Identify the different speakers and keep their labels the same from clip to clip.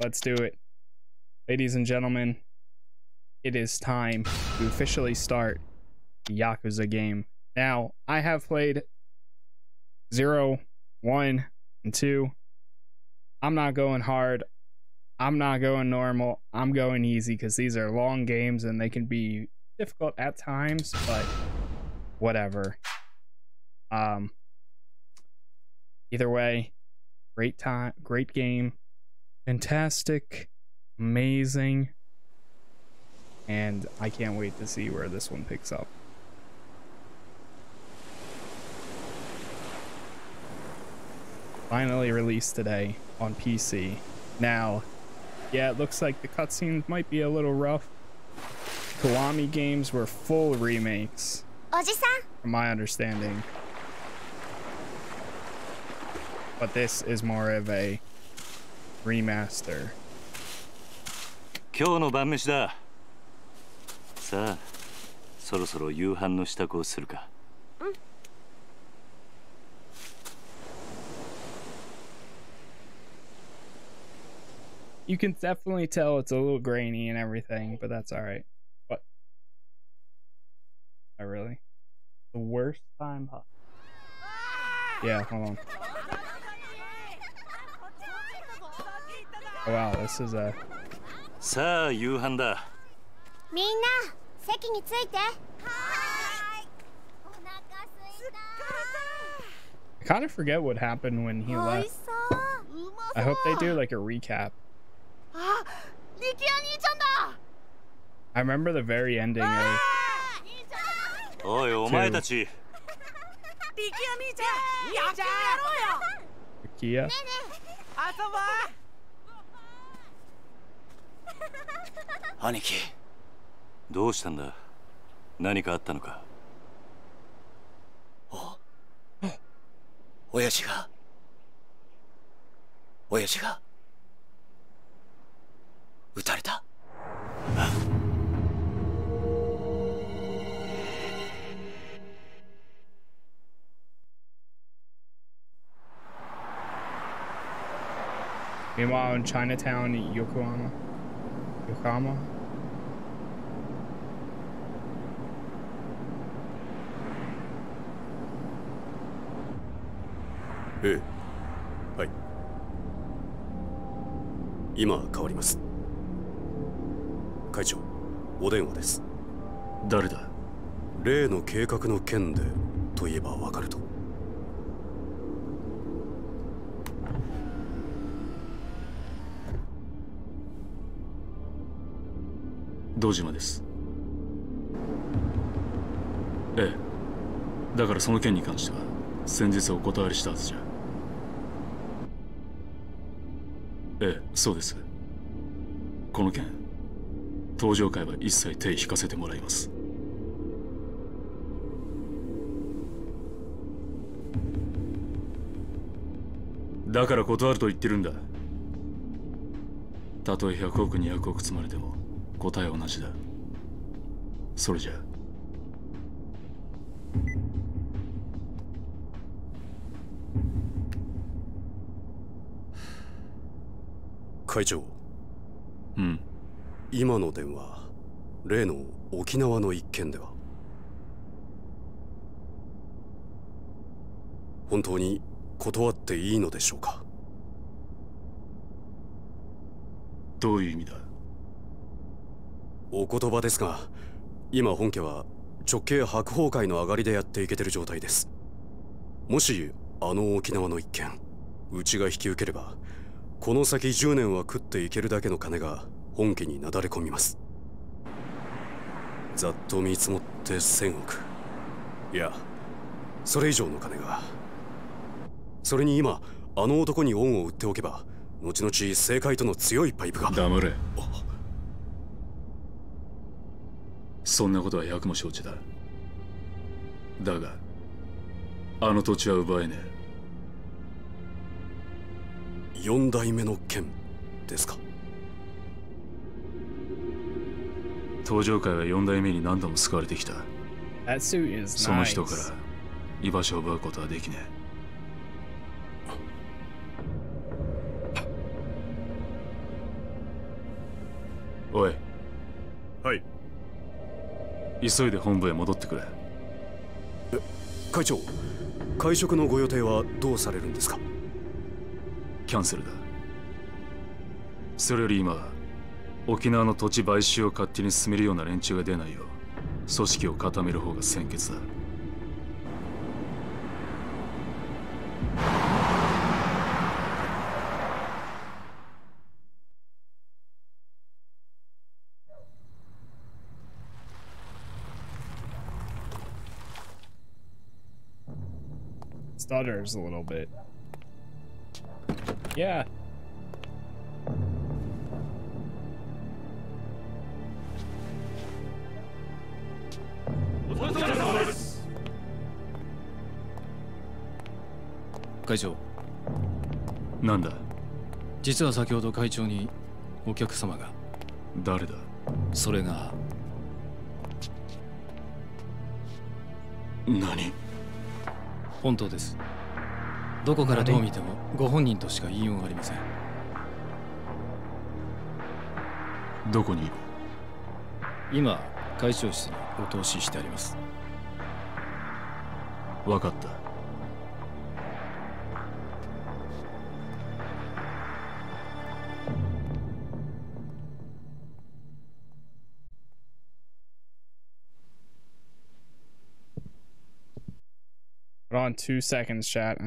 Speaker 1: let's do it. Ladies and gentlemen, it is time to officially start the Yakuza game. Now, I have played 0, 1, and 2. I'm not going hard. I'm not going normal. I'm going easy because these are long games and they can be difficult at times, but whatever. Um, either way, great time, great game, fantastic, amazing, and I can't wait to see where this one picks up. Finally released today on PC. Now, yeah, it looks like the cutscenes might be a little rough. Kiwami games were full remakes, from my understanding. But this is more of a remaster.
Speaker 2: 今日の晩飯ださあそろそろ夕飯の支度をするか
Speaker 1: You can definitely tell it's a little grainy and everything, but that's alright. What? I really? The worst time possible. Yeah, hold on. Oh wow, this is a
Speaker 2: さあ夕飯だ
Speaker 3: みんな席についてはーいお腹すい
Speaker 1: I kind of forget what happened when he
Speaker 3: た美味
Speaker 1: left.
Speaker 3: しそううま
Speaker 1: I hope they do like a recap.
Speaker 3: あ力也兄ちゃんだ
Speaker 1: I remember the very ending of
Speaker 3: 兄ちゃん
Speaker 2: おいお前たち
Speaker 3: 力也兄ちゃん野球やろうよ
Speaker 1: Kia.
Speaker 3: 遊ぼう
Speaker 2: 兄貴。どうしたんだ？何かあったのか？
Speaker 4: お、うん、親父が。親父が。撃たれた。
Speaker 1: あ？Yokohama?
Speaker 5: ええ。はい。今変わります。会長お電話です。
Speaker 6: 誰だ？
Speaker 5: 例の計画の件でといえばわかると
Speaker 6: 堂島です。ええ。だからその件に関しては先日お断りしたはずじゃ。ええそうです。この件登場会は一切手引かせてもらいます。だから断ると言ってるんだ。たとえ100億200億積まれても答えは同じだ。それじゃ。
Speaker 5: 会長。
Speaker 6: うん。
Speaker 5: 今の電話例の沖縄の一件では。本当に断っていいのでしょうか。
Speaker 6: どういう意味だ
Speaker 5: お言葉ですが今本家は直系白鵬会の上がりでやっていけてる状態です。もしあの沖縄の一件うちが引き受ければこの先10年は食っていけるだけの金が本家になだれ込みます。ざっと見積もって1000億。いやそれ以上の金が。それに今あの男に恩を売っておけば後々政界との強いパイプが。
Speaker 6: 黙れ。そんなことは百も承知だ。だがあの土地は奪えね
Speaker 5: 4代目の剣ですか？
Speaker 6: え登場会は四代目に何度も救われてきた。その人.から居場所を奪うことはできねお急いで本部へ戻ってくれ。
Speaker 5: 会長会食のご予定はどうされるんですか？
Speaker 6: キャンセルだ。それより今沖縄の土地買収を勝手に進めるような連中が出ないよう組織を固める方が先決だ「
Speaker 1: stutters a
Speaker 7: 会長
Speaker 6: なんだ？
Speaker 7: 実は先ほど会長にお客様が。
Speaker 6: 誰だ？
Speaker 7: それが。
Speaker 6: 何？
Speaker 7: 本当です。どこからどう見てもご本人としか言いようがありません。
Speaker 6: どこにいる？
Speaker 7: 今会長室にお通ししてあります。
Speaker 6: 分かった「
Speaker 1: two seconds, chat.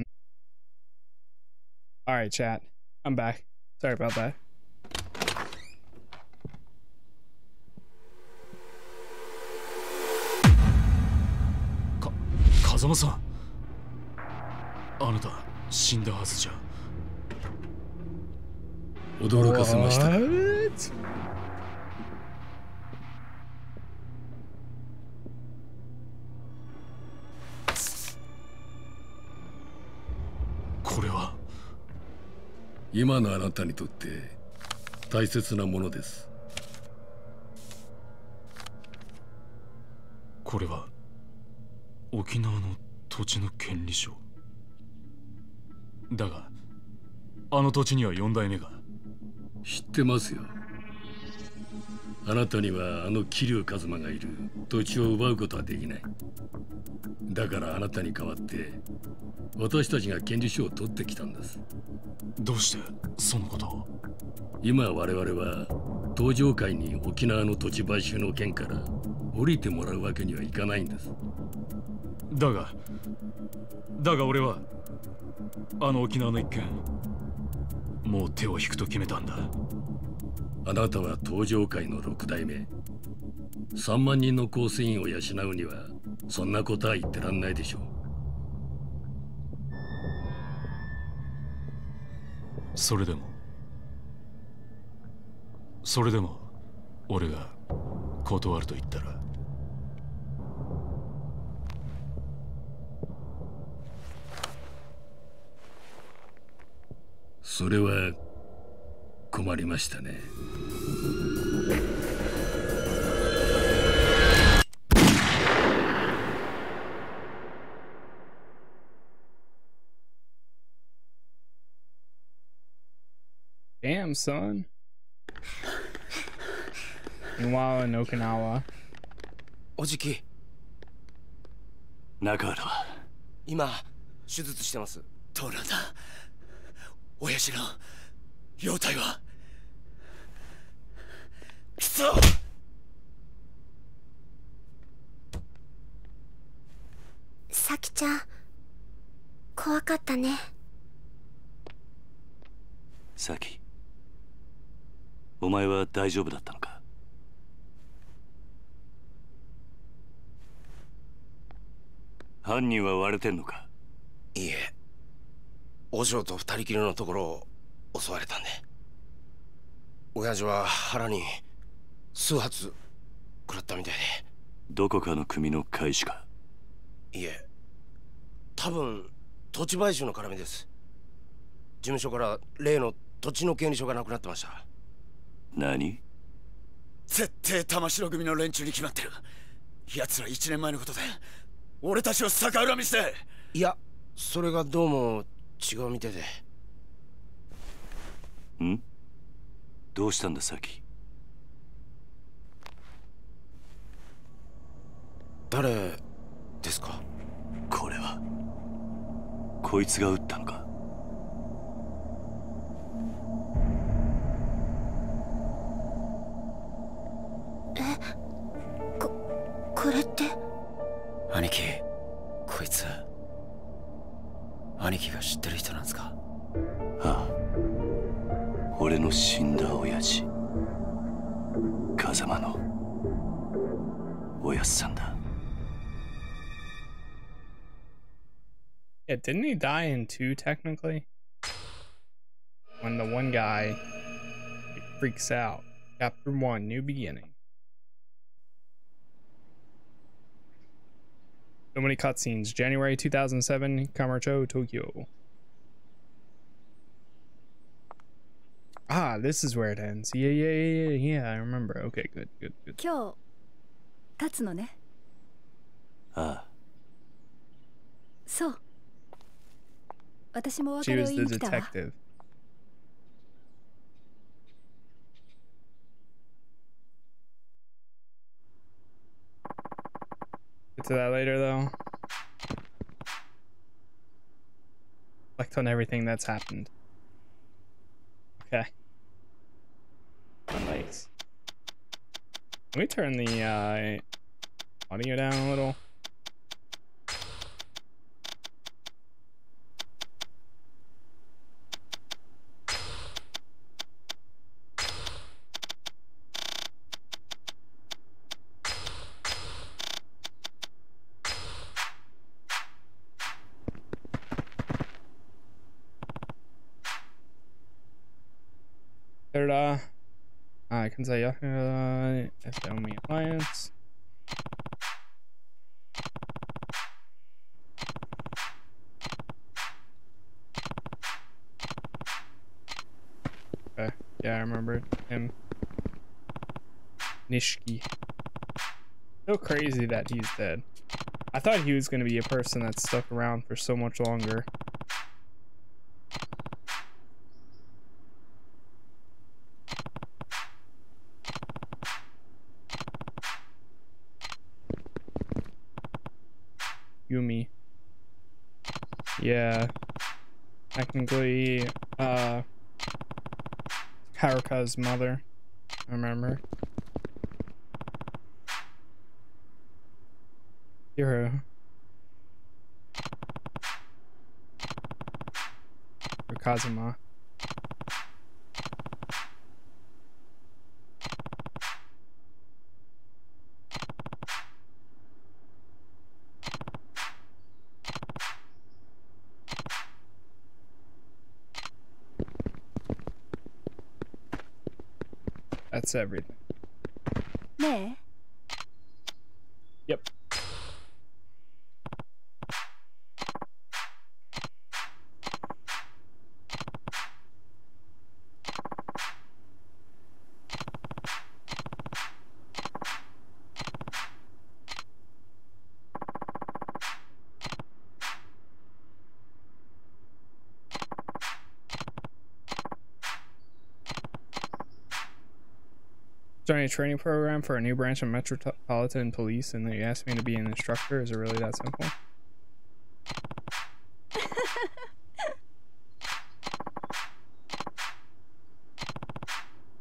Speaker 1: All right, chat. I'm back. Sorry about that.
Speaker 6: か風間さんあなた死んだはずじゃ
Speaker 7: 驚かせましたか
Speaker 8: 今のあなたにとって大切なものです。
Speaker 6: これは沖縄の土地の権利書。だがあの土地には四代目が。
Speaker 8: 知ってますよ。あなたにはあの桐生一馬がいる。土地を奪うことはできない。だからあなたに代わって私たちが権利書を取ってきたんです
Speaker 6: どうしてそのことを？
Speaker 8: 今我々は東上会に沖縄の土地買収の件から降りてもらうわけにはいかないんです。
Speaker 6: だがだが俺はあの沖縄の一件もう手を引くと決めたんだ。
Speaker 8: あなたは東上会の六代目。3万人の構成員を養うにはそんなことは言ってらんないでしょう
Speaker 6: それでも。それでも俺が断ると言ったら。
Speaker 8: それは困りましたね。
Speaker 1: Damn, son. Meanwhile, in Okinawa,
Speaker 9: おじき
Speaker 2: 中原は
Speaker 9: 今手術してます。
Speaker 4: トラだ親父の容体はくそ
Speaker 10: さきちゃん怖かったね
Speaker 2: サキお前は大丈夫だったのか？犯人は割れてんのか？
Speaker 9: いいえ。お嬢と二人きりのところを襲われたんで。親父は腹に数発食らったみたい
Speaker 2: どこかの組の会社か？
Speaker 9: でいえ。多分土地買収の絡みです。事務所から例の土地の権利書がなくなってました
Speaker 2: 何？
Speaker 4: 絶対玉城組の連中に決まってる。奴ら1年前のことで俺たちを逆恨みして。
Speaker 9: いやそれがどうも違うみたいで
Speaker 2: ん？どうしたんださき
Speaker 9: 誰ですか？
Speaker 2: これは。こいつが撃ったのか？
Speaker 1: Yeah, didn't he die in two technically? When the one guy freaks out. Chapter one, new beginning. So many cutscenes. January 2007, Kamurocho, Tokyo. Ah, this is where it ends. Yeah, yeah, yeah, yeah, yeah. I remember. Okay, good, good, good.
Speaker 11: 今日立つのね
Speaker 2: ああ
Speaker 11: そう私もお
Speaker 1: She was the detective. Get to that later, though. Reflect on everything that's happened. Okay. My. Can we turn the uh, audio down a little? I can say, uh, Omi Alliance. Okay, yeah, I remember him. Nishiki. So crazy that he's dead. I thought he was going to be a person that stuck around for so much longer. Yumi. Yeah. Technically, uh, Haruka's mother. I remember. Hero. Kazuma. That's everything.
Speaker 11: ね
Speaker 1: Yep. Joining a training program for a new branch of Metropolitan Police, and they asked me to be an instructor. Is it really that simple?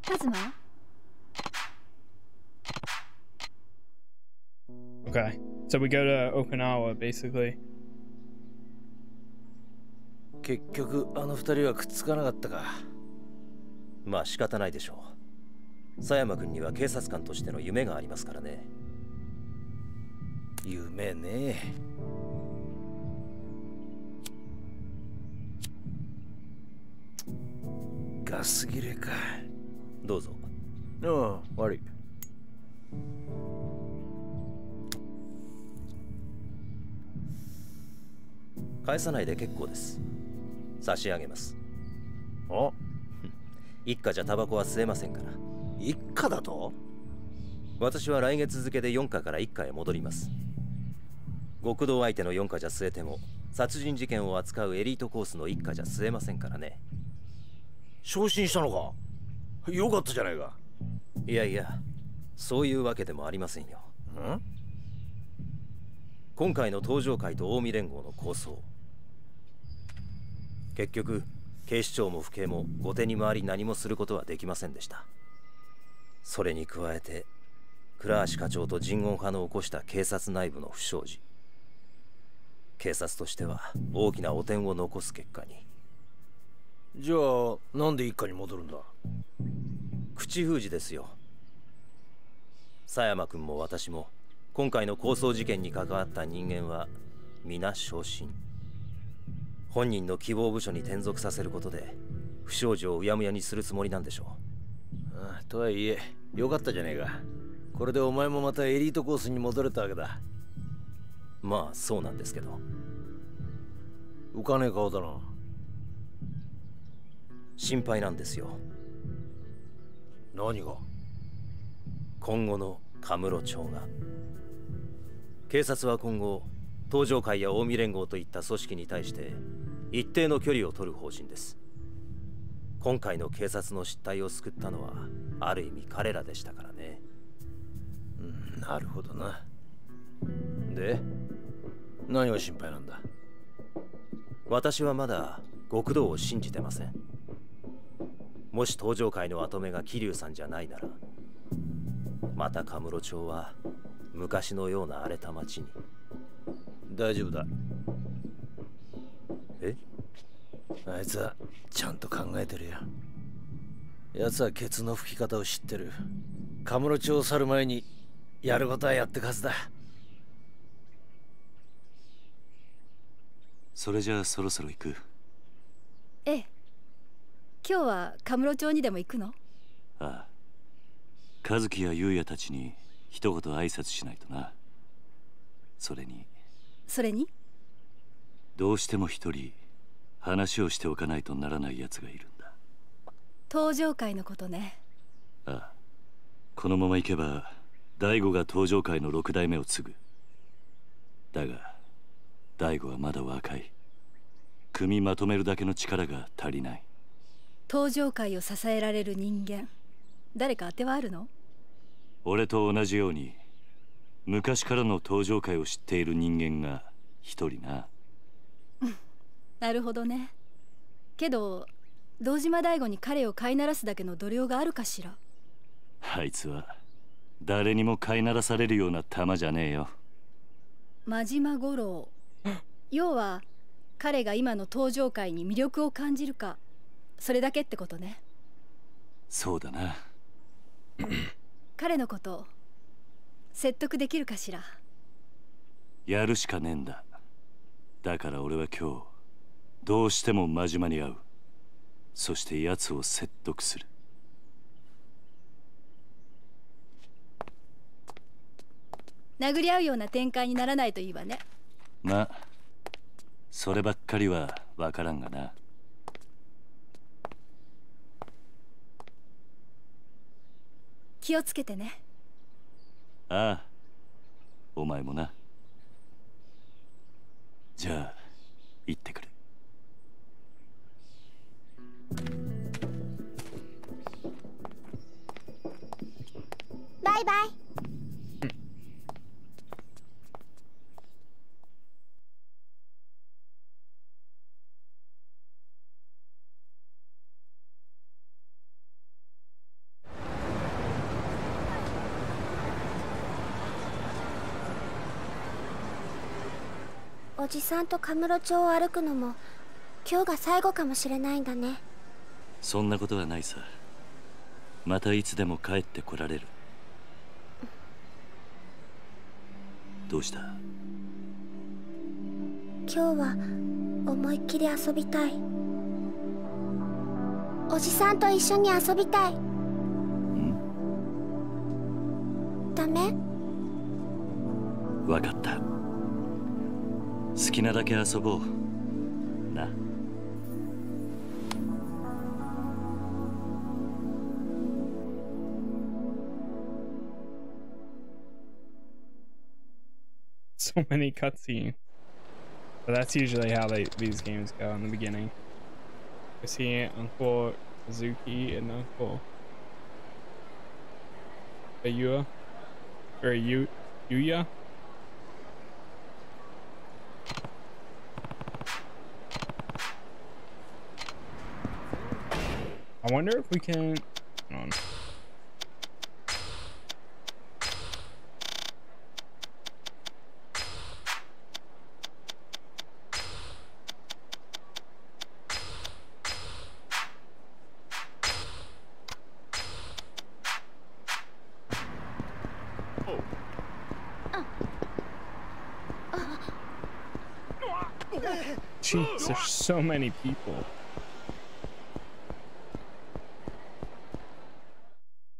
Speaker 11: Kazuma?
Speaker 1: Okay. So we go to Okinawa, basically.
Speaker 12: 結局あの二人はくっつかなかったかまあ仕方ないでしょう 佐山君には警察官としての夢がありますからね。夢ね。ガス切れか。どうぞ。ああ悪い。返さないで結構です。差し上げます。あ？一家じゃタバコは吸えませんから一家だと？私は来月付で4課から1課へ戻ります。極道相手の4課じゃ吸えても殺人事件を扱うエリートコースの1課じゃ吸えませんからね。
Speaker 9: 昇進したのか？よかったじゃないか。
Speaker 12: いやいやそういうわけでもありませんよ。
Speaker 9: ん？
Speaker 12: 今回の東上会と近江連合の構想。結局警視庁も府警も後手に回り何もすることはできませんでしたそれに加えて倉橋課長と人言派の起こした警察内部の不祥事。警察としては大きな汚点を残す結果に。
Speaker 13: じゃあなんで一家に戻るんだ？
Speaker 12: 口封じですよ。佐山君も私も今回の抗争事件に関わった人間は皆昇進。本人の希望部署に転属させることで不祥事をうやむやにするつもりなんでしょ
Speaker 13: う。ああとはいえよかったじゃねえか。これでお前もまたエリートコースに戻れたわけだ。
Speaker 12: まあそうなんですけど。
Speaker 13: 浮かねえ顔だな
Speaker 12: 心配なんですよ。
Speaker 13: 何が？
Speaker 12: 今後のカムロ町が。警察は今後東上会や近江連合といった組織に対して一定の距離を取る方針です今回の警察の失態を救ったのはある意味彼らでしたからね。
Speaker 13: うんなるほどな。で何が心配なんだ？
Speaker 12: 私はまだ極道を信じてません。もし登場会の跡目が桐生さんじゃないならまたカムロ町は昔のような荒れた町に。
Speaker 13: 大丈夫だ。
Speaker 12: え
Speaker 13: あいつはちゃんと考えてるよ。奴はケツの吹き方を知ってる。カムロ町を去る前にやることはやってかずだ。
Speaker 2: それじゃあそろそろ行く？
Speaker 11: ええ。今日はカムロ町にでも行くの？
Speaker 2: ああ。和樹や優也たちに一言挨拶しないとな。それに。
Speaker 11: それに？
Speaker 2: どうしても一人話をしておかないとならない奴がいるんだ。
Speaker 11: 登場会のことね。
Speaker 2: ああ。このまま行けば大悟が登場会の六代目を継ぐ。だが大悟はまだ若い。組まとめるだけの力が足りない。
Speaker 11: 登場会を支えられる人間誰か当てはあるの？
Speaker 2: 俺と同じように昔からの登場会を知っている人間が一人な
Speaker 11: なるほどね。けど堂島大吾に彼を飼いならすだけの度量があるかしら？
Speaker 2: あいつは誰にも飼いならされるような玉じゃねえよ。
Speaker 11: 真島五郎。要は彼が今の登場会に魅力を感じるかそれだけってことね。
Speaker 2: そうだな。
Speaker 11: 彼のこと説得できるかしら？
Speaker 2: やるしかねえんだ。だから俺は今日どうしても真島に会う。そして奴を説得する。
Speaker 11: 殴り合うような展開にならないといいわね。
Speaker 2: まあそればっかりは分からんがな。
Speaker 11: 気をつけてね。
Speaker 2: ああお前もな。じゃあ行ってくる
Speaker 10: バイバイ。おじさんとカムロ町を歩くのも今日が最後かもしれないんだね。
Speaker 2: そんなことはないさ。またいつでも帰ってこられる。どうした？
Speaker 10: 今日は思いっきり遊びたい。おじさんと一緒に遊びたい。ダメ？
Speaker 2: わかった。好きなだけ遊ぼう
Speaker 1: many cutscenes. But that's usually how they, these games go in the beginning. I see Uncle Suzuki and Uncle Ayua or Yu Yuya. I wonder if we can. so many people.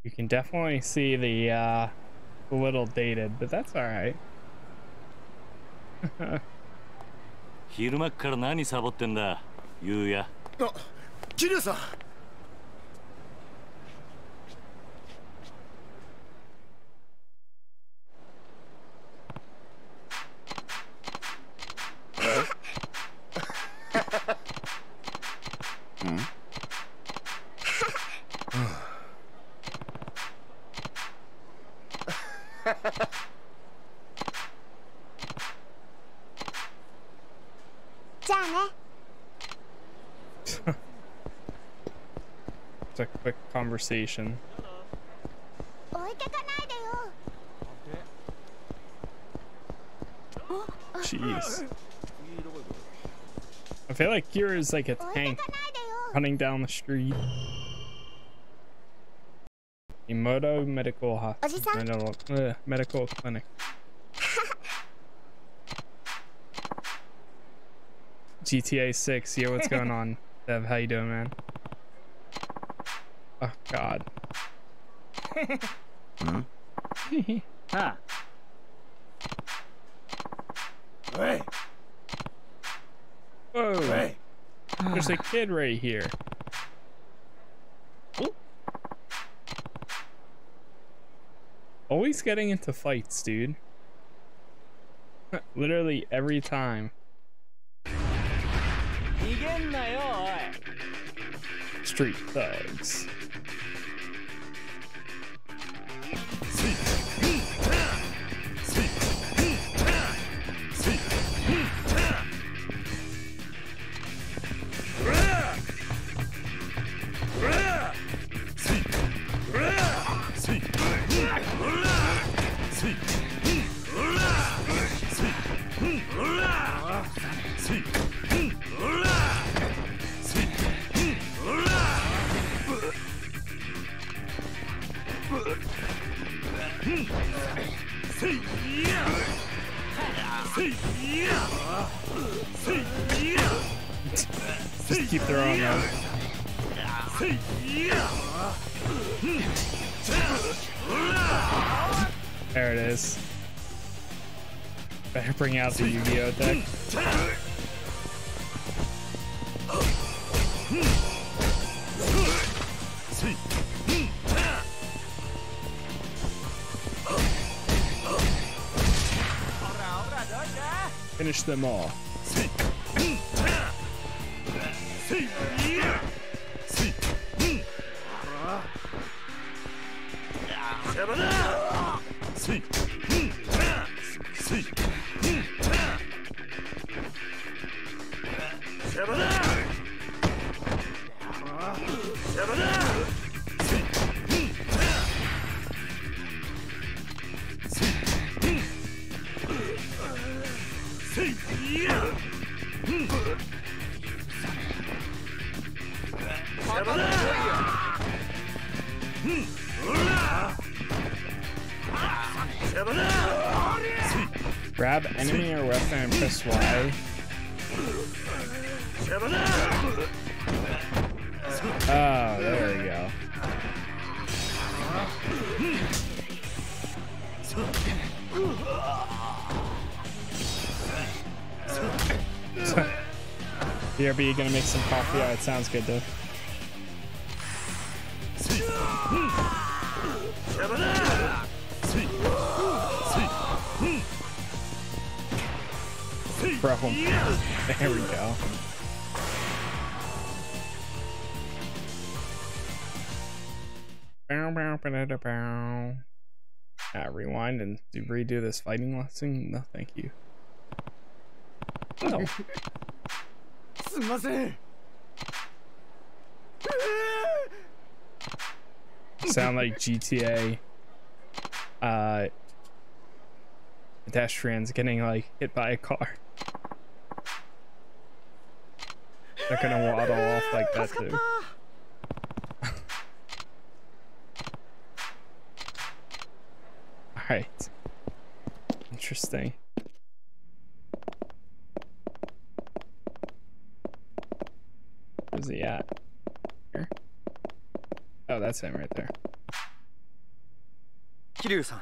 Speaker 1: You can definitely see the uh, a little dated, but that's all right.
Speaker 2: 昼間っから何サボってんだゆうや
Speaker 14: あ桐生さん
Speaker 1: conversation. Jeez. I feel like Kiryu's like a tank running down the street. Emoto Medical Hospital. Uh, medical Clinic. GTA 6, yo, what's going on? Dev, how you doing, man? God.
Speaker 14: huh? Hey.
Speaker 1: Whoa.
Speaker 14: Hey.
Speaker 1: There's a kid right here. Always getting into fights, dude. Literally every time. Street thugs. The Yu-Gi-Oh. Finish them all. Grab enemy or weapon and press Y. Oh, there we go. BRB, gonna make some coffee? Oh, it sounds good though. Bro, there we go. Bow, bow, ba-da-da, bow. Ah, rewind and do redo this fighting lesson? No, thank you. Oh.
Speaker 14: すみません。
Speaker 1: sound like GTA uh, pedestrians getting like hit by a car. They're gonna waddle off like that too. Alright. Interesting. Where's he at? Here? Oh, that's him right there.
Speaker 15: 桐生さん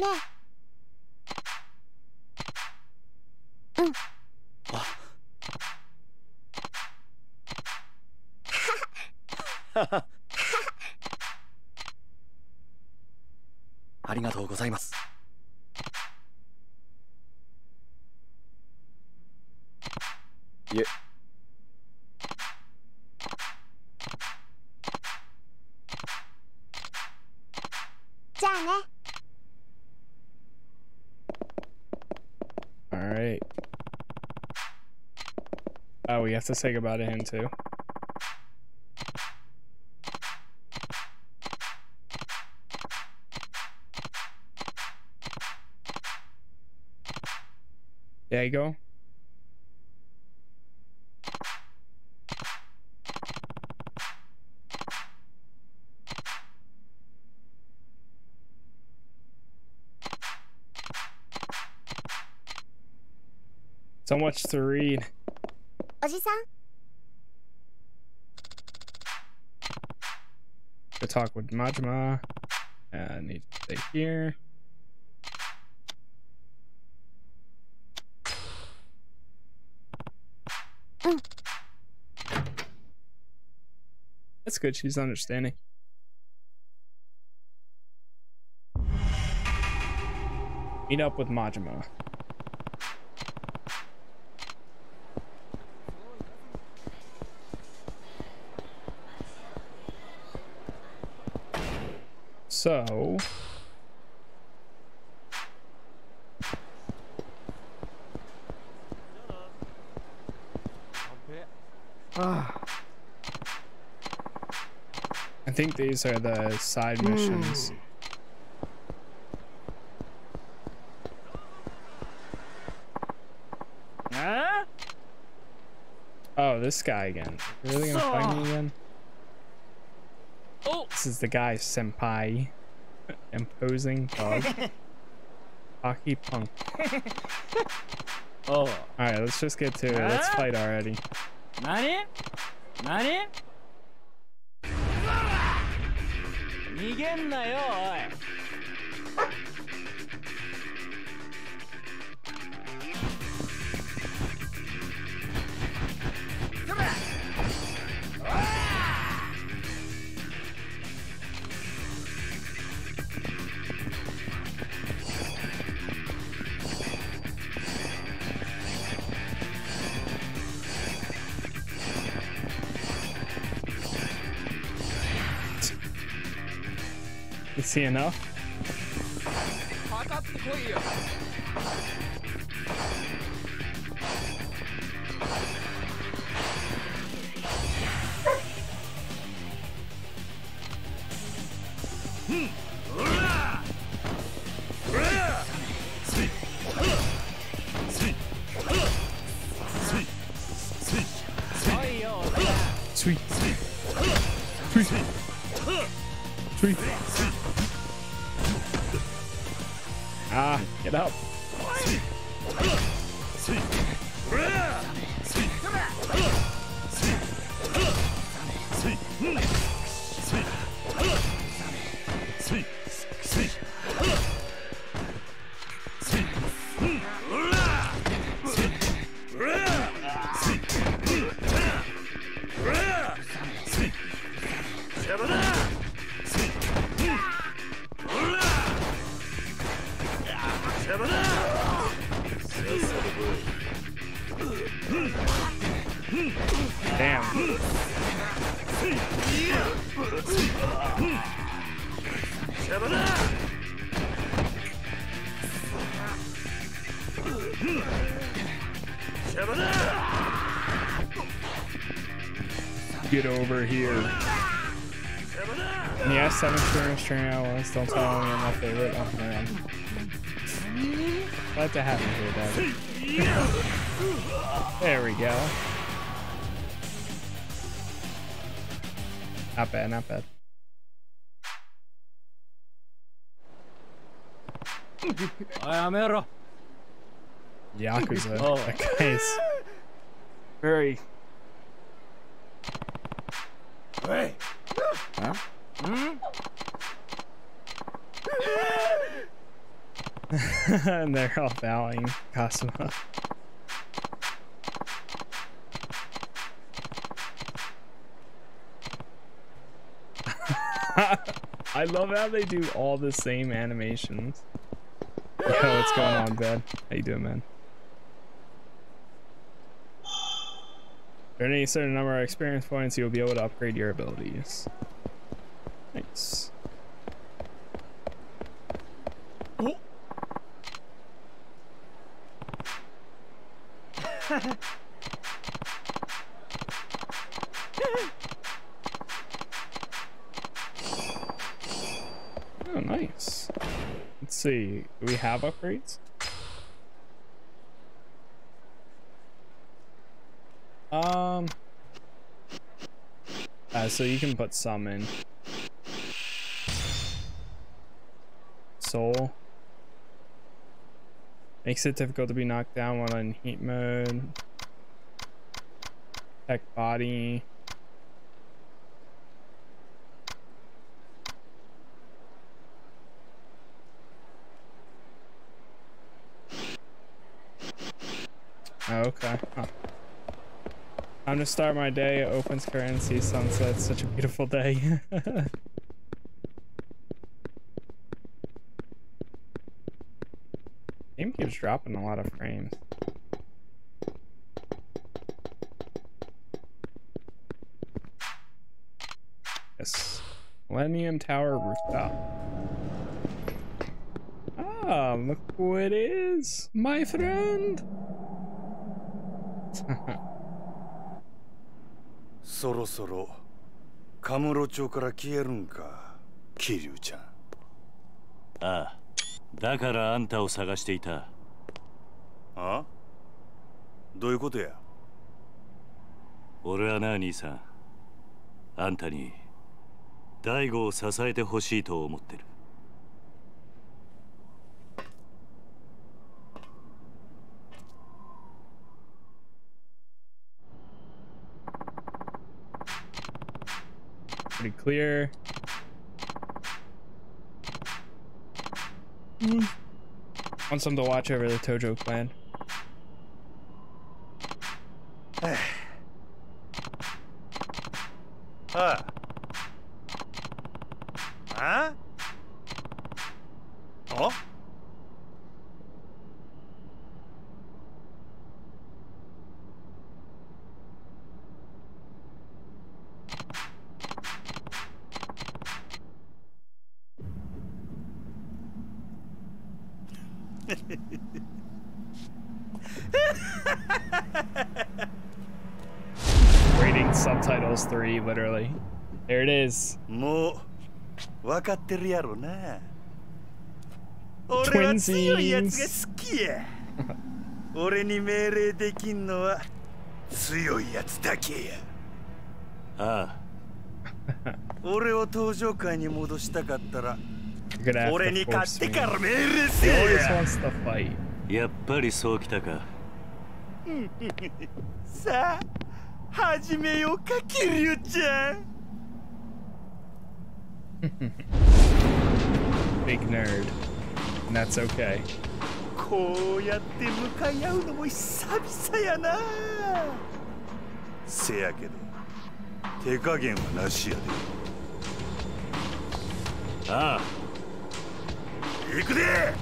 Speaker 10: ねえうん
Speaker 15: ありがとうございます
Speaker 10: Yeah.
Speaker 1: Alright. Oh, we have to say goodbye to him too. There you go. much to read.
Speaker 10: Oji-san?
Speaker 1: To talk with Majima. Uh, I need to stay here. Mm. That's good. She's understanding. Meet up with Majima. So. Ah. I think these are the side missions. Oh, this guy again. You really gonna fight me again?
Speaker 16: Oh.
Speaker 1: This is the guy, Senpai. Imposing dog. Hockey punk.
Speaker 16: Oh.
Speaker 1: Alright, let's just get to it. Let's
Speaker 16: Huh?
Speaker 1: fight already.
Speaker 16: 何何逃げんなよおい
Speaker 1: See enough? Over here. And yes, seven streamers streaming out once. Don't tell me I'm my favorite. Oh man. Glad to have you here, Dad. there we go. Not bad, not bad.
Speaker 16: Ayamero.
Speaker 1: Yakuza.
Speaker 16: Oh.
Speaker 1: That guy's very.
Speaker 14: Hey.
Speaker 16: Huh?
Speaker 1: And they're all bowing Kazuma. I love how they do all the same animations. Yo, what's going on, Ben? How you doing, man? Earning any certain number of experience points, you'll be able to upgrade your abilities. Nice. Oh, nice. Let's see. We have upgrades? Um. Uh, so you can put some in. Soul. Makes it difficult to be knocked down while in heat mode. Tech body. Oh, okay. Huh. Time to start my day. Opens currency sunset. Such a beautiful day. Game keeps dropping a lot of frames. Yes. Millennium Tower rooftop. Ah, look who it is, my friend.
Speaker 17: そろそろカムロ町から消えるんか桐生ちゃん
Speaker 2: ああ だからあんたを探していた。
Speaker 17: あ？どういうことや？
Speaker 2: 俺はな兄さん。あんたに大悟を支えてほしいと思ってる。
Speaker 1: Pretty clear. Want some to watch over the Tojo clan.
Speaker 17: Ah. Huh?
Speaker 1: Reading subtitles 3, literally. There it is.
Speaker 17: もう分かってるやろな。俺は
Speaker 1: Twinsies
Speaker 17: 強いやつが好きや。俺に命令できんのは強いやつだけや。
Speaker 2: あ
Speaker 17: あ。俺を登場界に戻したかったら俺に勝ってから命令せ
Speaker 1: よ。
Speaker 2: やっぱりそうきたか。
Speaker 17: さあ、始めようか、キリュちゃん。こうやって向かい合うのも久々やな。せやけど、手加減はなしやで。
Speaker 2: ああ。
Speaker 17: 行くで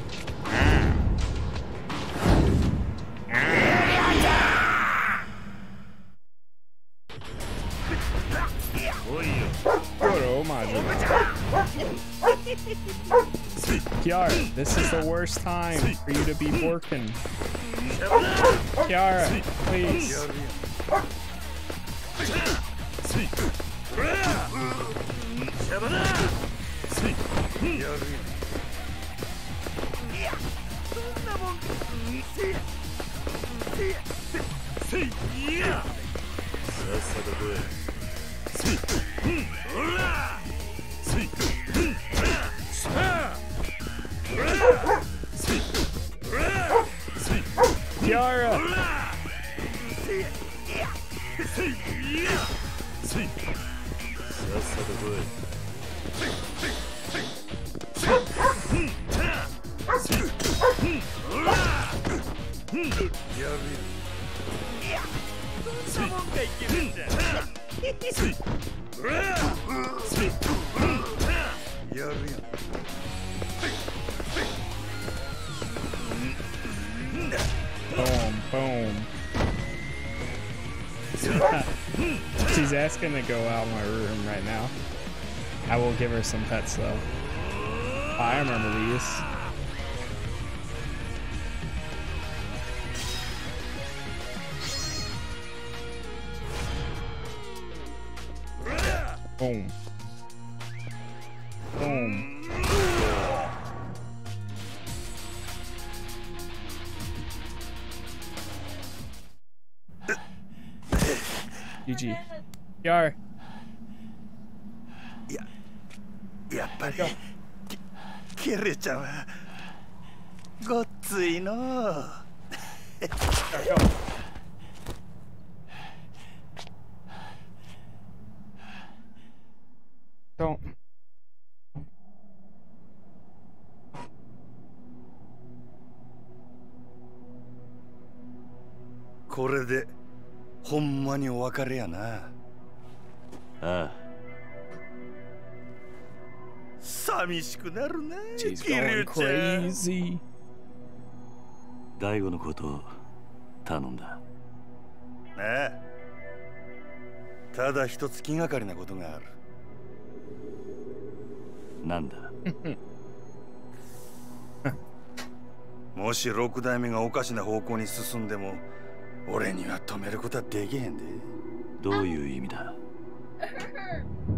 Speaker 2: おいよ
Speaker 1: Good homage. Kiara, this is the worst time for you to be working. Kiara, please.
Speaker 18: さっさと来い
Speaker 1: go out my room right now. I will give her some pets though. I remember these.
Speaker 18: きキルちゃんはごっついの.これでほんまにお別れやな。
Speaker 2: ああ
Speaker 18: 寂しくなるな
Speaker 1: She's
Speaker 18: キル
Speaker 1: going crazy.
Speaker 2: 大悟のことを頼んだ。
Speaker 18: なあただ一つ気がかりなことがある。
Speaker 2: なんだ？
Speaker 18: もし六代目がおかしな方向に進んでも俺には止めることはできへんで。
Speaker 2: どういう意味だ？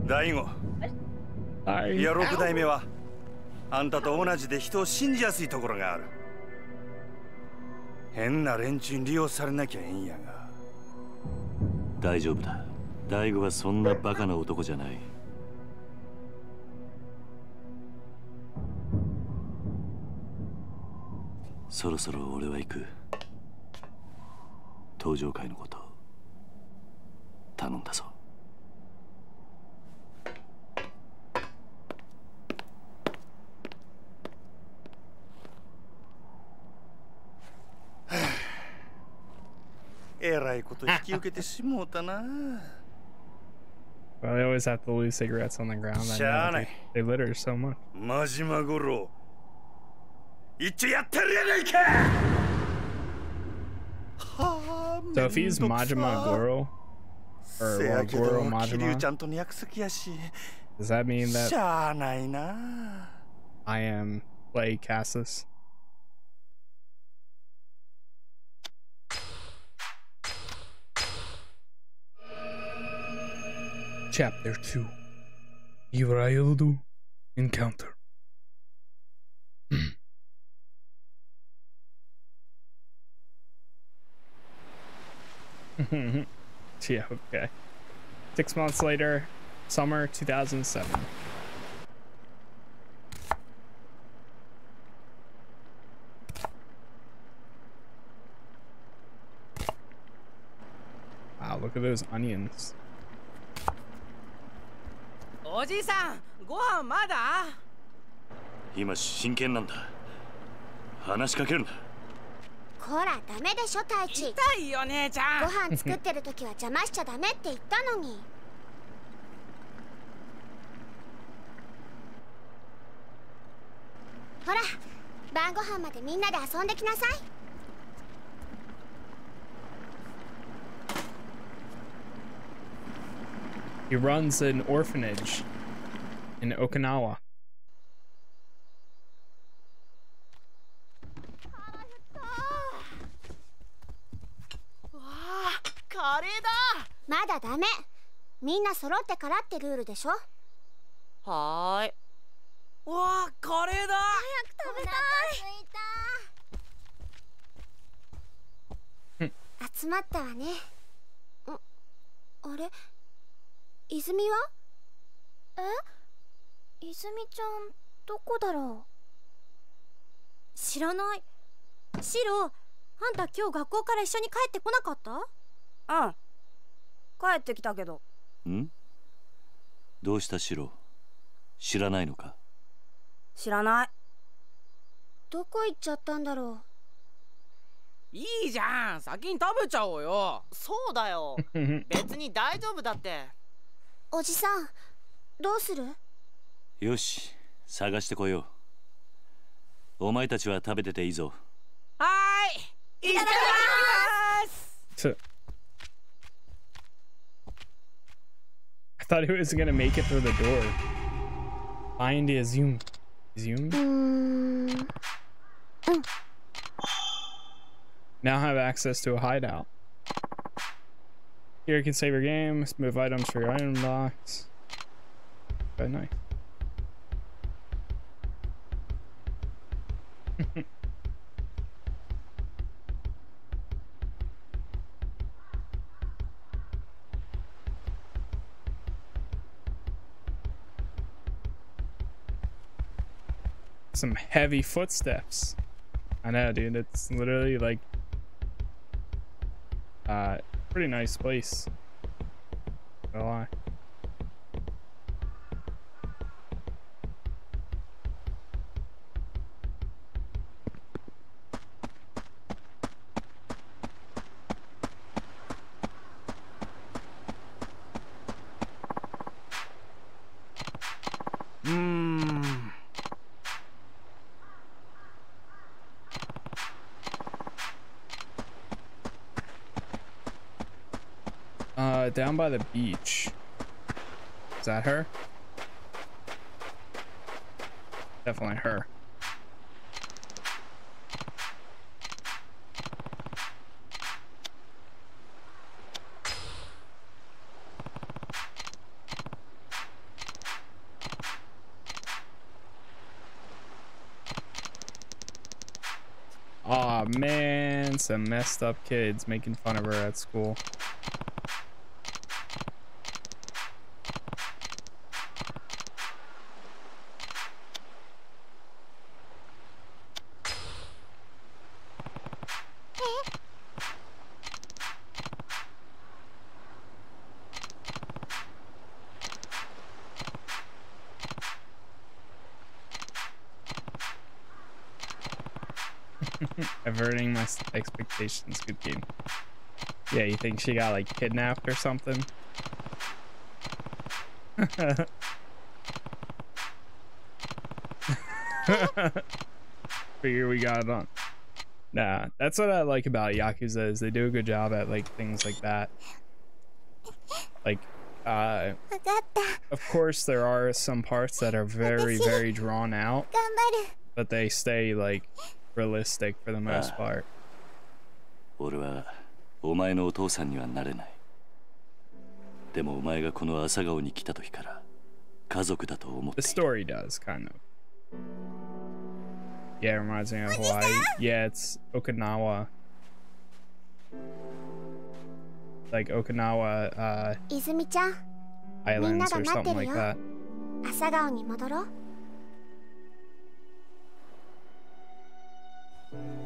Speaker 18: 大悟い。や六代目はあんたと同じで人を信じやすいところがある。変な連中に利用されなきゃええんやが。
Speaker 2: 大丈夫だ。大悟はそんなバカな男じゃない。そろそろ俺は行く。登場会のこと頼んだぞ
Speaker 18: えらいこと引き受けてしもうたな。
Speaker 1: Well, they always have to leave cigarettes on the ground. I know. They, they litter so much.
Speaker 18: Majima Goro.
Speaker 1: So if he's Majima Goro, or well, Goro Majima, does that mean that I am Clay Casas? Chapter 2 Ivrayildu Encounter yeah, okay. Six months later, summer 2007. Wow, look at those onions.
Speaker 3: おじさんご飯まだ？
Speaker 2: 今真剣なんだ。話しかけるな。
Speaker 10: こらダメでしょ太一。
Speaker 3: 痛いよ姉ちゃん。
Speaker 10: ご飯作ってる時は邪魔しちゃダメって言ったのに。ほら晩ご飯までみんなで遊んできなさい
Speaker 1: He runs an orphanage in Okinawa.
Speaker 3: カレーだ
Speaker 10: まだダメ。みんな揃ってからってルールでしょ？
Speaker 3: はーい。わあカレーだ。
Speaker 10: 早く食べたい。集まったわね。んあれ？泉は？え？泉ちゃんどこだろう？
Speaker 19: 知らない。シロあんた今日学校から一緒に帰ってこなかった？
Speaker 3: うん。帰ってきたけど。
Speaker 2: ん？どうしたシロ？知らないのか？
Speaker 3: 知らない。
Speaker 10: どこ行っちゃったんだろ
Speaker 3: いいじゃん。先に食べちゃおうよ。
Speaker 20: そうだよ。別に大丈夫だって。
Speaker 10: うおじさんどうする
Speaker 2: よし探してこようお前たちは食べてていいぞ
Speaker 3: はーいいただきます
Speaker 1: I thought he was gonna make it through the door. Find Izumi. Izumi? Now have access to a hideout. Here you can save your game, move items for your item box. Very nice. Some heavy footsteps. I know, dude. It's literally like uh pretty nice place. No lie.
Speaker 3: Mm.
Speaker 1: Uh, down by the beach. Is that her? Definitely her. Aw, man, some messed up kids making fun of her at school. Averting my expectations. Good game. Yeah, you think she got like kidnapped or something? Figure we got it on. Nah, that's what I like about Yakuza is they do a good job at like things like that. Like, uh, of course there are some parts that are very, very drawn out, but they stay like realistic for the most
Speaker 2: Ah.
Speaker 1: part.
Speaker 2: 俺はお前のお父さんにはなれないでもお前がこの朝顔に来た時から家族だと思って
Speaker 1: The story does kind of. Yeah, it reminds me of Hawaii. Yeah, it's Okinawa. Like Okinawa uh
Speaker 10: 泉ちゃん
Speaker 1: islands or
Speaker 10: みんなが待って
Speaker 1: something
Speaker 10: るよ
Speaker 1: like that.
Speaker 10: 朝顔に戻ろう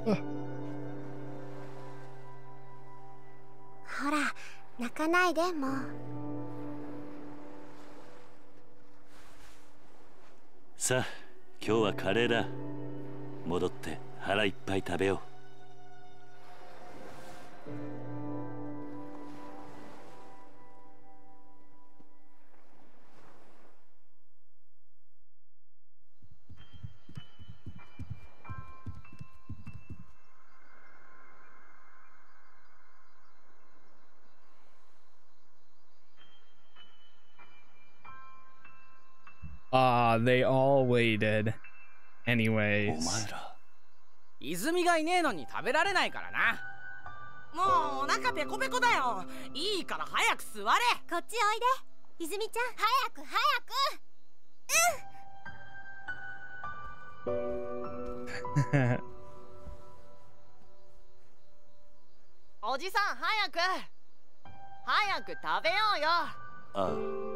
Speaker 10: ほら泣かないでも。う
Speaker 2: さあ今日はカレーだ。戻って腹いっぱい食べよう。
Speaker 1: Ah, they all waited. Anyways.
Speaker 3: 泉がいねえのに食べられないからな。
Speaker 20: もうお腹ペコペコだよ。いいから早く座れ。
Speaker 19: こっちおいで。泉ちゃん。早く早く。
Speaker 20: おじさん早く。早く食べようよ。
Speaker 2: ああ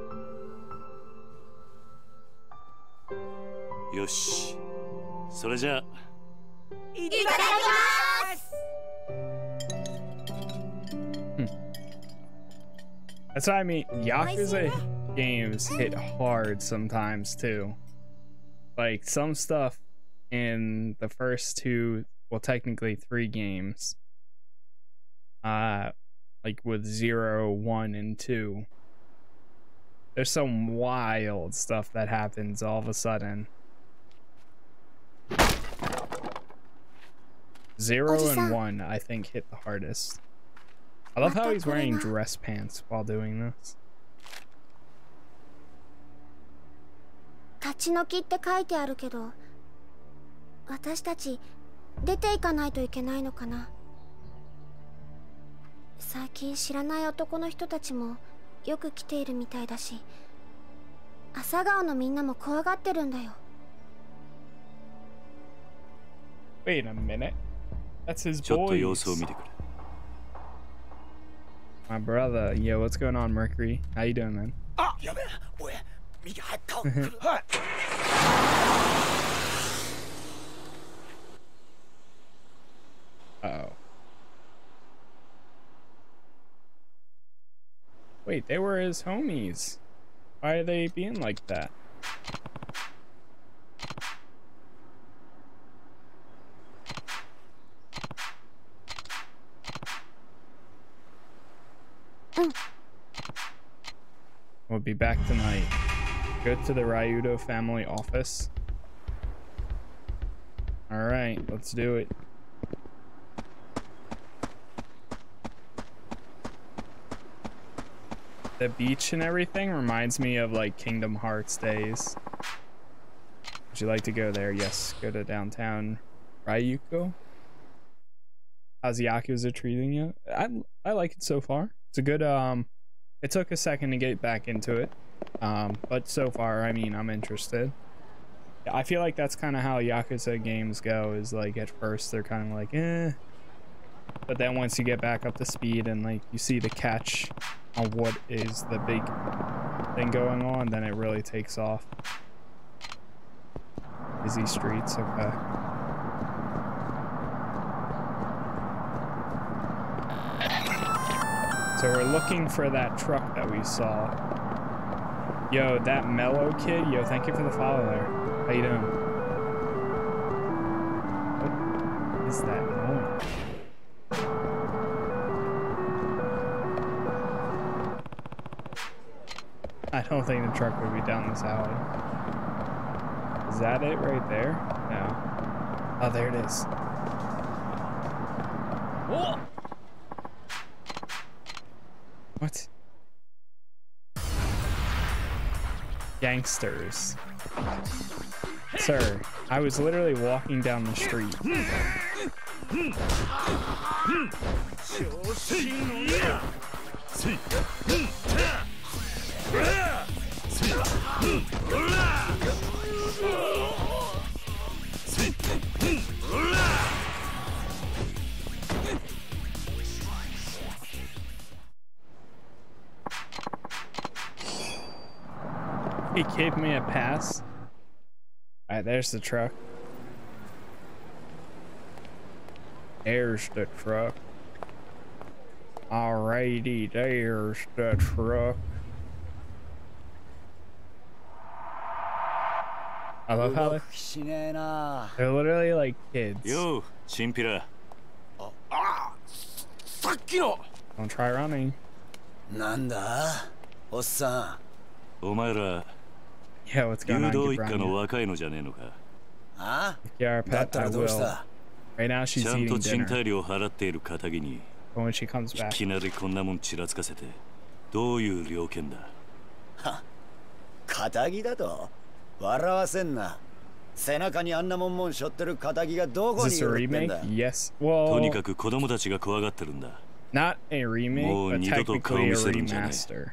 Speaker 2: よしそれじゃあ
Speaker 20: いただきます
Speaker 1: That's what I mean. Yakuza games hit hard sometimes too. Like some stuff in the first two, well, technically three games, uh, like with zero, one, and two. There's some wild stuff that happens all of a sudden. Zero and one, I think, hit the hardest. I love how he's wearing dress pants while doing this.
Speaker 10: 立ち退きって書いてあるけど私たち出ていかないといけないのかな最近知らない男の人たちもよく来ているみたいだし朝顔のみんなも怖がってるんだよ
Speaker 1: Wait a minute. That's his boys. My brother. Yo, what's going on, Mercury? How you doing, man? Uh-oh. Wait, they were his homies. Why are they being like that? We'll be back tonight. Go to the Ryudo family office. Alright, let's do it. The beach and everything reminds me of like Kingdom Hearts days. Would you like to go there? Yes, go to downtown Ryukyu. How's Yakuza treating you? I I like it so far. It's a good um it took a second to get back into it. Um but so far, I mean, I'm interested. I feel like that's kind of how Yakuza games go is like at first they're kind of like, "Eh." But then once you get back up to speed and like you see the catch on what is the big thing going on, then it really takes off. Busy streets, okay. So we're looking for that truck that we saw. Yo, that mellow kid, yo, thank you for the follow there. How you doing? What is that noise? I don't think the truck would be down this alley. Is that it right there? No. Oh, there it is. What? Gangsters. Sir, I was literally walking down the street. there's the truck. There's the truck. Alrighty, there's the truck. I love how they,
Speaker 14: しねえな
Speaker 1: they're literally like kids.
Speaker 2: ようチンピラ
Speaker 14: さっきの
Speaker 1: Don't try running.
Speaker 14: なんだおっさ
Speaker 2: お前ら
Speaker 1: Yeah, what's going on?
Speaker 2: Get
Speaker 14: Brown. Huh?
Speaker 1: Yeah,
Speaker 14: Pat,
Speaker 1: I will. Right now she's eating dinner. But when she comes back.
Speaker 2: いきなりこんなもんちらつかせて、どういう料件だ
Speaker 14: は、肩着だと笑わせんな。背中にあんなもんもんしょってる肩着がどこにいるんだ
Speaker 1: yes. well, と
Speaker 2: にかく子供たちが怖がってるんだ。
Speaker 1: Not a remake, but technically a remaster.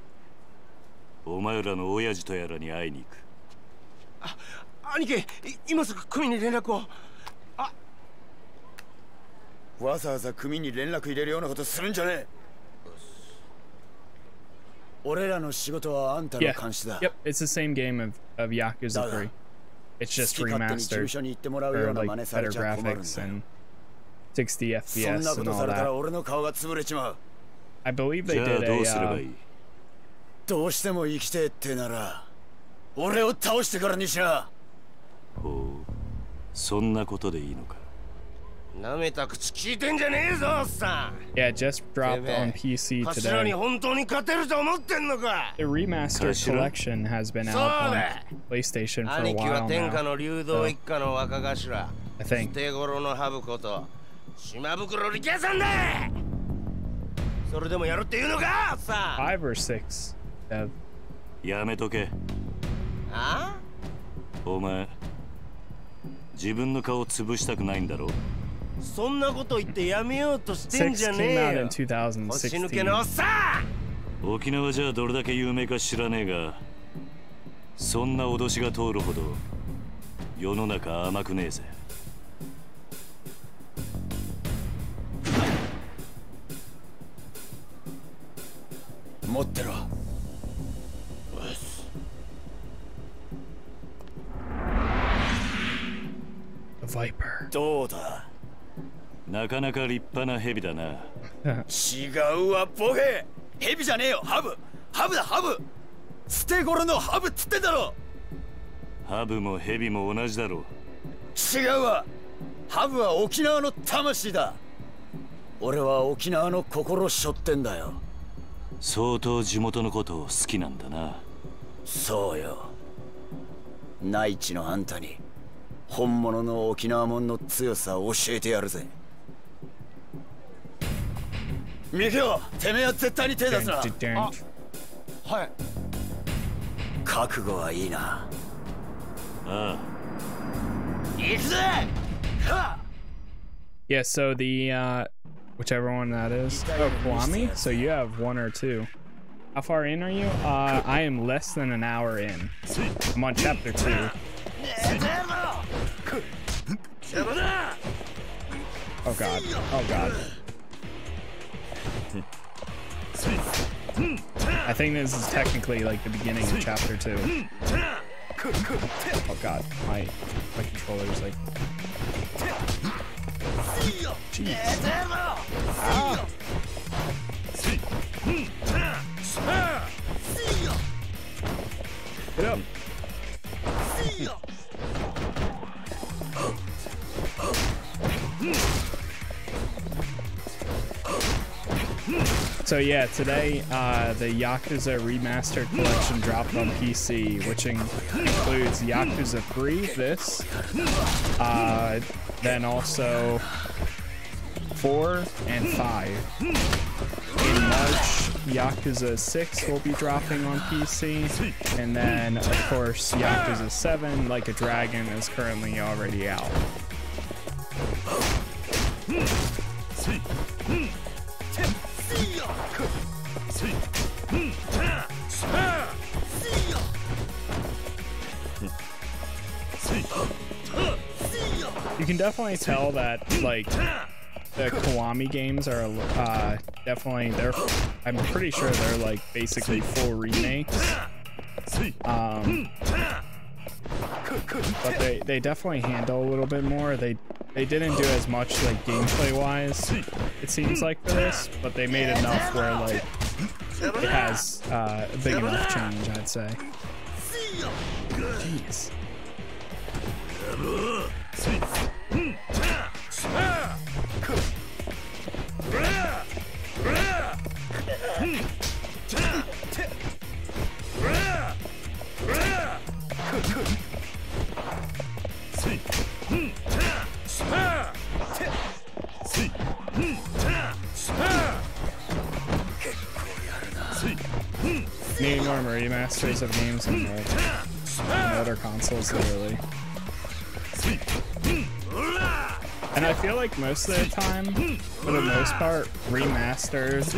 Speaker 2: お前らの親父とやらに会いに行くあ
Speaker 9: 兄貴今すぐ組に連絡をあ
Speaker 4: わざわざ組に連絡入れるようなことするんじゃねえ俺らの仕事はあんたの監視だ。
Speaker 1: Yep, it's the same game of, of Yakuza 3. It's just remastered for like better graphics and 60 FPS and all that. I believe they did a uh,
Speaker 4: どうしても生きてえってなら俺を倒してからにしな
Speaker 2: ほうそんなことでいいのか
Speaker 9: なめた口聞いてんじゃねえぞおっさん
Speaker 1: yeah, just dropped on PC
Speaker 9: 頭に
Speaker 1: today.
Speaker 9: 本当に勝てると思ってんのか
Speaker 1: The remastered
Speaker 9: Kashira?
Speaker 1: collection has been
Speaker 9: そう
Speaker 1: out
Speaker 9: だ
Speaker 1: on PlayStation for a
Speaker 9: 兄貴は
Speaker 1: while
Speaker 9: 天下
Speaker 1: now.
Speaker 9: の流動一家の若頭
Speaker 1: I
Speaker 9: 捨
Speaker 1: think
Speaker 9: て頃のハブこと島袋力也さんだそれでもやるっていうのかおっさん
Speaker 1: five or six.
Speaker 2: やめとけ。
Speaker 9: あ？
Speaker 2: お前自分の顔潰したくないんだろ？
Speaker 9: そんなこと言ってやめようとしてんじゃねえよ。腰抜け
Speaker 1: 2016.
Speaker 9: のおっさん。
Speaker 2: 沖縄じゃどれだけ有名か知らねえがそんな脅しが通るほど世の中甘くねえぜ。
Speaker 4: 持ってろ
Speaker 1: Viper.
Speaker 4: どうだ？
Speaker 2: なかなか立派な蛇だな。
Speaker 4: 違うわボケ！ヘビじゃねえよハブ。ハブだハブ。捨て頃のハブっつってんだろ。
Speaker 2: ハブも蛇も同じだろ
Speaker 4: 違うわ。ハブは沖縄の魂だ。俺は沖縄の心しょってんだよ。
Speaker 2: 相当地元のことを好きなんだな。
Speaker 4: そうよ。内地のあんたに本物の沖縄もんの強さを教えてやるぜミキオてめえは絶対に手出すな.はい覚悟はいいな
Speaker 2: あ
Speaker 4: 行くぜは
Speaker 1: Yeah, so the uh whichever one that is. Oh, Kwame? So you have one or two. How far in are you? Uh I am less than an hour in. I'm on chapter two. Oh god. Oh god. I think this is technically like the beginning of chapter two. Oh god, my my controller's like Jeez. Ah. Get up. So yeah, today uh, the Yakuza Remastered Collection dropped on PC, which in- includes Yakuza 3, this, uh, then also 4 and 5. In March, Yakuza 6 will be dropping on PC, and then of course Yakuza 7, Like a Dragon, is currently already out. You can definitely tell that like the Kiwami games are uh, definitely they're I'm pretty sure they're like basically full remakes. Um, but they they definitely handle a little bit more. They they didn't do as much like gameplay wise. It seems like for this, but they made enough where like it has uh, a big enough change. I'd say. Jeez. Needing armor Masters of games and like, on other consoles, literally. And I feel like most of the time, for the most part, remasters,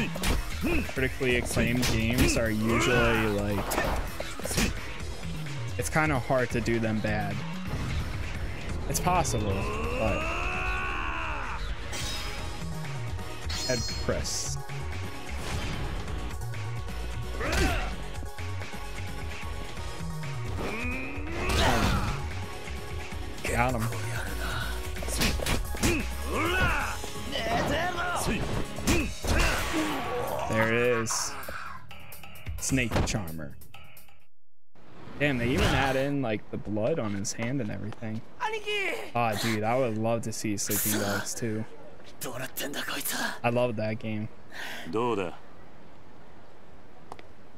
Speaker 1: critically acclaimed games are usually like it's kind of hard to do them bad. It's possible, but head press. Got him. There it is. Snake Charmer. Damn, they even add in like the blood on his hand and everything. Ah, oh, dude, I would love to see Sleeping Dogs too. I love that game.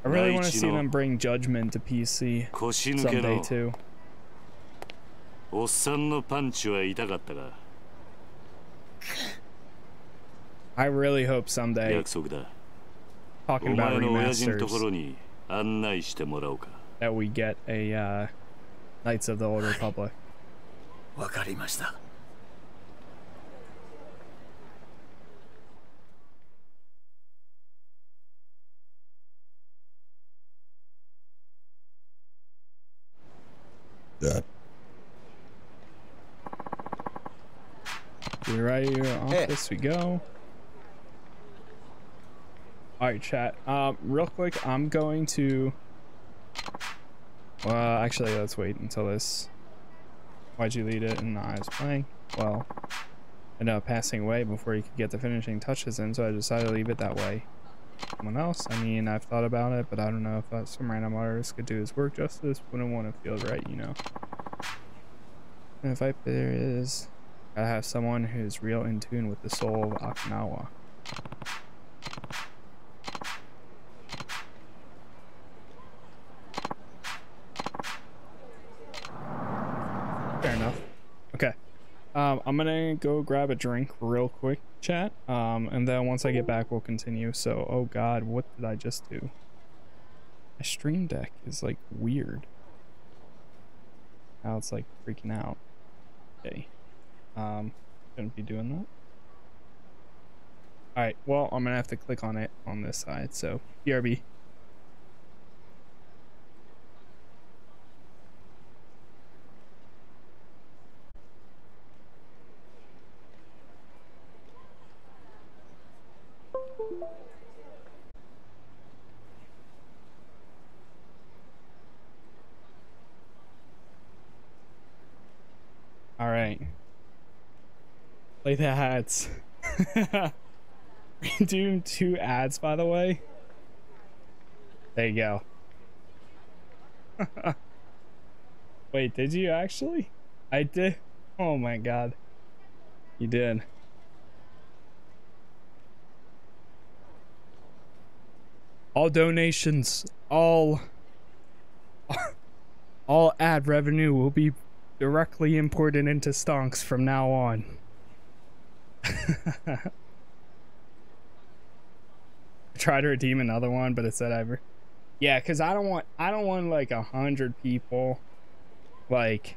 Speaker 1: I really want to see them bring Judgment to PC someday too.
Speaker 2: おっさんのパンチは痛かったが
Speaker 1: I really hope someday
Speaker 2: 約束だ
Speaker 1: talking
Speaker 2: お前の親父のところに案内してもらおうか
Speaker 1: that we get a uh, Knights of the Old Republic.
Speaker 14: わかりました。
Speaker 1: We're right here. Office we go. All right, chat. Um, real quick, I'm going to. Well, actually, let's wait until this. Why'd you lead it? And I was playing. Well, ended up passing away before you could get the finishing touches in, so I decided to leave it that way. Someone else? I mean, I've thought about it, but I don't know if uh, some random artist could do his work justice. Wouldn't want to feel right, you know. And if I there is, I have someone who's real in tune with the soul of Okinawa. Fair enough. Okay. Um, I'm gonna go grab a drink real quick, chat. Um, and then once I get back, we'll continue. So, oh god, what did I just do? My stream deck is like weird. Now it's like freaking out. Okay. Um, shouldn't be doing that. Alright, well, I'm gonna have to click on it on this side. So, BRB. Play the ads. Do two ads, by the way. There you go. Wait, did you actually? I did. Oh my god. You did. All donations, all all ad revenue will be directly imported into stonks from now on. I tried to redeem another one, but it said ever. Yeah, cause I don't want I don't want like a hundred people like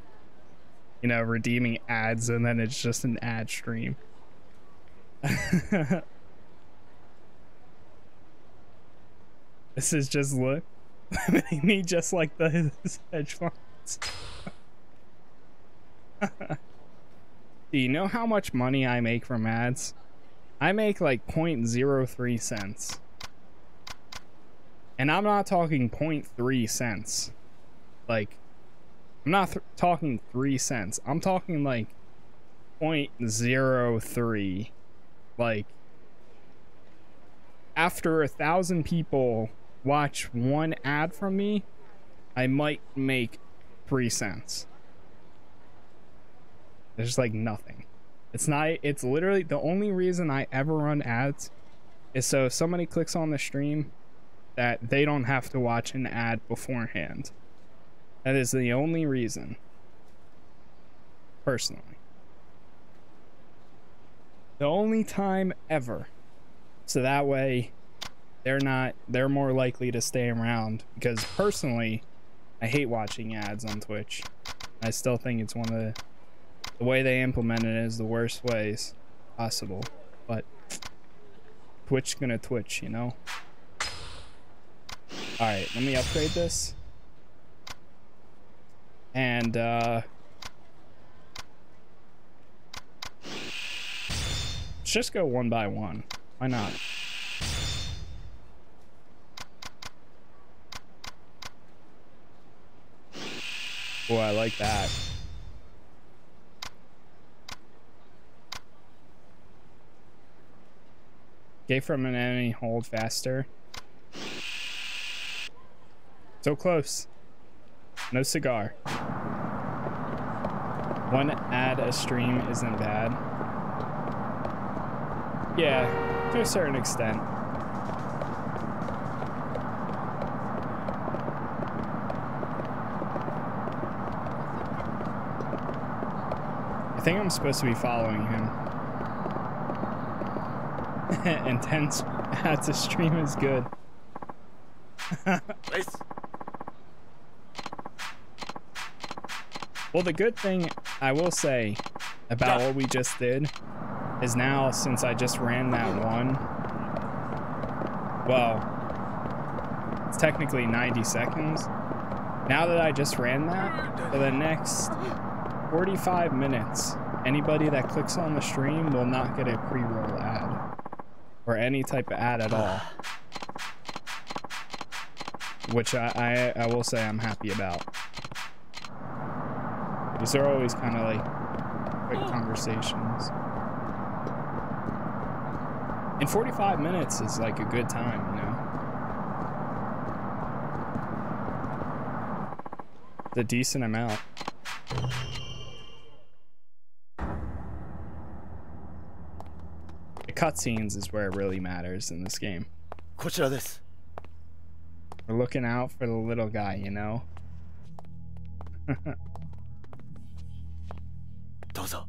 Speaker 1: you know redeeming ads and then it's just an ad stream. this is just look me just like the hedge funds. Do you know how much money I make from ads? I make like 0.03 cents. And I'm not talking 0.3 cents. Like, I'm not talking 3 cents. I'm talking like 0.03. Like, after a thousand people watch one ad from me, I might make 3 cents. There's just like nothing. It's not, it's literally the only reason I ever run ads is so if somebody clicks on the stream that they don't have to watch an ad beforehand. That is the only reason. Personally. The only time ever. So that way they're not they're more likely to stay around because personally I hate watching ads on Twitch. I still think it's one of the the way they implement it is the worst ways possible. But Twitch gonna Twitch, you know? Alright, let me upgrade this. And uh Let's just go one by one. Why not? Oh, I like that. Gate from an enemy, hold faster. So close. No cigar. One ad a stream isn't bad. Yeah, to a certain extent. I think I'm supposed to be following him. Intense ads to stream is good. well, the good thing I will say about what we just did is now since I just ran that one, well, it's technically 90 seconds. Now that I just ran that, for the next 45 minutes, anybody that clicks on the stream will not get a pre-roll ad or any type of ad at all. Which I, I, I will say I'm happy about. These are always kind of like quick conversations. And 45 minutes is like a good time, you know? It's a decent amount. cutscenes is where it really matters in this game.
Speaker 14: こちらです。
Speaker 1: We're looking out for the little guy, you know?
Speaker 14: どうぞ。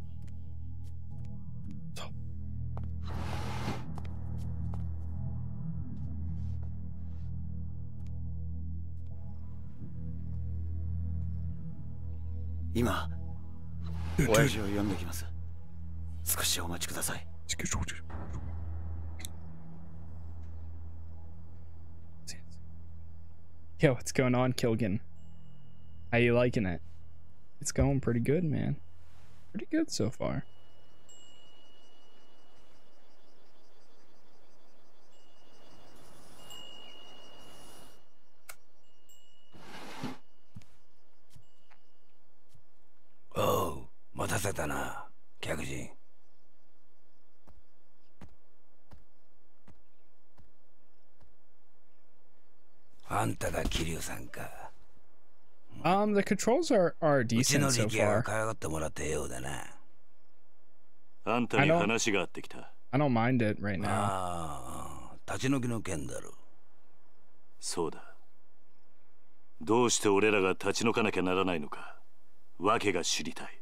Speaker 14: 今、親父を呼んできます。少しお待ちください。
Speaker 1: Yo, what's going on, Kilgan? How you liking it? It's going pretty good, man. Pretty good so far.
Speaker 21: さんか。
Speaker 1: Um, the controls are are decent
Speaker 21: の
Speaker 1: so far.
Speaker 21: が可愛がってもらったようだな。
Speaker 2: あんたに話があってきた。
Speaker 1: I don't mind it right now.
Speaker 21: ああ立ち退きの件だろ
Speaker 2: そうだ。どうして俺らが立ち退かなきゃならないのか訳が知りたい。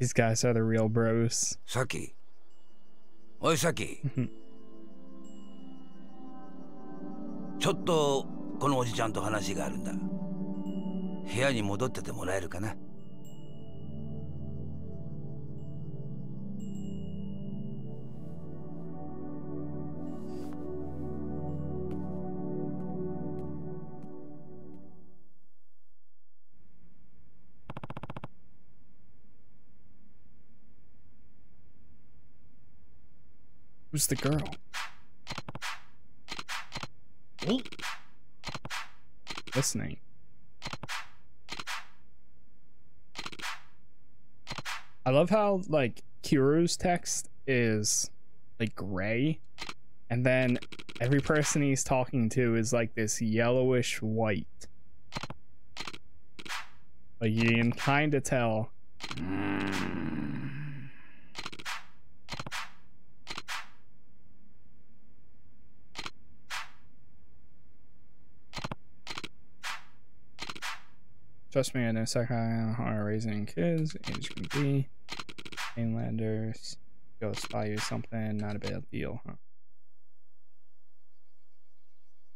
Speaker 1: These guys are the real bros.
Speaker 21: さきおいさきちょっとこのおじちゃんと話があるんだ部屋に戻っててもらえるかな
Speaker 1: Who's the girl? Listening. I love how like Kiryu's text is like gray and then every person he's talking to is like this yellowish white. Like you can kind of tell. Trust me, I know second are raising kids, age can be. Mainlanders, go spy you something, not a bad deal, huh?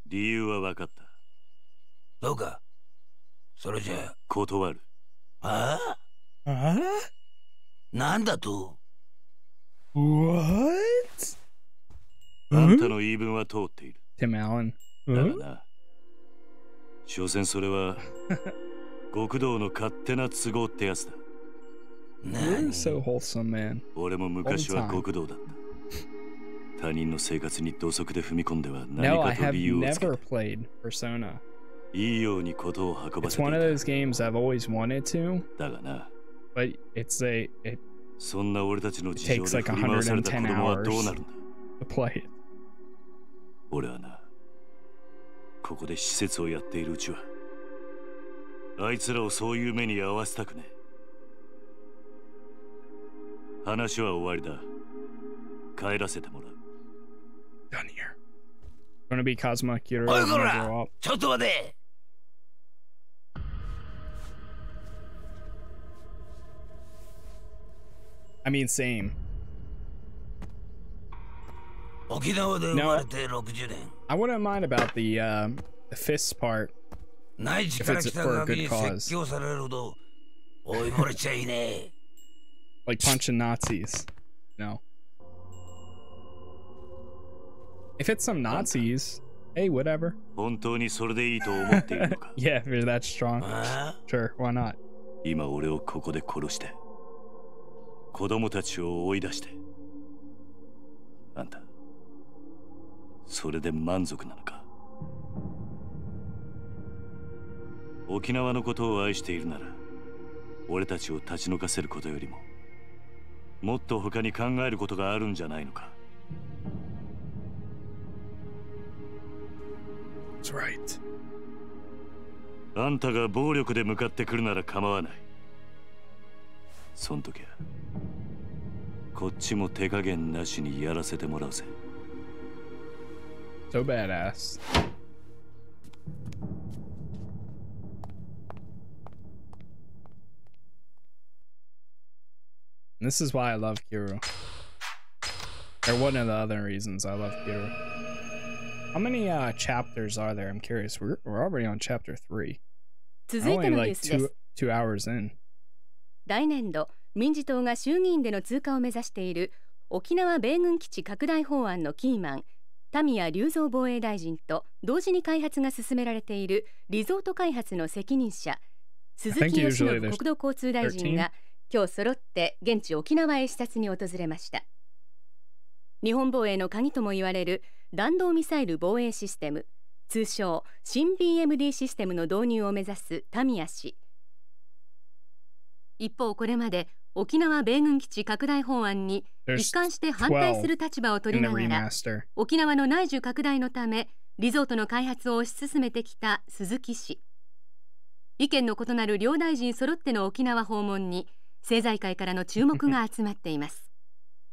Speaker 2: 理由は分かった
Speaker 21: どうかそれじゃあ
Speaker 2: 断る
Speaker 21: ああ
Speaker 1: あ
Speaker 21: なんだと
Speaker 1: What?
Speaker 2: あんたの言い分は通っている
Speaker 1: Tim Allen.
Speaker 2: だがな所詮それは 極道の勝手な都合ってやつだ。
Speaker 1: 何 so wholesome, man.
Speaker 2: 俺も昔は極道だった。他人の生活に土足で踏み込んでは何かと理由をつけ
Speaker 1: た。No,
Speaker 2: いいようにことを運ばせていた。
Speaker 1: It's one of those games I've always to,
Speaker 2: だがな。
Speaker 1: But it's a, it
Speaker 2: そんな俺たちの事情で振り回された子供はどうなるんだ？俺はな、ここで施設をやっているうちは、あいつらをそういう目に合わせたくねえ話は終わりだ帰らせてもらう
Speaker 1: Done here. Gonna be Kazuma Kiryu
Speaker 21: おいこら
Speaker 1: grow up.
Speaker 21: ちょっと待て
Speaker 1: I mean, same.
Speaker 21: 沖縄で生まれて60年
Speaker 1: I wouldn't mind about the uh, the fist part
Speaker 21: 内地から来た
Speaker 1: good
Speaker 21: に説教されるほど追い漏れちゃいねえ
Speaker 1: like punching Nazis. No. If it's some Nazis, hey, whatever.
Speaker 2: 本当にそれでいいと思っているのか
Speaker 1: Yeah, if you're that strong. Sure, why not?
Speaker 2: 今俺をここで殺して子供たちを追い出してあんたそれで満足なのか沖縄のことを愛しているなら俺たちを立ち退かせることよりももっと他に考えることがあるんじゃないのか
Speaker 1: ？That's right.
Speaker 2: あんたが暴力で向かってくるなら構わないそん時はこっちも手加減なしにやらせてもらうぜ
Speaker 1: So badass. And this is why I love Kiryu. Or one of the other reasons I love Kiryu. How many uh, chapters are there? I'm curious. We're, we're already on chapter three. Only like two, two hours in.
Speaker 11: 来年度、民自党が衆議院での通過を目指している沖縄米軍基地拡大法案のキーマン、田宮隆三防衛大臣と同時に開発が進められているリゾート開発の責任者、鈴木義信国土交通大臣が、13? 今日揃って現地沖縄へ視察に訪れました日本防衛の鍵とも言われる弾道ミサイル防衛システム通称新 BMD システムの導入を目指す田宮氏一方これまで沖縄米軍基地拡大法案に一貫して反対する立場を取りながら.沖縄の内需拡大のためリゾートの開発を推し進めてきた鈴木氏意見の異なる両大臣揃っての沖縄訪問に政財界からの注目が集まっています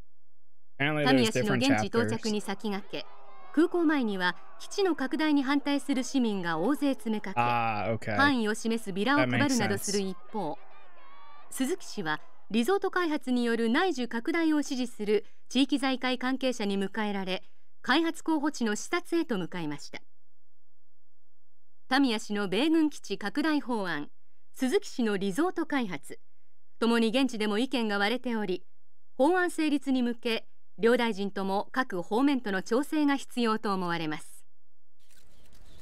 Speaker 1: there's
Speaker 11: 宮氏の現地到.着に先駆け空港前には基地の拡大に反対する市民が大勢詰めかけ
Speaker 1: Ah.
Speaker 11: 範囲を示すビラを配るなど.する一方鈴木氏はリゾート開発による内需拡大を支持する地域財界関係者に迎えられ開発候補地の視察へと向かいました田宮氏の米軍基地拡大法案鈴木氏のリゾート開発ともに現地でも意見が割れており法案成立に向け両大臣とも各方面との調整が必要と思われます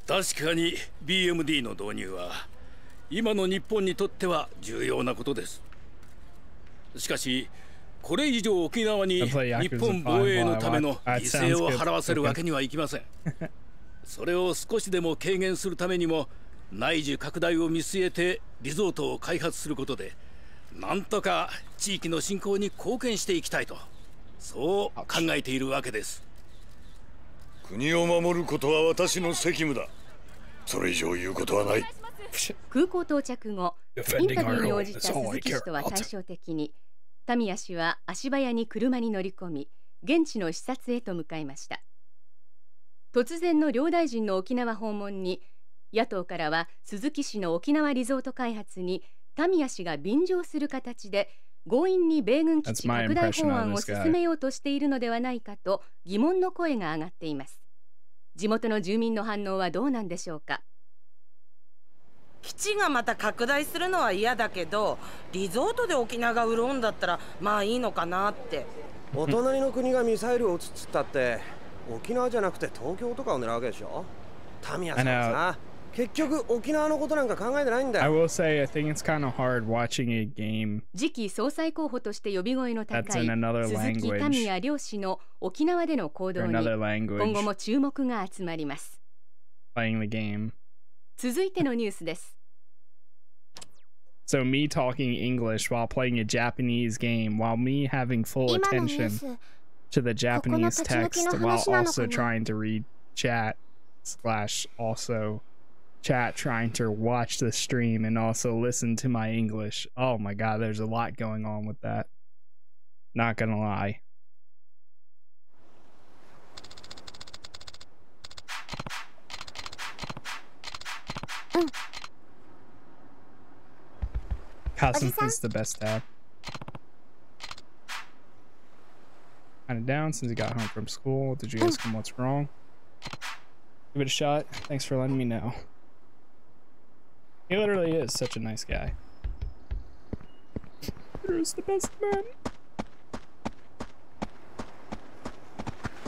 Speaker 14: 確かに BMD の導入は今の日本にとっては重要なことですしかしこれ以上沖縄に日本防衛のための
Speaker 1: 5 while I
Speaker 14: 犠牲を.払わせるわけにはいきません それを少しでも軽減するためにも内需拡大を見据えてリゾートを開発することでなんとか地域の振興に貢献していきたいとそう考えているわけです。
Speaker 17: 国を守ることは私の責務だ。それ以上言うことはない。
Speaker 11: 空港到着後インタビューに応じた鈴木氏とは.対照的にタミヤ氏は足早に車に乗り込み現地の視察へと向かいました。突然の両大臣の沖縄訪問に野党からは鈴木氏の沖縄リゾート開発にタミヤ氏が便乗する形で強引に米軍基地拡大法案を.進めようとしているのではないかと疑問の声が上がっています。地元の住民の反応はどうなんでしょうか？
Speaker 22: 基地がまた拡大するのは嫌だけどリゾートで沖縄が潤うんだったらまあいいのかなって。
Speaker 23: お隣の国がミサイルを撃つっつったって沖縄じゃなくて東京とかを狙うわけでしょ？タミヤさんさ結局沖縄のことなんか考えてないんだ
Speaker 1: I
Speaker 23: よ
Speaker 1: will say, I think it's kind of hard watching a game
Speaker 11: 次期総裁候補として呼び声の高い鈴木.民也両氏の沖縄での行動に今後も注目が集まります
Speaker 1: playing the game.
Speaker 11: 続いてのニュースです
Speaker 1: So me talking English while playing a Japanese game, while me having full
Speaker 10: 今のニュー
Speaker 1: attention
Speaker 10: ス
Speaker 1: to the Japanese
Speaker 10: 立ち退き
Speaker 1: text
Speaker 10: の
Speaker 1: while
Speaker 10: 話なのか
Speaker 1: also
Speaker 10: な
Speaker 1: trying to read chat slash also chat trying to watch the stream and also listen to my English. Oh my god, there's a lot going on with that. Not gonna lie. Cosm
Speaker 10: Oji-san?
Speaker 1: is the best dad. Kind of down since he got home from school. Did you ask him mm. what's wrong? Give it a shot. Thanks for letting me know. He literally is such a nice guy. Peter the best man.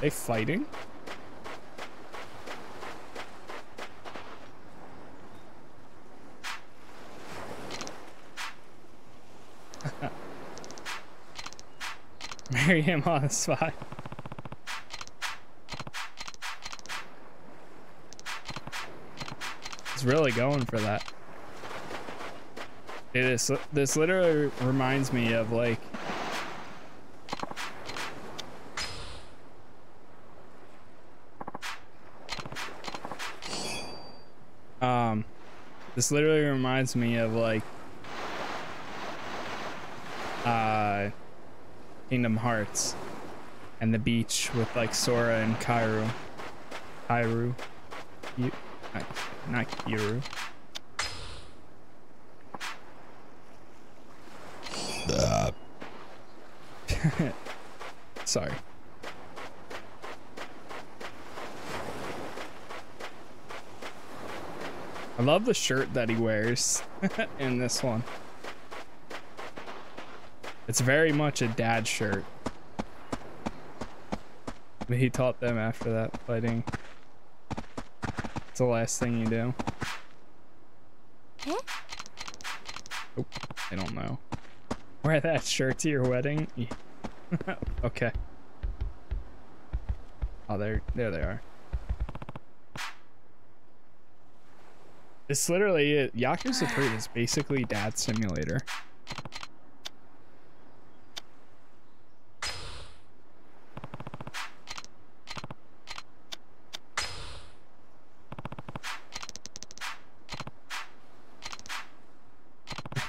Speaker 1: They fighting? Marry him on the spot. He's really going for that. It is. This literally reminds me of like. Um, this literally reminds me of like. Uh, Kingdom Hearts, and the beach with like Sora and Kairi. Kairi, Ki- not, not Kiryu. Sorry. I love the shirt that he wears in this one. It's very much a dad shirt. But he taught them after that fighting. It's the last thing you do. Oh, I don't know. Wear that shirt to your wedding? Okay. Oh, there, there they are. It's literally it. Yakuza 3 is basically Dad Simulator.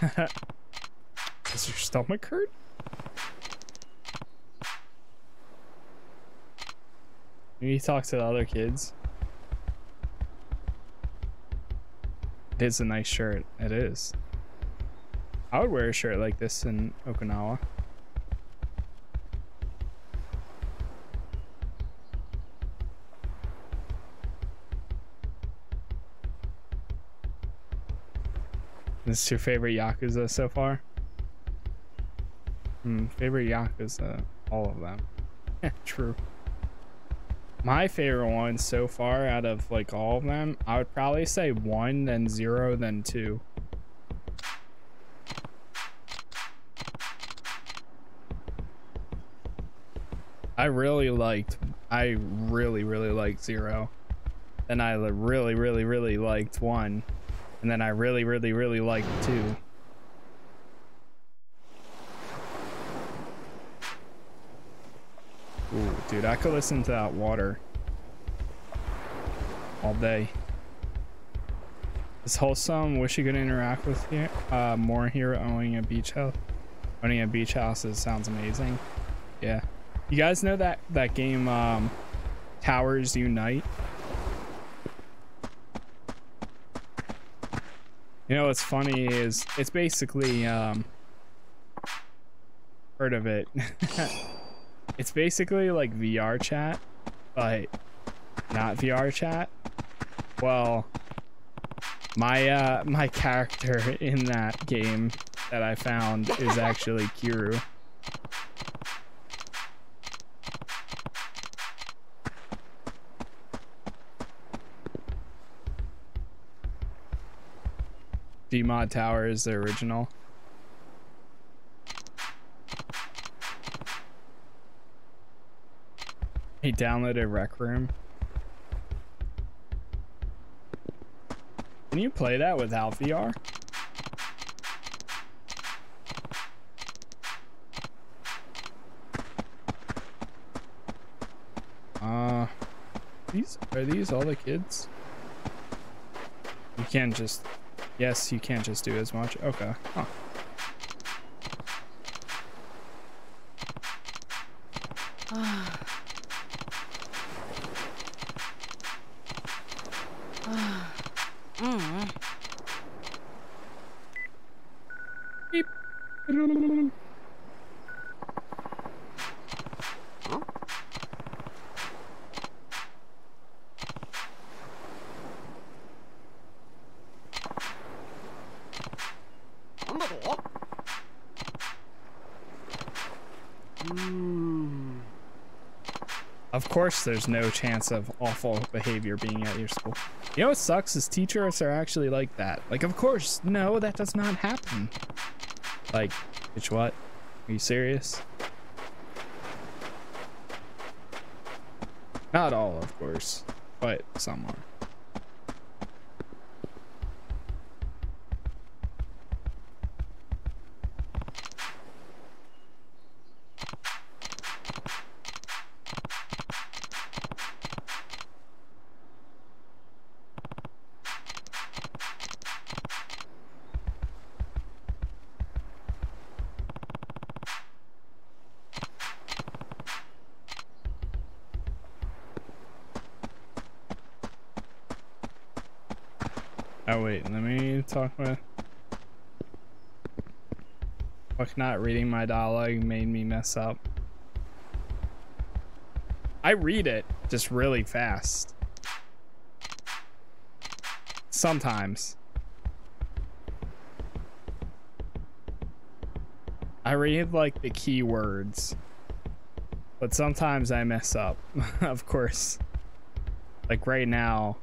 Speaker 1: Does your stomach hurt? Maybe talk to the other kids. It is a nice shirt. It is. I would wear a shirt like this in Okinawa. This is your favorite Yakuza so far? Hmm, favorite Yakuza, all of them. Yeah, True. My favorite one so far out of like all of them, I would probably say one, then zero, then two. I really liked, I really, really liked zero. Then I really, really, really liked one. And then I really, really, really liked two. Ooh, dude, I could listen to that water all day. This wholesome. Wish you could interact with here. Uh, more here owning a beach house. Owning a beach house is, sounds amazing. Yeah. You guys know that that game, um, Towers Unite? You know what's funny is it's basically um heard of it. it's basically like VR chat, but not VR chat? Well, my uh my character in that game that I found is actually Kiryu. GMod Tower is the original. He downloaded Rec Room. Can you play that without VR? Uh, these are these all the kids? You can't just, yes, you can't just do as much. Okay. Huh. There's no chance of awful behavior being at your school. You know what sucks is teachers are actually like that. Like, of course, no, that does not happen. Like, bitch, what? Are you serious? Not all, of course, but some are. talk with. Fuck not reading my dialogue made me mess up. I read it just really fast. Sometimes. I read like the keywords. But sometimes I mess up, of course. Like right now,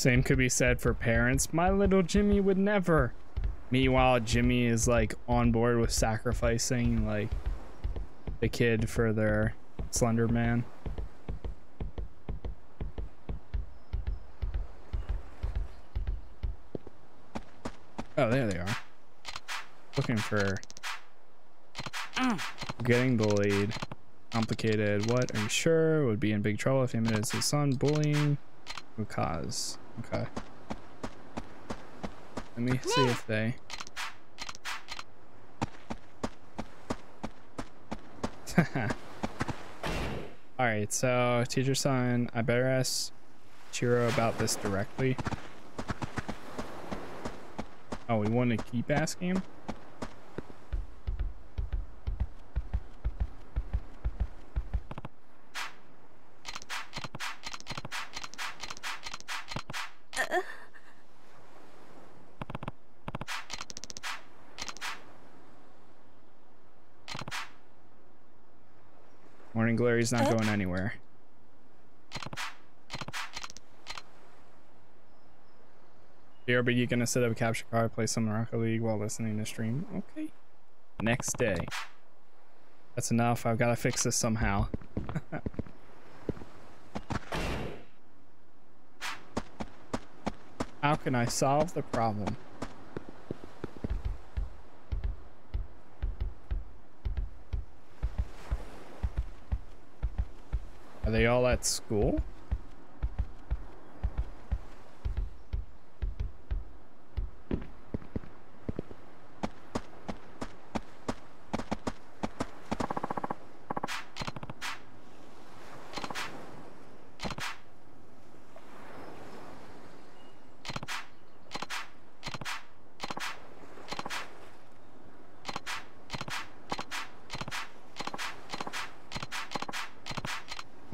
Speaker 1: Same could be said for parents. My little Jimmy would never. Meanwhile, Jimmy is like on board with sacrificing like the kid for their Slender Man. Oh, there they are. Looking for getting bullied. Complicated. What? Are you sure? Would be in big trouble if he admitted his son bullying would cause. Okay. Let me see if they... Alright, so teacher son, I better ask Chiro about this directly. Oh, we want to keep asking him? He's not going anywhere. Here, but you gonna set up a capture card, play some Rocket League while listening to stream. Okay. Next day. That's enough. I've got to fix this somehow. How can I solve the problem? All at school?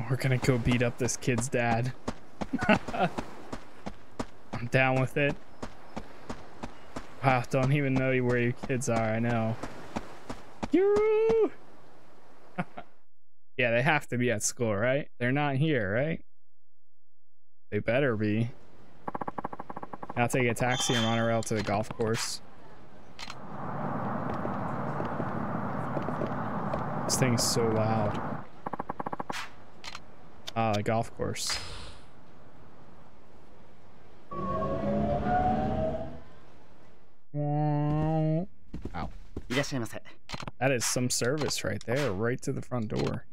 Speaker 1: We're gonna go beat up this kid's dad. I'm down with it. Wow, don't even know where your kids are, I know. Yeah, they have to be at school, right? They're not here, right? They better be. I'll take a taxi and run around to the golf course. This thing's so loud. Ah, the golf course. Ow. That is some service right there, right to the front door.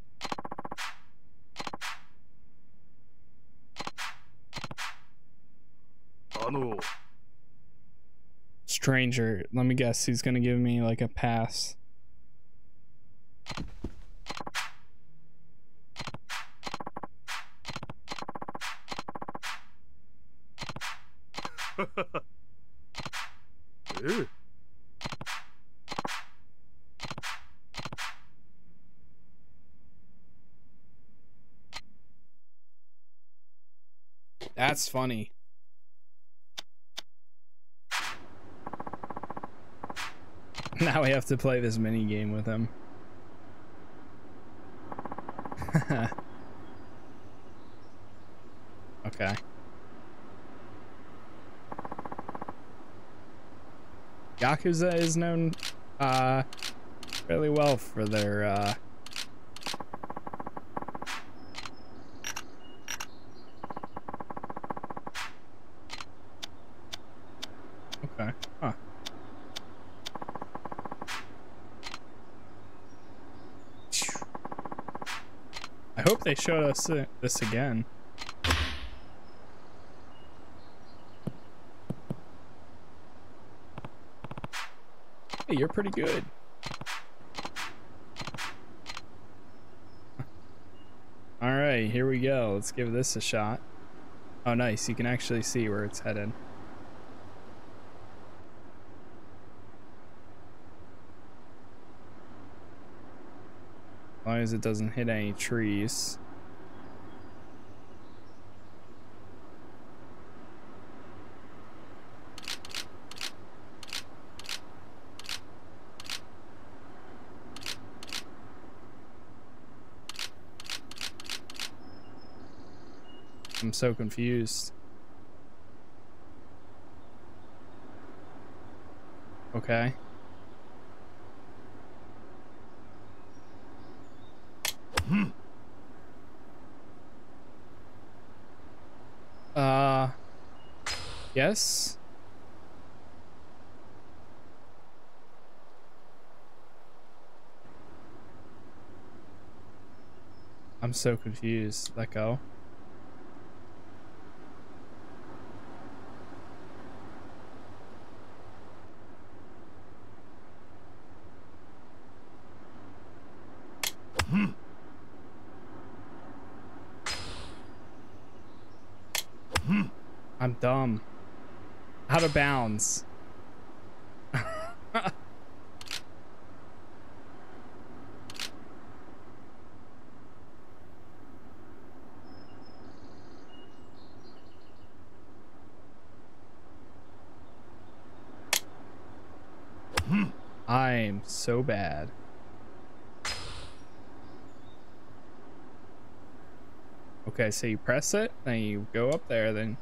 Speaker 1: Stranger, let me guess, he's gonna give me like a pass. That's funny. now we have to play this mini game with him. okay. Yakuza is known uh, fairly well for their uh, Okay. Huh. I hope they showed us this again. Hey, you're pretty good. All right, here we go. Let's give this a shot. Oh, nice. You can actually see where it's headed. As long as it doesn't hit any trees. I'm so confused. Okay. Uh, yes. I'm so confused. Let go. I'm dumb. Out of bounds. I'm so bad. Okay, so you press it, then you go up there, then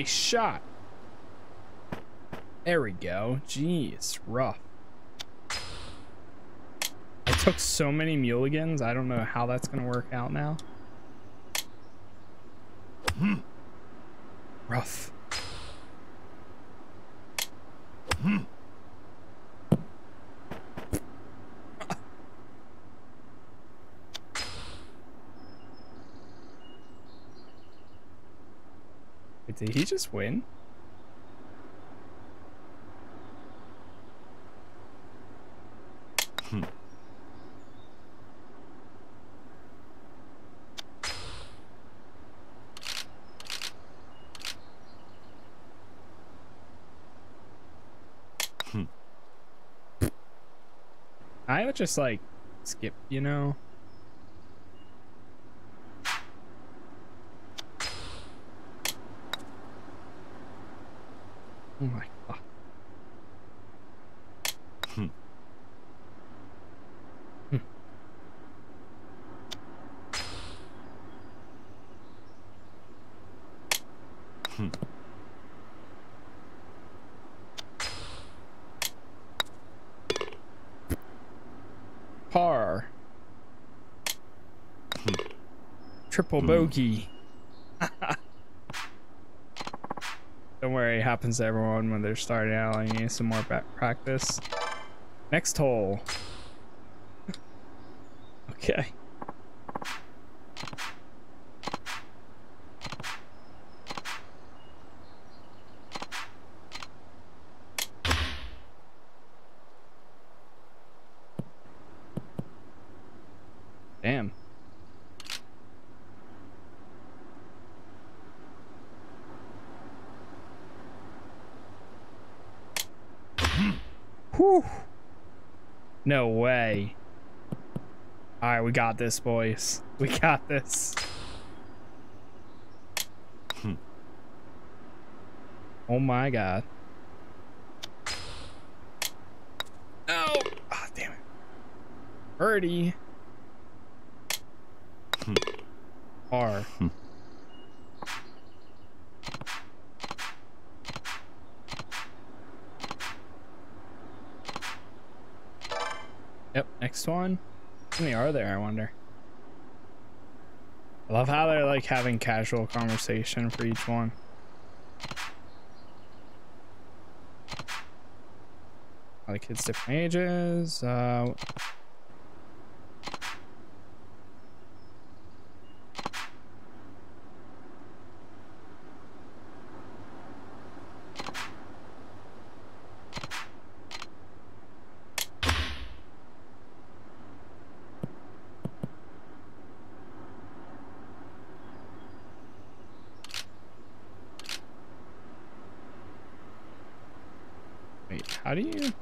Speaker 1: Nice shot. There we go. Jeez, rough. I took so many mulligans. I don't know how that's going to work out now. Rough. Did he just win? Hmm. Hmm. I would just like skip, you know? Triple
Speaker 2: hmm.
Speaker 1: bogey. Don't worry, it happens to everyone when they're starting out. I need some more practice. Next hole. okay. Damn. Whew. No way. Alright, we got this, boys. We got this.
Speaker 2: Hmm.
Speaker 1: oh my god. No! Ah, oh, damn it. Birdie.
Speaker 2: Hmm.
Speaker 1: R.
Speaker 2: Hmm.
Speaker 1: Yep, next one. How many are there, I wonder? I love how they're like having casual conversation for each one. The kids different ages. Uh, How do you...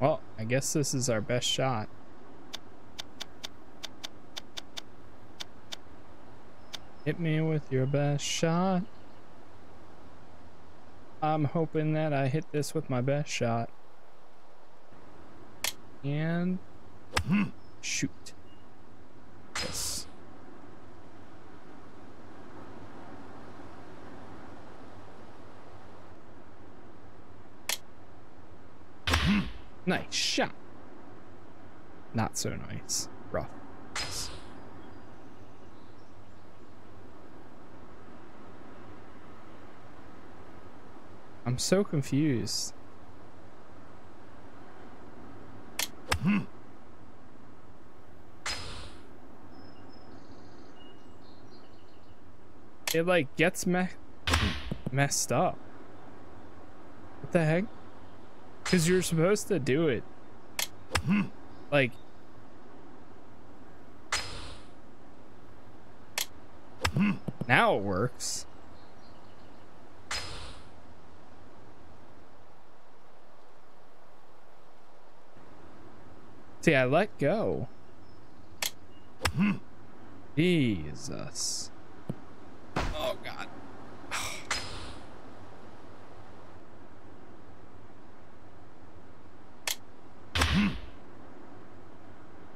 Speaker 1: Well, I guess this is our best shot. Hit me with your best shot. I'm hoping that I hit this with my best shot. And shoot. Yes. Nice shot. Not so nice. Rough. I'm so confused. it like gets me messed up. What the heck? Because you're supposed to do it. Hmm. like. Hmm. Now it works. See, I let go. Hmm. Jesus. Oh, God.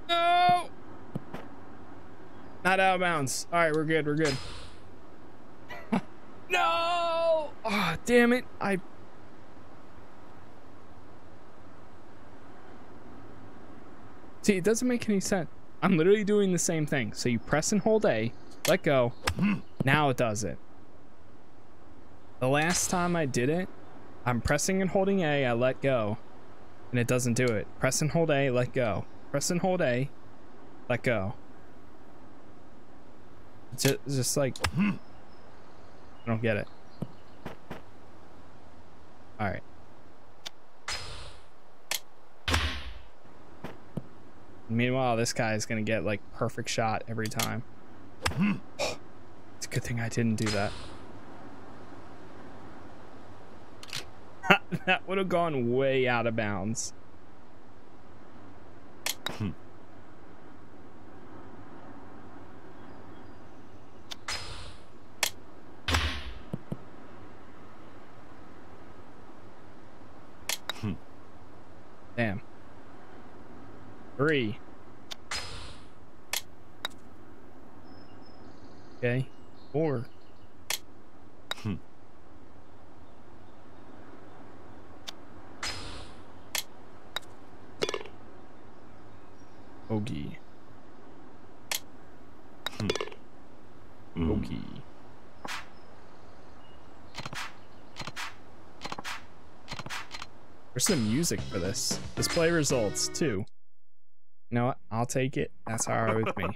Speaker 1: no! Not out of bounds. All right, we're good. We're good. no! Oh, damn it. I See, it doesn't make any sense. I'm literally doing the same thing. So you press and hold A, let go. Hmm. Now it does it. The last time I did it, I'm pressing and holding A, I let go, and it doesn't do it. Press and hold A, let go. Press and hold A, let go. It's just, like, hmm. I don't get it. All right. Meanwhile, this guy is gonna get like perfect shot every time. Hmm. it's a good thing I didn't do that. that would have gone way out of bounds. Damn. Three. Okay. Four. Hmm. Ogie. Ogie. Where's some music for this? Display results, too. You know what? I'll take it. That's alright with me.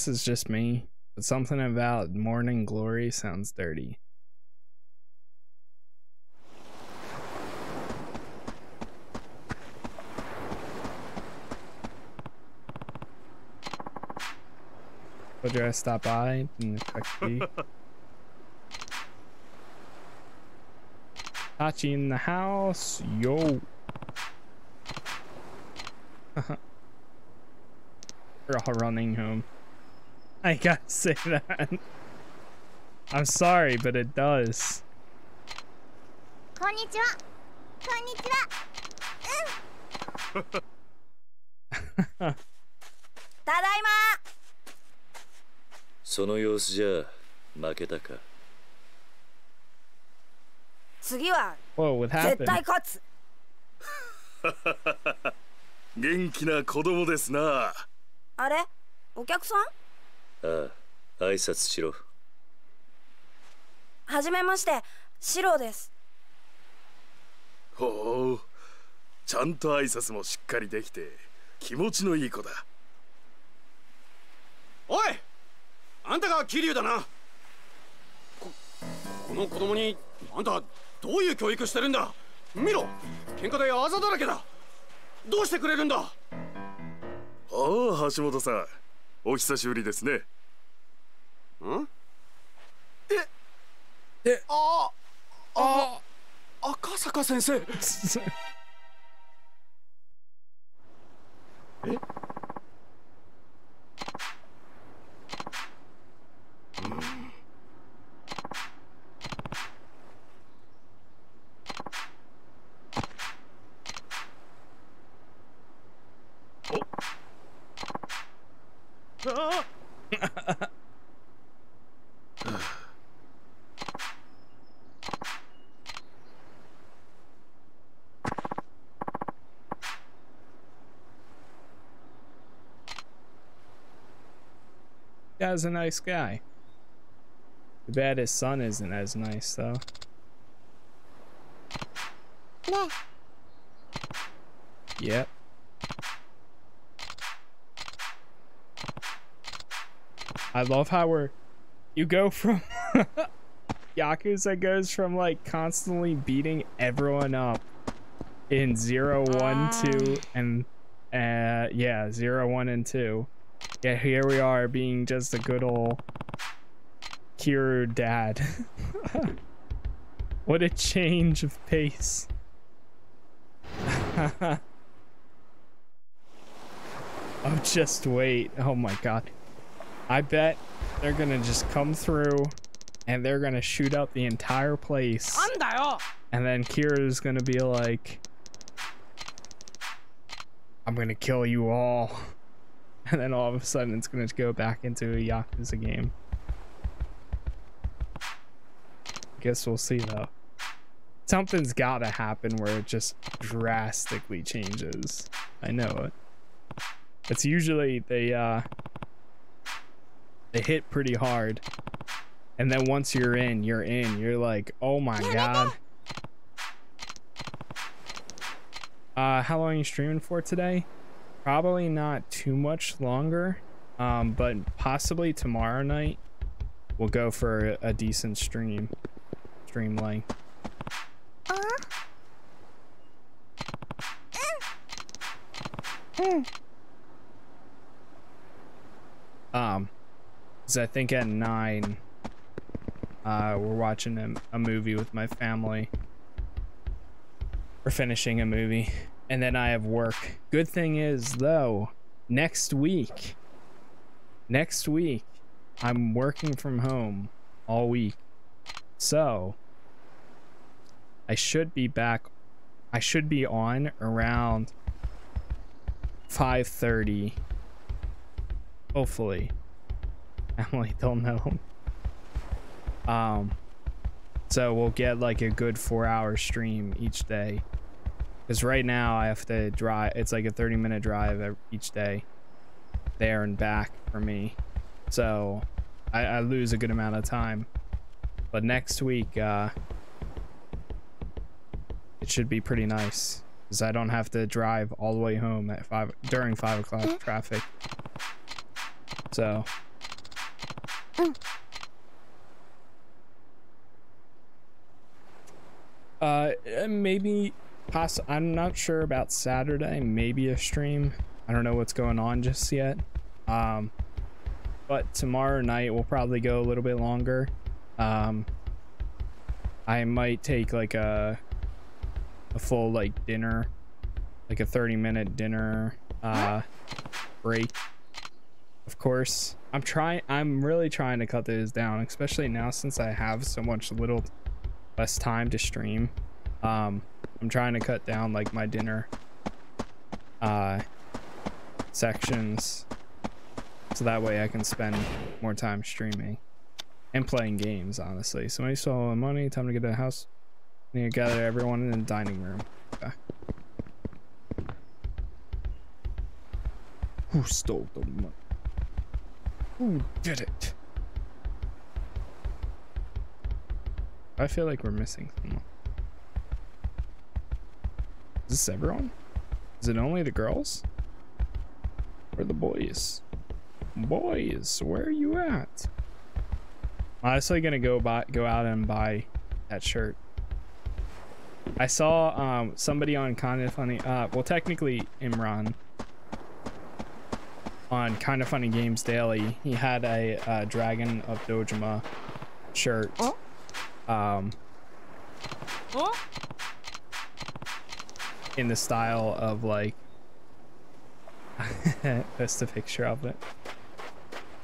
Speaker 1: This is just me, but something about morning glory sounds dirty. Would you stop by and quickly? Tachi in the house, yo. We're all running home. I gotta say that. I'm sorry, but it does.
Speaker 10: こんにちは。こんにちは。うん。ただいま。
Speaker 2: その様子じゃ負けたか。
Speaker 10: 次は
Speaker 1: Whoa,
Speaker 10: 絶対勝つ。
Speaker 17: 元気な子供ですな。
Speaker 10: あれお客さん
Speaker 2: ああ挨拶しろ。
Speaker 10: はじめましてシロです。
Speaker 17: ほう。ちゃんと挨拶もしっかりできて気持ちのいい子だ。
Speaker 23: おい!あんたが桐生だな。ここの子供にあんたどういう教育してるんだ?見ろ!喧嘩であざだらけだ!どうしてくれるんだ?あ
Speaker 17: あ橋本さんお久しぶりですね。ん？
Speaker 23: え？え？ああ赤坂先生。え？
Speaker 1: Guy's a nice guy. Too bad his son isn't as nice though. Yep. I love how we're you go from Yakuza goes from like constantly beating everyone up in 0, 1, 2, and uh yeah, 0, 1, and 2. Yeah, here we are being just a good old Kiryu dad. what a change of pace. oh, just wait. Oh my god. I bet they're gonna just come through and they're gonna shoot up the entire place. And then Kiryu's gonna be like, I'm gonna kill you all. And then all of a sudden it's gonna go back into a Yakuza game. Guess we'll see though. Something's gotta happen where it just drastically changes. I know it. It's usually they uh they hit pretty hard. And then once you're in, you're in. You're like, oh my god. Uh, how long are you streaming for today? Probably not too much longer, um, but possibly tomorrow night we'll go for a decent stream, stream length. Um, because I think at nine, uh, we're watching a, a movie with my family. We're finishing a movie, and then I have work. Good thing is, though, next week, next week, I'm working from home all week. So, I should be back. I should be on around 5:30. Hopefully. Emily, don't know. Um, so we'll get like a good four-hour stream each day. Because right now I have to drive. It's like a 30-minute drive each day, there and back for me. So I, I lose a good amount of time. But next week, uh, it should be pretty nice because I don't have to drive all the way home at five during five o'clock traffic. So Uh, maybe, I'm not sure about Saturday. Maybe a stream. I don't know what's going on just yet. Um, but tomorrow night we'll probably go a little bit longer. Um, I might take like a a full like dinner, like a 30 minute dinner uh break. Of course, I'm trying. I'm really trying to cut those down, especially now since I have so much little less time to stream. Um, I'm trying to cut down like my dinner uh, sections so that way I can spend more time streaming and playing games, honestly. Somebody stole the money. Time to get to the house. Need to gather everyone in the dining room. Okay. Who stole the money? Who did it? I feel like we're missing someone. Is this everyone? Is it only the girls? Or the boys? Boys, where are you at? I'm honestly gonna go buy go out and buy that shirt. I saw um somebody on Kinda Funny uh well technically Imran on Kinda Funny games daily he had a uh, dragon of dojima shirt um in the style of like that's the picture of it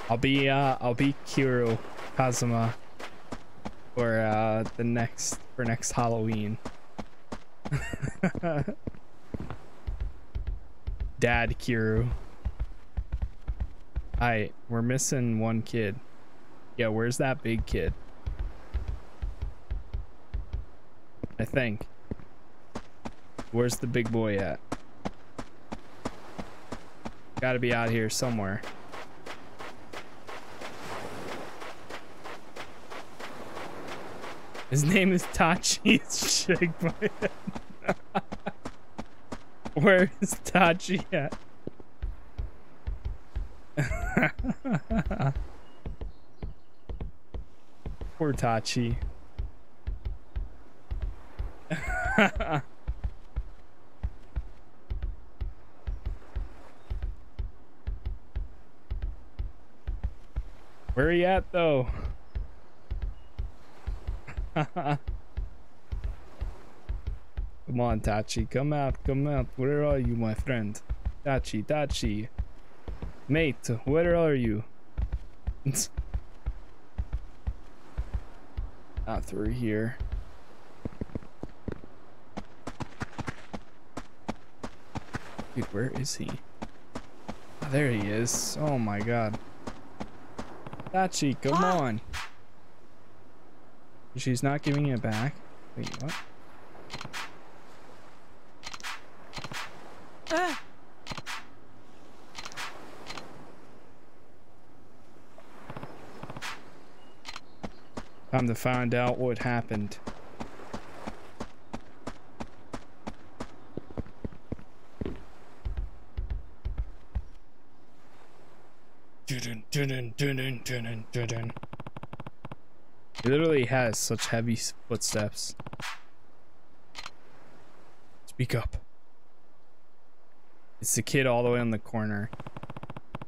Speaker 1: i'll be uh i'll be Kiryu Kazuma for uh the next for next halloween dad kiro Alright, we're missing one kid. Yeah, where's that big kid? I think. Where's the big boy at? Gotta be out here somewhere. His name is Tachi. Shake. Where is Tachi at? Poor Tachi. Where are you at though? come on, Tachi. Come out, come out. Where are you, my friend? Tachi, Tachi. Mate, where are you? Not through here. Dude, where is he? Oh, there he is. Oh my god. Dachi, come on. She's not giving it back. Wait, what?
Speaker 22: Ah.
Speaker 1: Time to find out what happened. Dun, dun, dun, dun, dun. He literally has such heavy footsteps. Speak up. It's the kid all the way in the corner.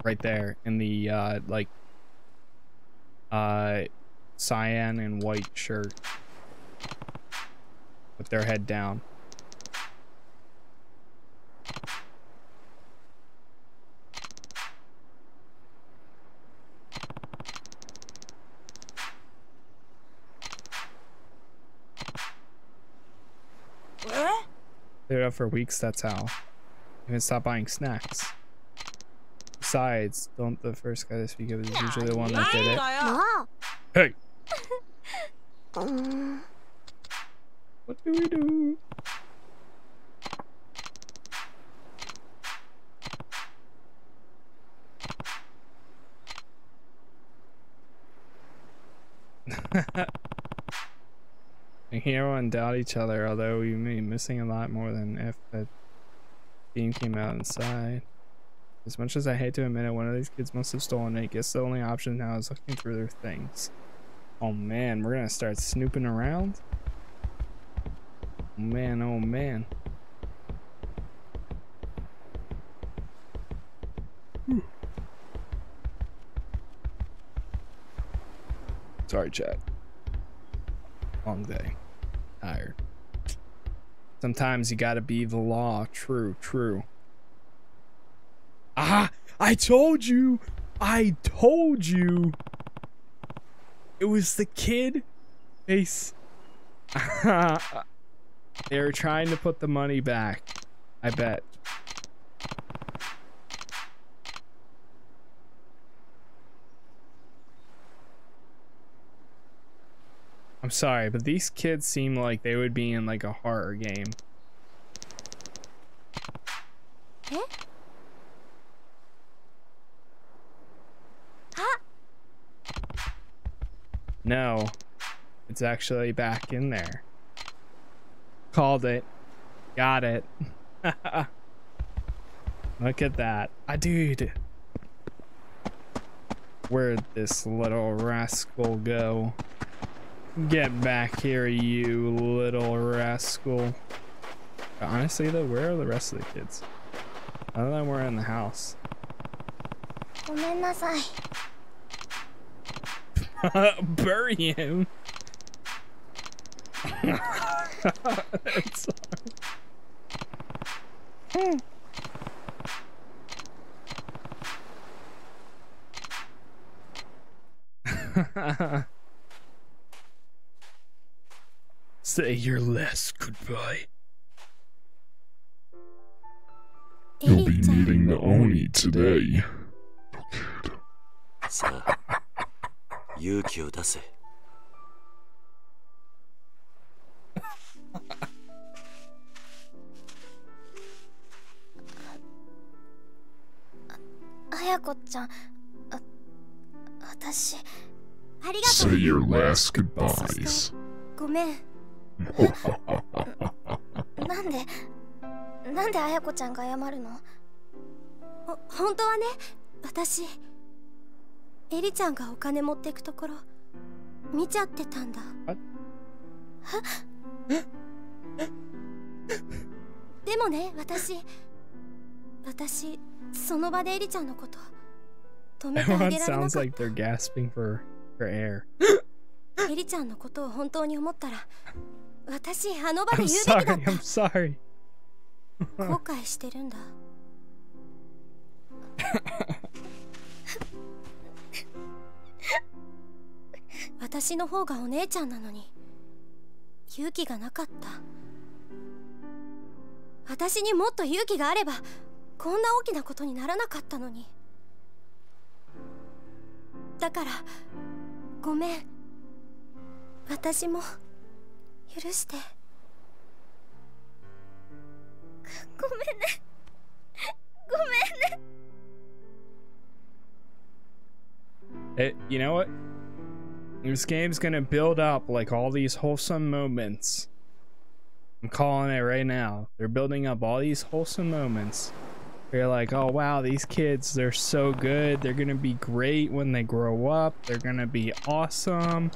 Speaker 1: Right there in the uh like uh cyan and white shirt. With their head down.
Speaker 22: Eh?
Speaker 1: They're up for weeks, that's how. Even stop buying snacks. Besides, don't the first guy to speak of is usually the one that did it. Hey! What do we do? We hero and doubt each other, although we may be missing a lot more than if the team came out inside. As much as I hate to admit it, one of these kids must have stolen it. Guess the only option now is looking through their things. Oh man, we're gonna start snooping around? Oh, man, oh man. Whew. Sorry, chat. Long day. Tired. Sometimes you gotta be the law. True, true. Ah! I told you! I told you! It was the kid face. They're trying to put the money back. I bet. I'm sorry, but these kids seem like they would be in like a horror game.
Speaker 19: Ah!
Speaker 1: No, it's actually back in there. Called it. Got it. Look at that. Ah, dude. Where'd this little rascal go? Get back here, you little rascal. Honestly, though, where are the rest of the kids? Other than we're in the house. Bury him. it's... Mm. Say your last goodbye.
Speaker 24: You'll be meeting the Oni today.
Speaker 2: さあ勇気を出せ
Speaker 10: 綾子ちゃんあ私
Speaker 19: ありがと
Speaker 24: Say
Speaker 19: う
Speaker 24: your last goodbyes.
Speaker 19: ごめん
Speaker 10: なんでなんで綾子ちゃんが謝るの？
Speaker 19: ほ本当はね私エリちゃんがお金持ってくところ見ちゃってたんだ。でもね私私その場でエリちゃんのこと止めてあげられな
Speaker 1: sounds
Speaker 19: かっ
Speaker 1: like they're gasping for, for air.
Speaker 19: た エリちゃんのことを本当に思ったら私あの場で言うべきだ
Speaker 1: sorry, I'm sorry.
Speaker 19: 後悔してるんだ。私の方がお姉ちゃんなのに勇気がなかった。私にもっと勇気があればこんな大きなことにならなかったのに。だからごめん。私も許してごめんねごめんね
Speaker 1: It, you know what? This game's gonna build up like all these wholesome moments. I'm calling it right now. They're building up all these wholesome moments. You're like, oh wow, these kids, they're so good. They're gonna be great when they grow up. They're gonna be awesome.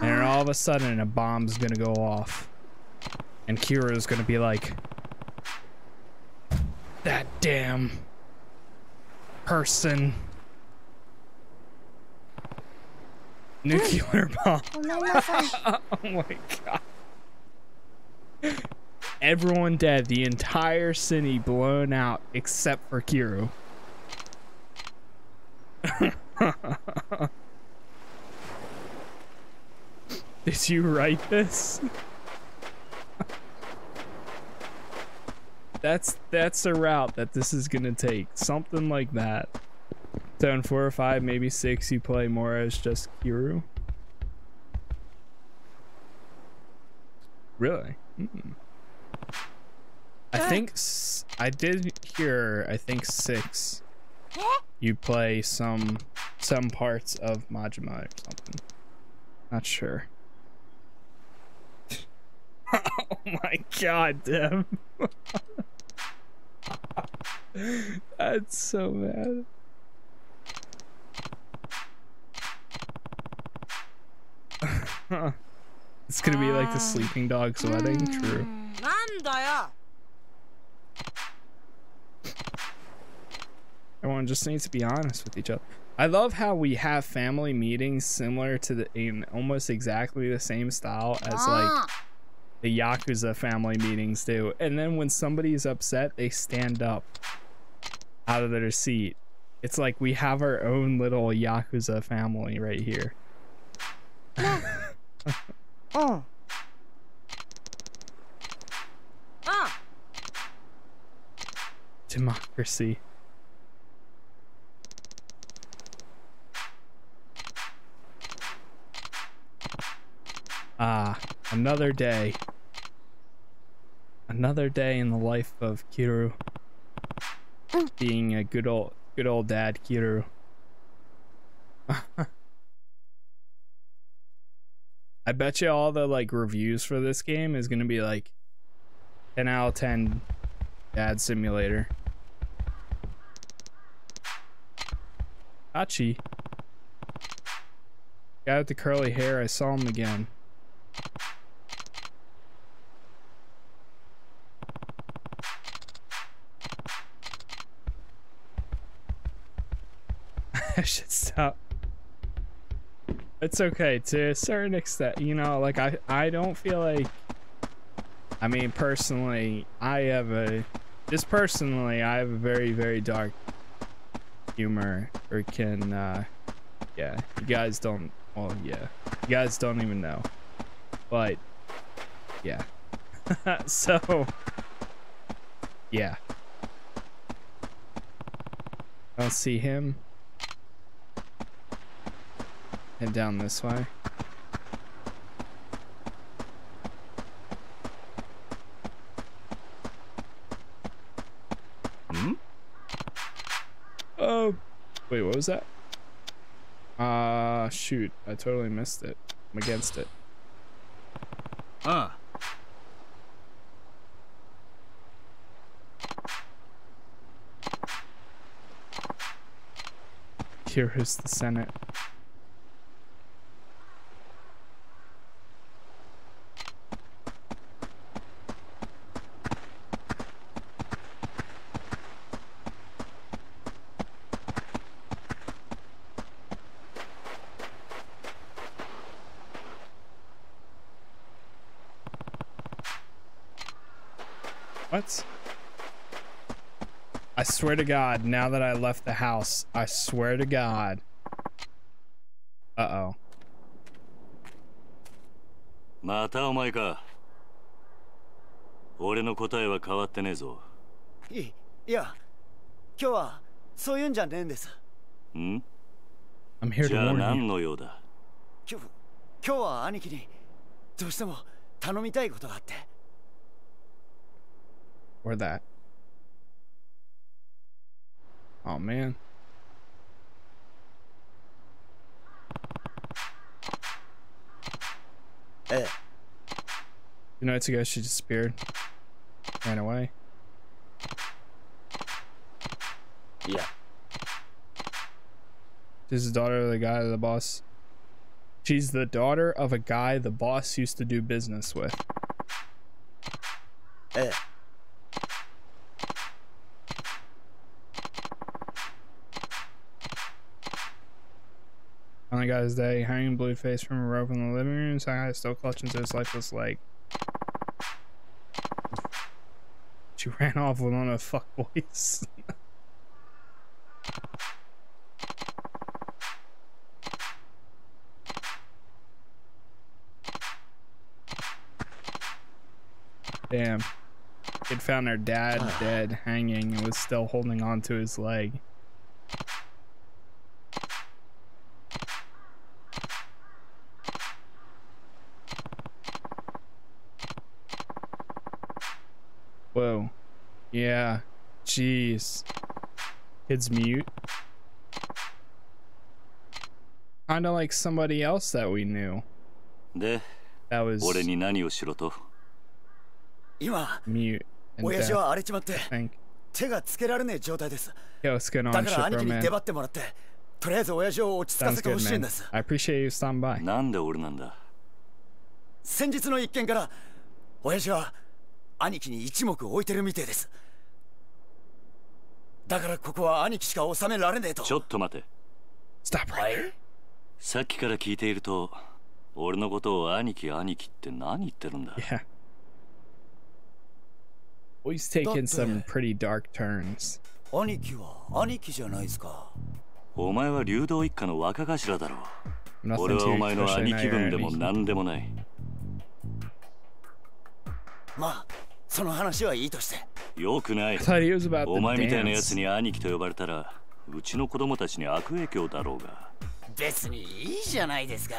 Speaker 1: And all of a sudden, a bomb's gonna go off. And Kiryu's gonna be like, That damn person. Nuclear
Speaker 19: oh, bomb.
Speaker 1: oh my god. Everyone dead, the entire city blown out except for Kiryu. Did you write this? that's that's a route that this is gonna take. Something like that. So in four or five, maybe six, you play more as just Kiryu. Really? Mm. I think s- I did hear. I think six. You play some some parts of Majima or something. Not sure. oh my god, Deb. That's so bad. it's gonna be like the sleeping dog's wedding,
Speaker 22: mm. true.
Speaker 1: Everyone just needs to be honest with each other. I love how we have family meetings similar to the in almost exactly the same style as like ah the Yakuza family meetings do. And then when somebody's upset, they stand up out of their seat. It's like we have our own little Yakuza family right here.
Speaker 22: Oh.
Speaker 1: Democracy. Ah, another day. Another day in the life of Kiryu. Being a good old good old dad Kiryu. I bet you all the like reviews for this game is gonna be like 10 out of 10 dad simulator. Hachi. Guy with the curly hair, I saw him again. I should stop. It's okay to a certain extent, you know, like I I don't feel like I mean personally I have a just personally I have a very very dark humor or can uh yeah, you guys don't well yeah. You guys don't even know. But yeah. so yeah. I don't see him. Head down this way.
Speaker 2: Hmm?
Speaker 1: Oh, wait, what was that? Uh, shoot, I totally missed it. I'm against it.
Speaker 2: Ah.
Speaker 1: Here is the Senate. What? I swear to God, now that I left the house, I swear to God. Uh-oh.
Speaker 2: またお前か俺の答えは変わってねえぞ
Speaker 4: いいや今日はそういうんじゃねえんです
Speaker 2: ん
Speaker 1: ？I'm here to
Speaker 2: じゃあ
Speaker 1: warn you.
Speaker 2: 何の用だ？
Speaker 4: 今日今日は兄貴にどうしても頼みたいことがあって
Speaker 1: Or that. Oh man.
Speaker 4: Eh.
Speaker 1: Two nights ago, she disappeared. Ran away.
Speaker 4: Yeah.
Speaker 1: She's the daughter of the guy the boss. She's the daughter of a guy the boss used to do business with.
Speaker 4: Eh.
Speaker 1: Finally got his day, hanging blue face from a rope in the living room. Saki still clutching to his lifeless leg. She ran off with one of the fuckboys. Damn. Kid found their dad dead, hanging, and was still holding on to his leg. Whoa. Yeah. Jeez. Kid's mute. Kinda like somebody else that we knew.
Speaker 2: で
Speaker 1: That was
Speaker 2: 俺に何をしろと
Speaker 4: 今
Speaker 1: mute and
Speaker 4: 親父
Speaker 1: deaf.
Speaker 4: は荒れちまって
Speaker 1: think.
Speaker 4: 手がつけられねえ状態です
Speaker 1: Yo, what's going
Speaker 4: だ
Speaker 1: on,
Speaker 4: から兄貴に
Speaker 1: Shipro
Speaker 4: 出
Speaker 1: man?
Speaker 4: 張ってもらってとりあえず親父を落ち着か
Speaker 1: Sounds
Speaker 4: せてほ
Speaker 1: good,
Speaker 4: しいん
Speaker 1: man.
Speaker 4: です
Speaker 1: I appreciate you stopping by.
Speaker 2: なんで俺なんだ
Speaker 4: 先日の一件から親父は兄貴に一目置いてるみてえです だからここは兄貴しか収められねえと。
Speaker 2: ちょっと待て。
Speaker 1: Stop
Speaker 4: はい
Speaker 2: さっきから聞いていると俺のことを兄貴兄貴って何言ってるんだ
Speaker 1: ？Yeah. Always taking some pretty dark turns.
Speaker 4: 兄貴は兄貴じゃないですか。
Speaker 2: お前は流動一家の若頭だろう。俺はお前の兄貴分でも何でもない。
Speaker 4: まあその話はいいとして。
Speaker 2: よくない。お前みたいな.奴に兄貴と呼ばれたらうちの子供たちに悪影響だろうが。
Speaker 4: 別にいいじゃないですか。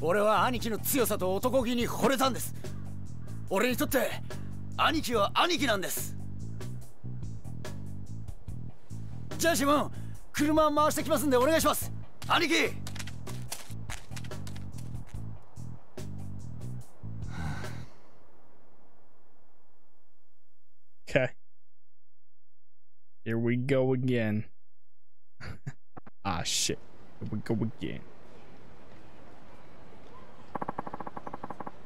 Speaker 4: 俺は兄貴の強さと男気に惚れたんです。俺にとって兄貴は兄貴なんです。じゃあシモン車回してきますんでお願いします。兄貴
Speaker 1: Okay. Here we go again. ah, shit. Here we go again.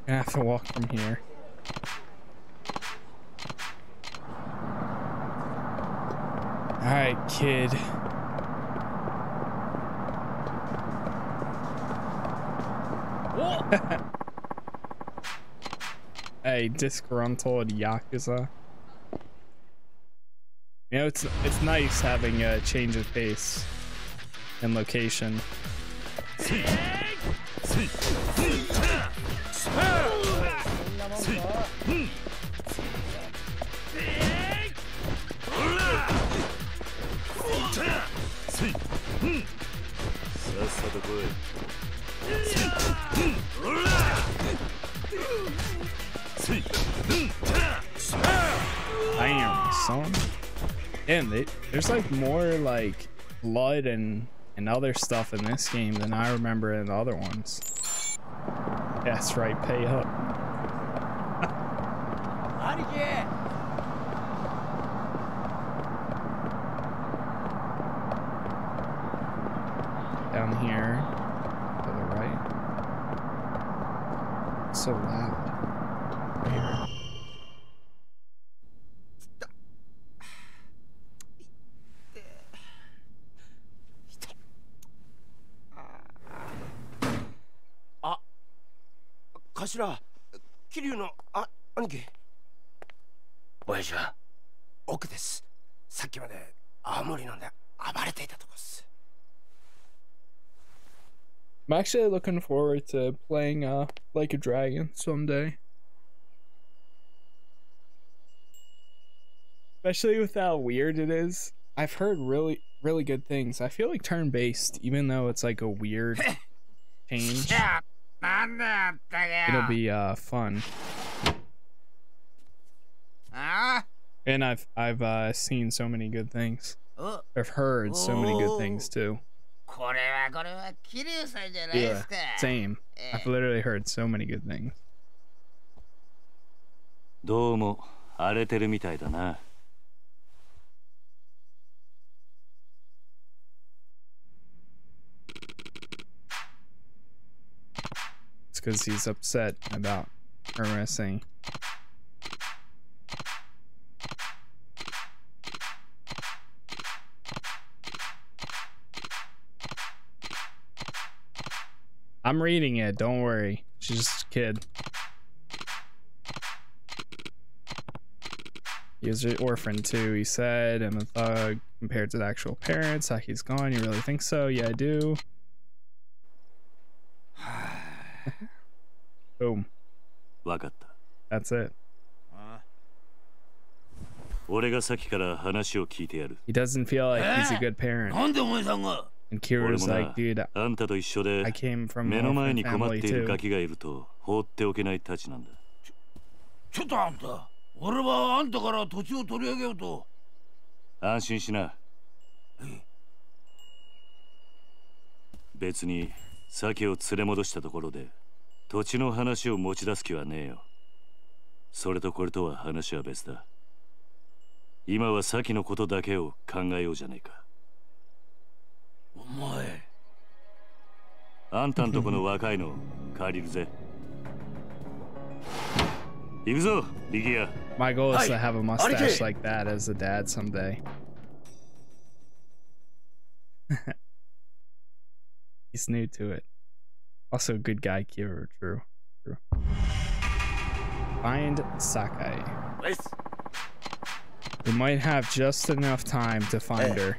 Speaker 1: Gonna have to walk from here. Alright, kid. hey, disgruntled Yakuza. You know, it's it's nice having a change of pace and location. Damn, son. Damn, they, there's like more like blood and and other stuff in this game than I remember in the other ones. That's right. Pay up.
Speaker 4: 兄貴
Speaker 1: Down here, to the right. So loud. Here.
Speaker 9: 頭桐生のあ兄貴親父は奥ですさっきまで青森飲んで暴れていたとこっす
Speaker 1: I'm actually looking forward to playing uh like a dragon someday. Especially with how weird it is. I've heard really really good things. I feel like turn based, even though it's like a weird change. It'll be uh fun.
Speaker 21: Ah?
Speaker 1: And I've I've uh seen so many good things.
Speaker 21: Oh.
Speaker 1: I've heard so many good things too.
Speaker 21: これはこれは桐生さんじゃないで
Speaker 1: Yeah,
Speaker 21: すか。
Speaker 1: same. I've literally heard so many good things.
Speaker 2: どうも荒れてるみたいだな
Speaker 1: Because he's upset about her missing. I'm reading it, don't worry. She's just a kid. He was an orphan too, he said, and a thug compared to the actual parents. Saki's gone, you really think so? Yeah, I do. Boom.
Speaker 2: わかった
Speaker 1: That's it.
Speaker 2: 俺がさっきから話を聞いてやる
Speaker 1: He doesn't feel like he's a good parent.
Speaker 21: なんでお前さんが
Speaker 1: And
Speaker 2: 俺
Speaker 1: Kira's like, dude,
Speaker 2: あんたと一緒で
Speaker 1: I came from
Speaker 2: 目の前に困っ
Speaker 1: family
Speaker 2: ている
Speaker 1: too.
Speaker 2: ガキがいると放っておけないたちなんだ。
Speaker 21: ちょっとあんた俺はあんたから土地を取り上げようと。
Speaker 2: 安心しな。別に鮭を連れ戻したところで土地の話を持ち出す気はねえよ。それとこれとは話は別だ。今は鮭のことだけを考えようじゃねえか。
Speaker 21: お前。
Speaker 2: あんたんとこの若いの借りるぜ。行くぞリギア
Speaker 1: My goal is to have a mustache like that as a dad someday. He's new to it. Also, good guy, Kiryu. True. True. Find Saki. We might have just enough time to find her.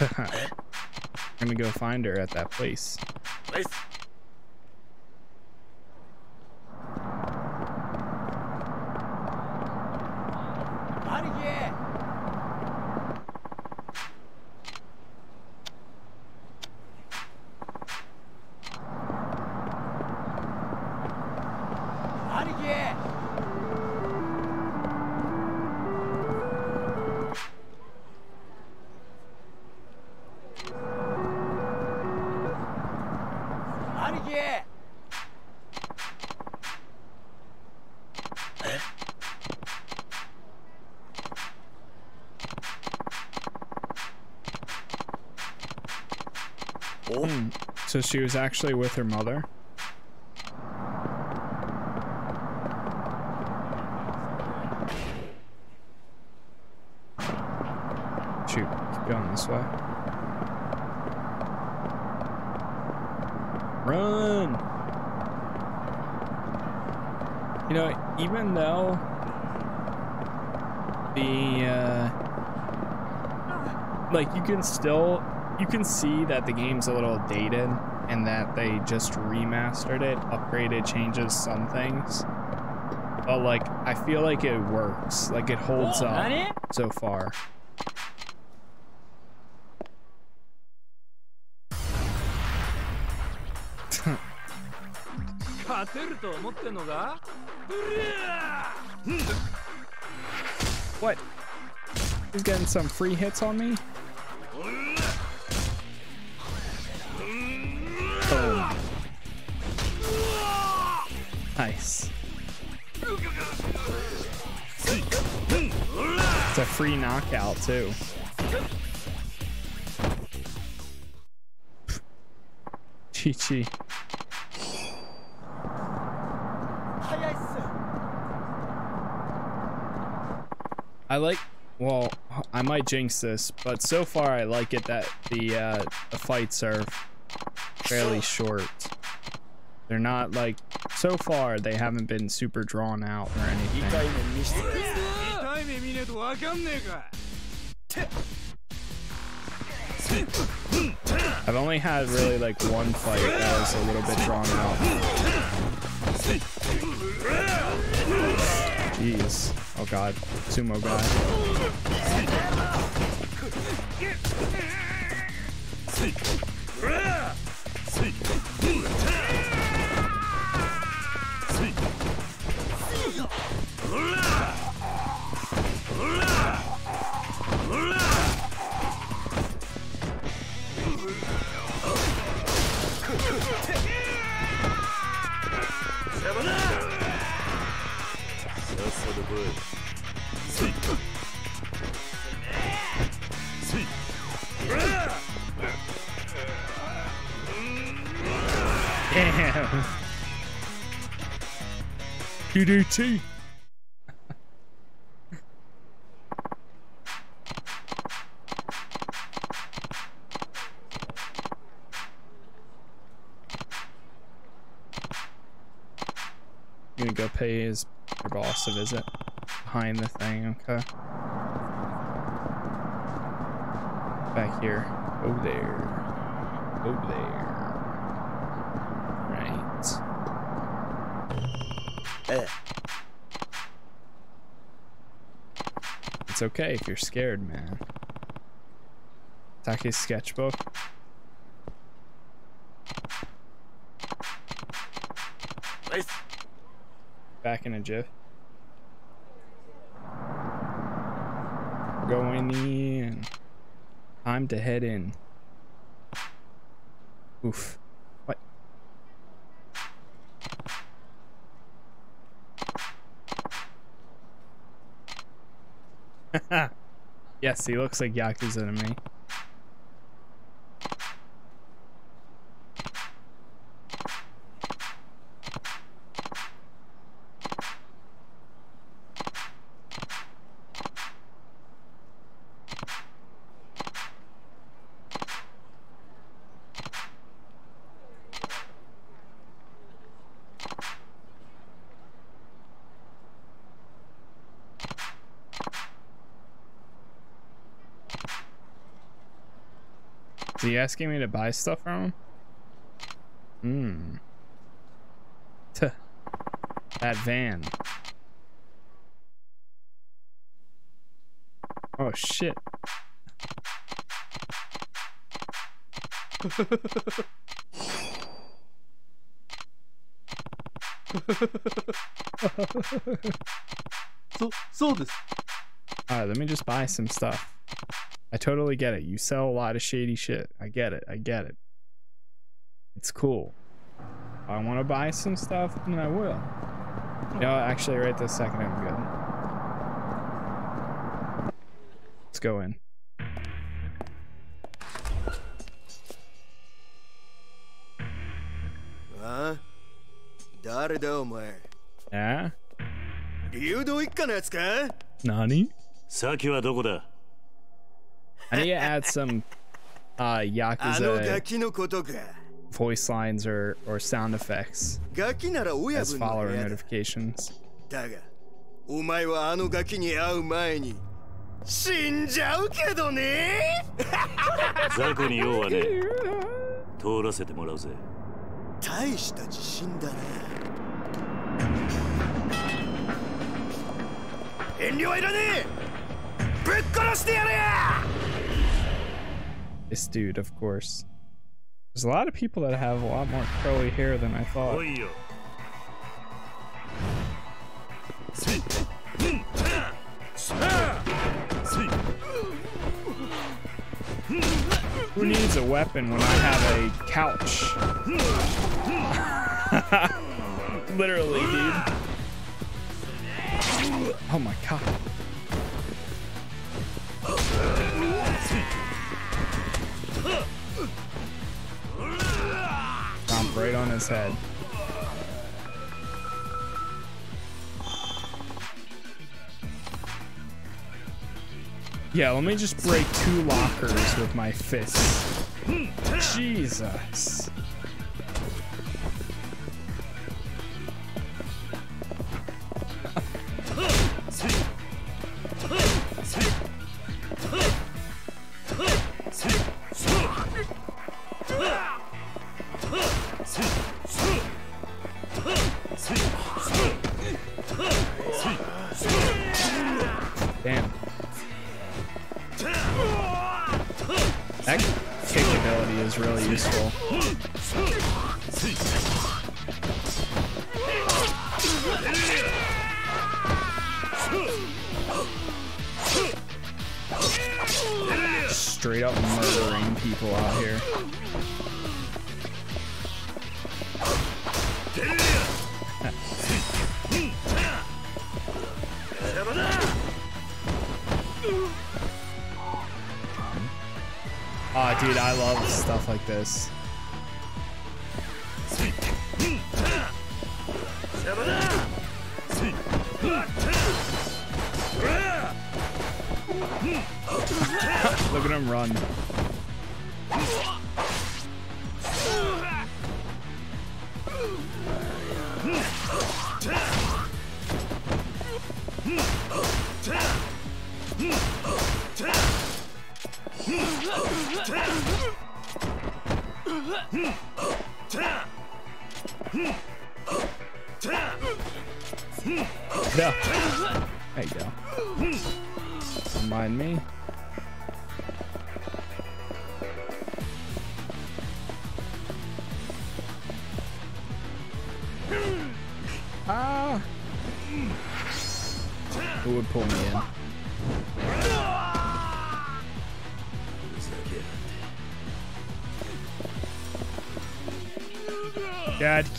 Speaker 1: I'm gonna go find her at that place. Hmm. So she was actually with her mother. Shoot, keep going this way. Run! You know, even though the uh, like you can still you can see that the game's a little dated and that they just remastered it, upgraded, changes some things. But like, I feel like it works. Like it holds
Speaker 16: oh,
Speaker 1: up so far. what? He's getting some free hits on me? It's a free knockout too. Chi Chi. I like, well, I might jinx this, but so far I like it that the uh, the fights are fairly short. They're not like, so far they haven't been super drawn out or anything.
Speaker 16: いいタイミ
Speaker 17: てみねえとわかんねえか
Speaker 1: I've only had really like one fight that was a little bit drawn out. Jeez. Oh god. Sumo guy. Damn. PDT. Gonna go pay his boss a visit behind the thing, okay? Back here. Over there. Over there. Right. Eh. It's okay if you're scared, man. Take's sketchbook. Back in a jiff. Going in. Time to head in. Oof. What? yes, he looks like Yakuza to me. Asking me to buy stuff from him? Hmm. That van. Oh shit.
Speaker 25: so, so this.
Speaker 1: Alright, let me just buy some stuff. I totally get it. You sell a lot of shady shit. I get it. I get it. It's cool. If I want to buy some stuff, then I will. You know, actually, right this second, I'm good. Let's go in.
Speaker 26: ああ誰だお前
Speaker 1: Yeah?
Speaker 26: 流動一家のやつか
Speaker 1: Nani?
Speaker 2: 先はどこだ
Speaker 1: I need to add some uh, Yakuza voice lines or, or sound effects as follower notifications.
Speaker 26: お前はあのガキに会う前に死んじゃうけどね
Speaker 2: 雑魚に用はねえ通らせてもらうぜ
Speaker 26: 大した自信だな遠慮はいらねえぶっ殺してやれや
Speaker 1: This dude, of course. There's a lot of people that have a lot more curly hair than I thought. Who needs a weapon when I have a couch? Literally, dude. Oh my god. Right on his head. Yeah, let me just break two lockers with my fists. Jesus.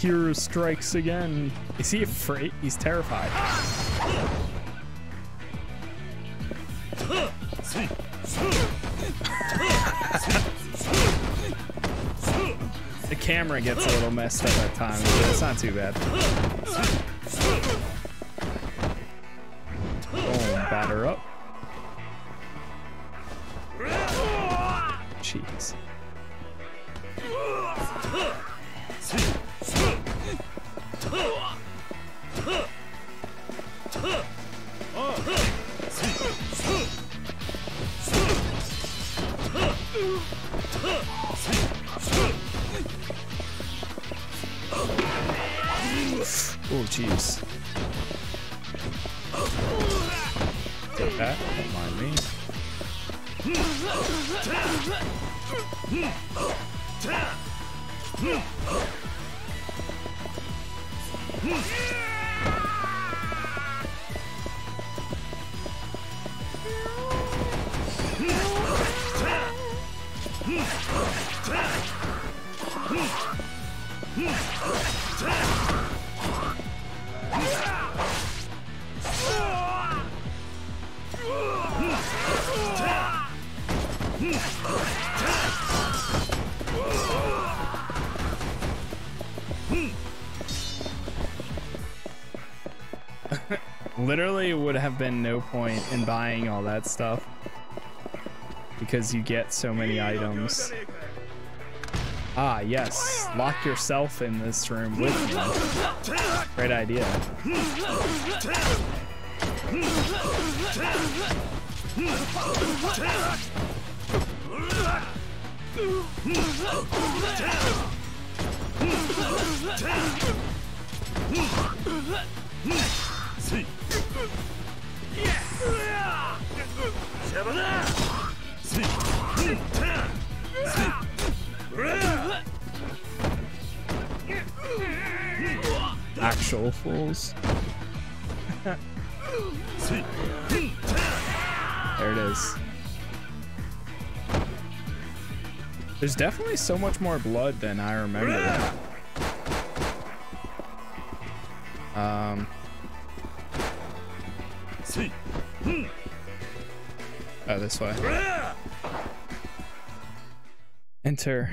Speaker 1: Strikes again. Is he afraid? He's terrified. the camera gets a little messed up at times, but it's not too bad. Been no point in buying all that stuff because you get so many items. Ah, yes. Lock yourself in this room with me. Great idea. Fools. there it is. There's definitely so much more blood than I remember. Um. Oh, this way. Enter.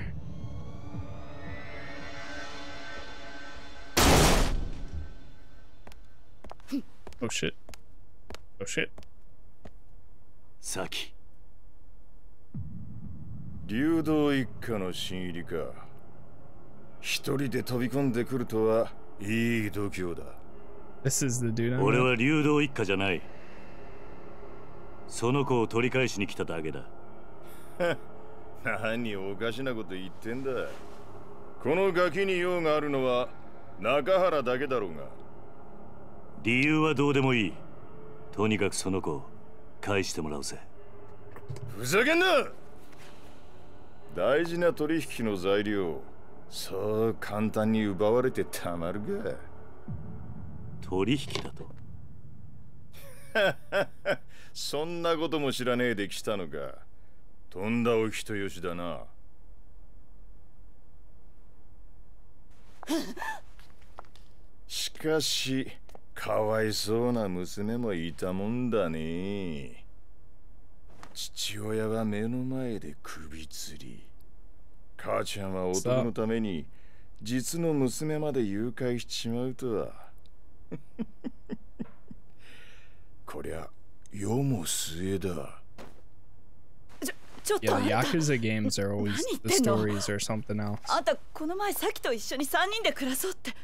Speaker 1: Oh shit. Oh shit.
Speaker 2: Saki.
Speaker 18: 琉道一家の新入りか一人で飛び込んでくるとはいい度胸だ
Speaker 1: This is the dude
Speaker 2: 俺は琉道一家じゃないその子を取り返しに来ただけだ
Speaker 18: 何おかしなこと言ってんだこのガキに用があるのは中原だけだろうが
Speaker 2: 理由はどうでもいい。とにかくその子を返してもらうぜ。
Speaker 18: ふざけんな！大事な取引の材料そう簡単に奪われてたまるか。
Speaker 2: 取引だと？
Speaker 18: そんなことも知らねえで来たのか。とんだお人よしだな。しかしかわいそうな娘もいたもんだね。父親は目の前で首吊り。母ちゃんは男のために実の娘まで誘拐しちまうとは。こりゃ世も末だ。
Speaker 1: ちょっと Yeah, the Yakuza games are always the stories or something else.
Speaker 27: あんたこの前さきと一緒に3人で暮らそうって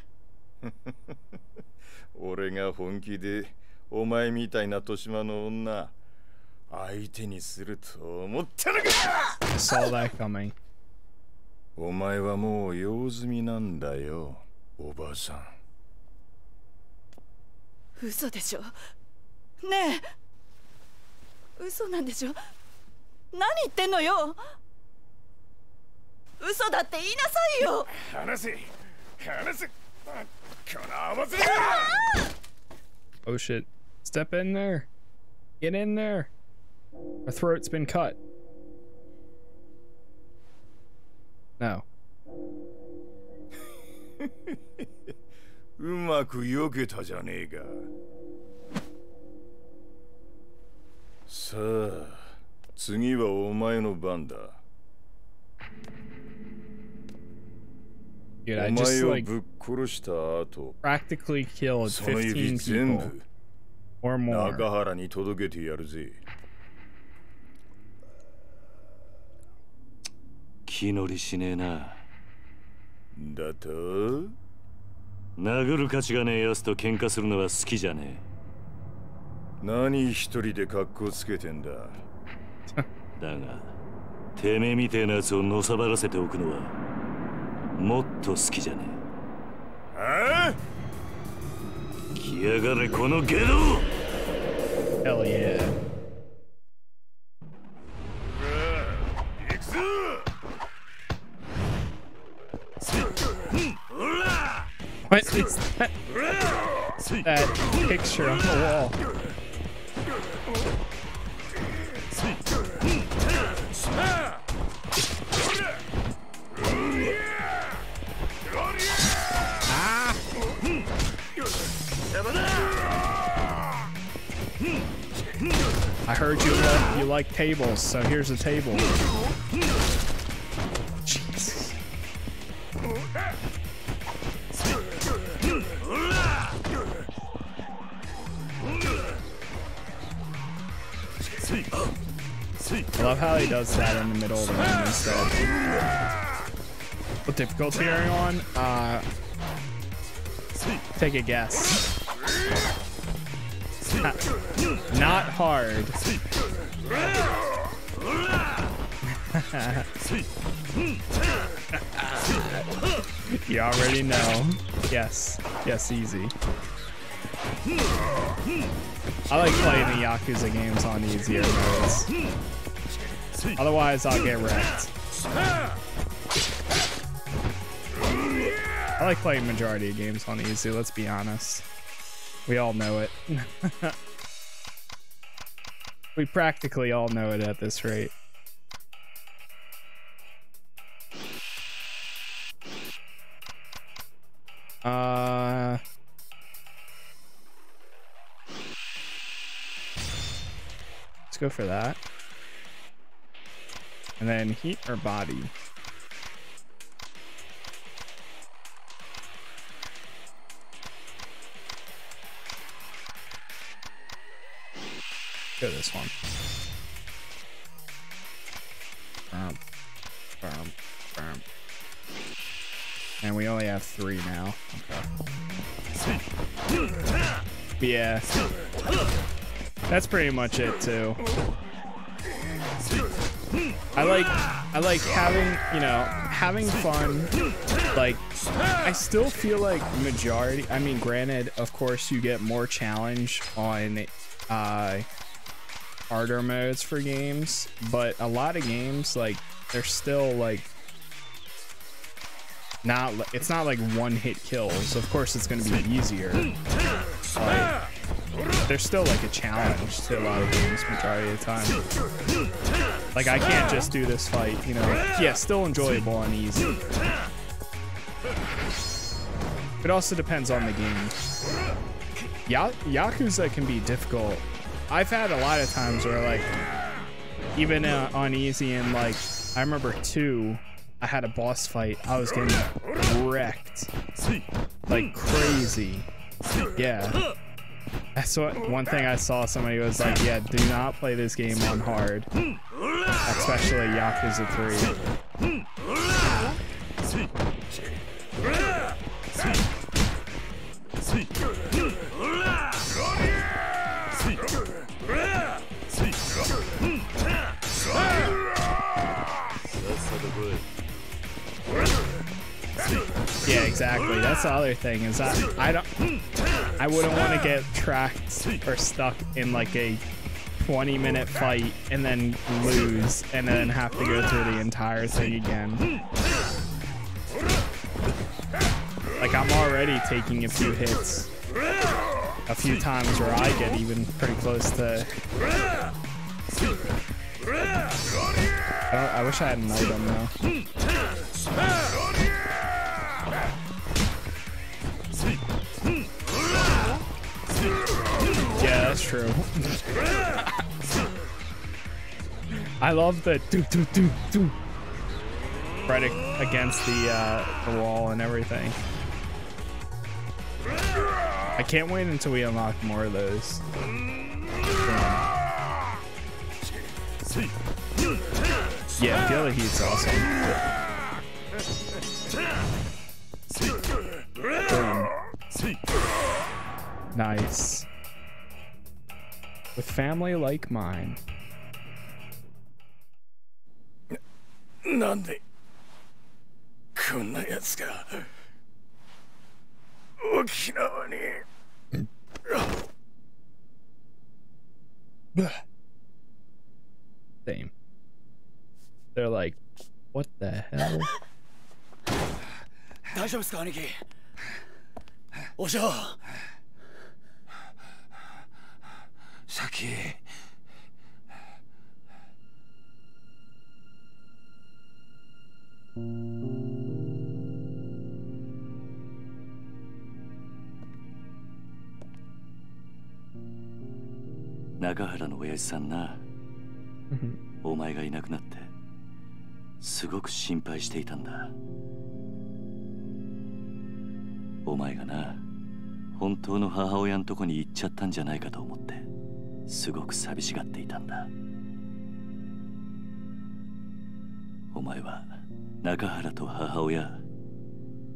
Speaker 18: 俺が本気でお前みたいな年島の女相手にすると思ったのか
Speaker 1: ！Saw that coming.
Speaker 18: お前はもう用済みなんだよおばさん。
Speaker 27: 嘘でしょ？ねえ。嘘なんでしょ？何言ってんのよ？嘘だって言いなさいよ！
Speaker 18: 話せ話せ
Speaker 1: Oh shit. Step in there. Get in there. Our throat's been cut. No.
Speaker 18: うまく避けたじゃねえかさあ次はお前の番だ
Speaker 1: Dude, I
Speaker 18: お
Speaker 1: just
Speaker 18: 前を
Speaker 1: like
Speaker 18: ぶっ殺した後
Speaker 1: practically killed
Speaker 18: その指
Speaker 1: 15
Speaker 18: 全
Speaker 1: people
Speaker 18: 部
Speaker 1: or more.
Speaker 18: 中原に届けてやるぜ。
Speaker 2: 気乗りしねえな。
Speaker 18: だと？
Speaker 2: 殴る価値がねえ奴と喧嘩するのは好きじゃね
Speaker 18: 何一人で格好つけてんだ？
Speaker 2: えだがてめえみてえな奴をのさばらせておくのはもっと好きじゃね
Speaker 18: え
Speaker 2: 来やがれこのゲド
Speaker 1: Hell yeah.
Speaker 18: 行くぞ
Speaker 1: What is that? That picture on the wall. I heard you like, you like tables, so here's a table. Jeez. I love how he does that in the middle of the room instead. What difficulty are you on? Uh, take a guess. Not hard. you already know. Yes. Yes, easy. I like playing the Yakuza games on easier modes. Otherwise, I'll get wrecked. I like playing majority of games on easy, let's be honest. We all know it. we practically all know it at this rate. Uh... Let's go for that. And then heat or body. Go this one. Bum, bum, bum. And we only have three now. Okay. Yeah. That's pretty much it too. I like I like having, you know, having fun. Like I still feel like majority I mean granted, of course you get more challenge on uh harder modes for games, but a lot of games like they're still like not it's not like one hit kills. Of course it's gonna be easier. But there's still like a challenge to a lot of games majority of the time. Like I can't just do this fight, you know. Yeah, still enjoyable and easy. It also depends on the game. Ya Yakuza can be difficult. I've had a lot of times where like even uh, on easy and like I remember two, I had a boss fight. I was getting wrecked like crazy. Yeah. That's what one thing I saw somebody was like, yeah, do not play this game on hard. Especially Yakuza 3. Yeah, exactly. That's the other thing is that I don't I wouldn't want to get tracked or stuck in like a 20 minute fight and then lose and then have to go through the entire thing again. Like I'm already taking a few hits a few times where I get even pretty close to I, I wish I had an item though. Yeah, that's true. I love the do do do do right against the uh, the wall and everything. I can't wait until we unlock more of those. Yeah, the heat's awesome. Boom. Nice. With family like mine.
Speaker 26: なんでこんなやつが沖縄に
Speaker 1: Same. They're like, what the hell?
Speaker 4: 大丈夫ですか兄貴お嬢
Speaker 21: 先。
Speaker 2: 中原の親父さんな。お前がいなくなってすごく心配していたんだ。お前がな本当の母親のとこに行っちゃったんじゃないかと思って。すごく寂しがっていたんだ。お前は中原と母親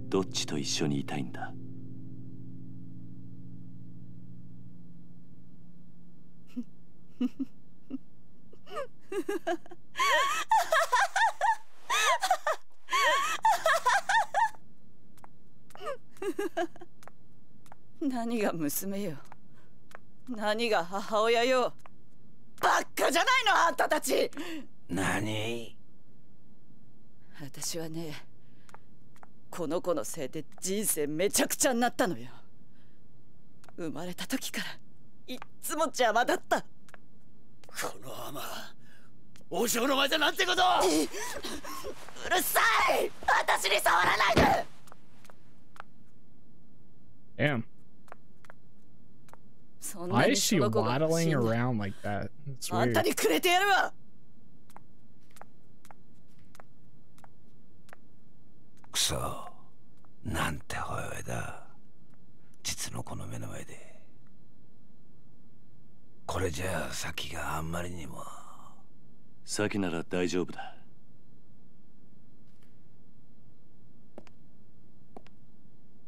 Speaker 2: どっちと一緒にいたいんだ？
Speaker 27: 何が娘よ。何が母親よ。バッカじゃないのあんたたち。
Speaker 21: 何？
Speaker 27: 私はねこの子のせいで人生めちゃくちゃになったのよ。生まれた時からいっつも邪魔だった。
Speaker 4: この甘お嬢の前でなんてこと！
Speaker 27: うるさい！私に触らないで
Speaker 1: ！Damn.
Speaker 27: そんな
Speaker 1: Why
Speaker 27: に
Speaker 1: is
Speaker 27: そ
Speaker 1: she waddling around like that? It's
Speaker 27: あん
Speaker 1: weird.
Speaker 27: たにくれてやるわ。
Speaker 21: くそ。なんて母親だ。実の子の目の前で。これじゃあ先があんまりにも。
Speaker 2: 先なら大丈夫だ。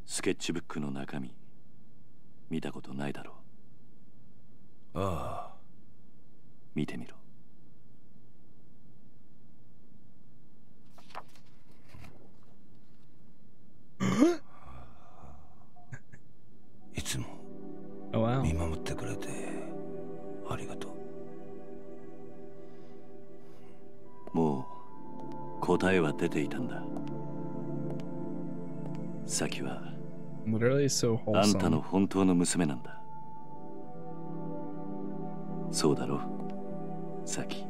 Speaker 2: スケッチブックの中身。見たことないだろう
Speaker 21: ああ
Speaker 2: 見てみろ。
Speaker 21: いつも
Speaker 1: Oh.
Speaker 21: 見守ってくれてありがとう。
Speaker 2: も答えは出ていたんだ。サキはあんたの.本当の娘なんだそうだろサキ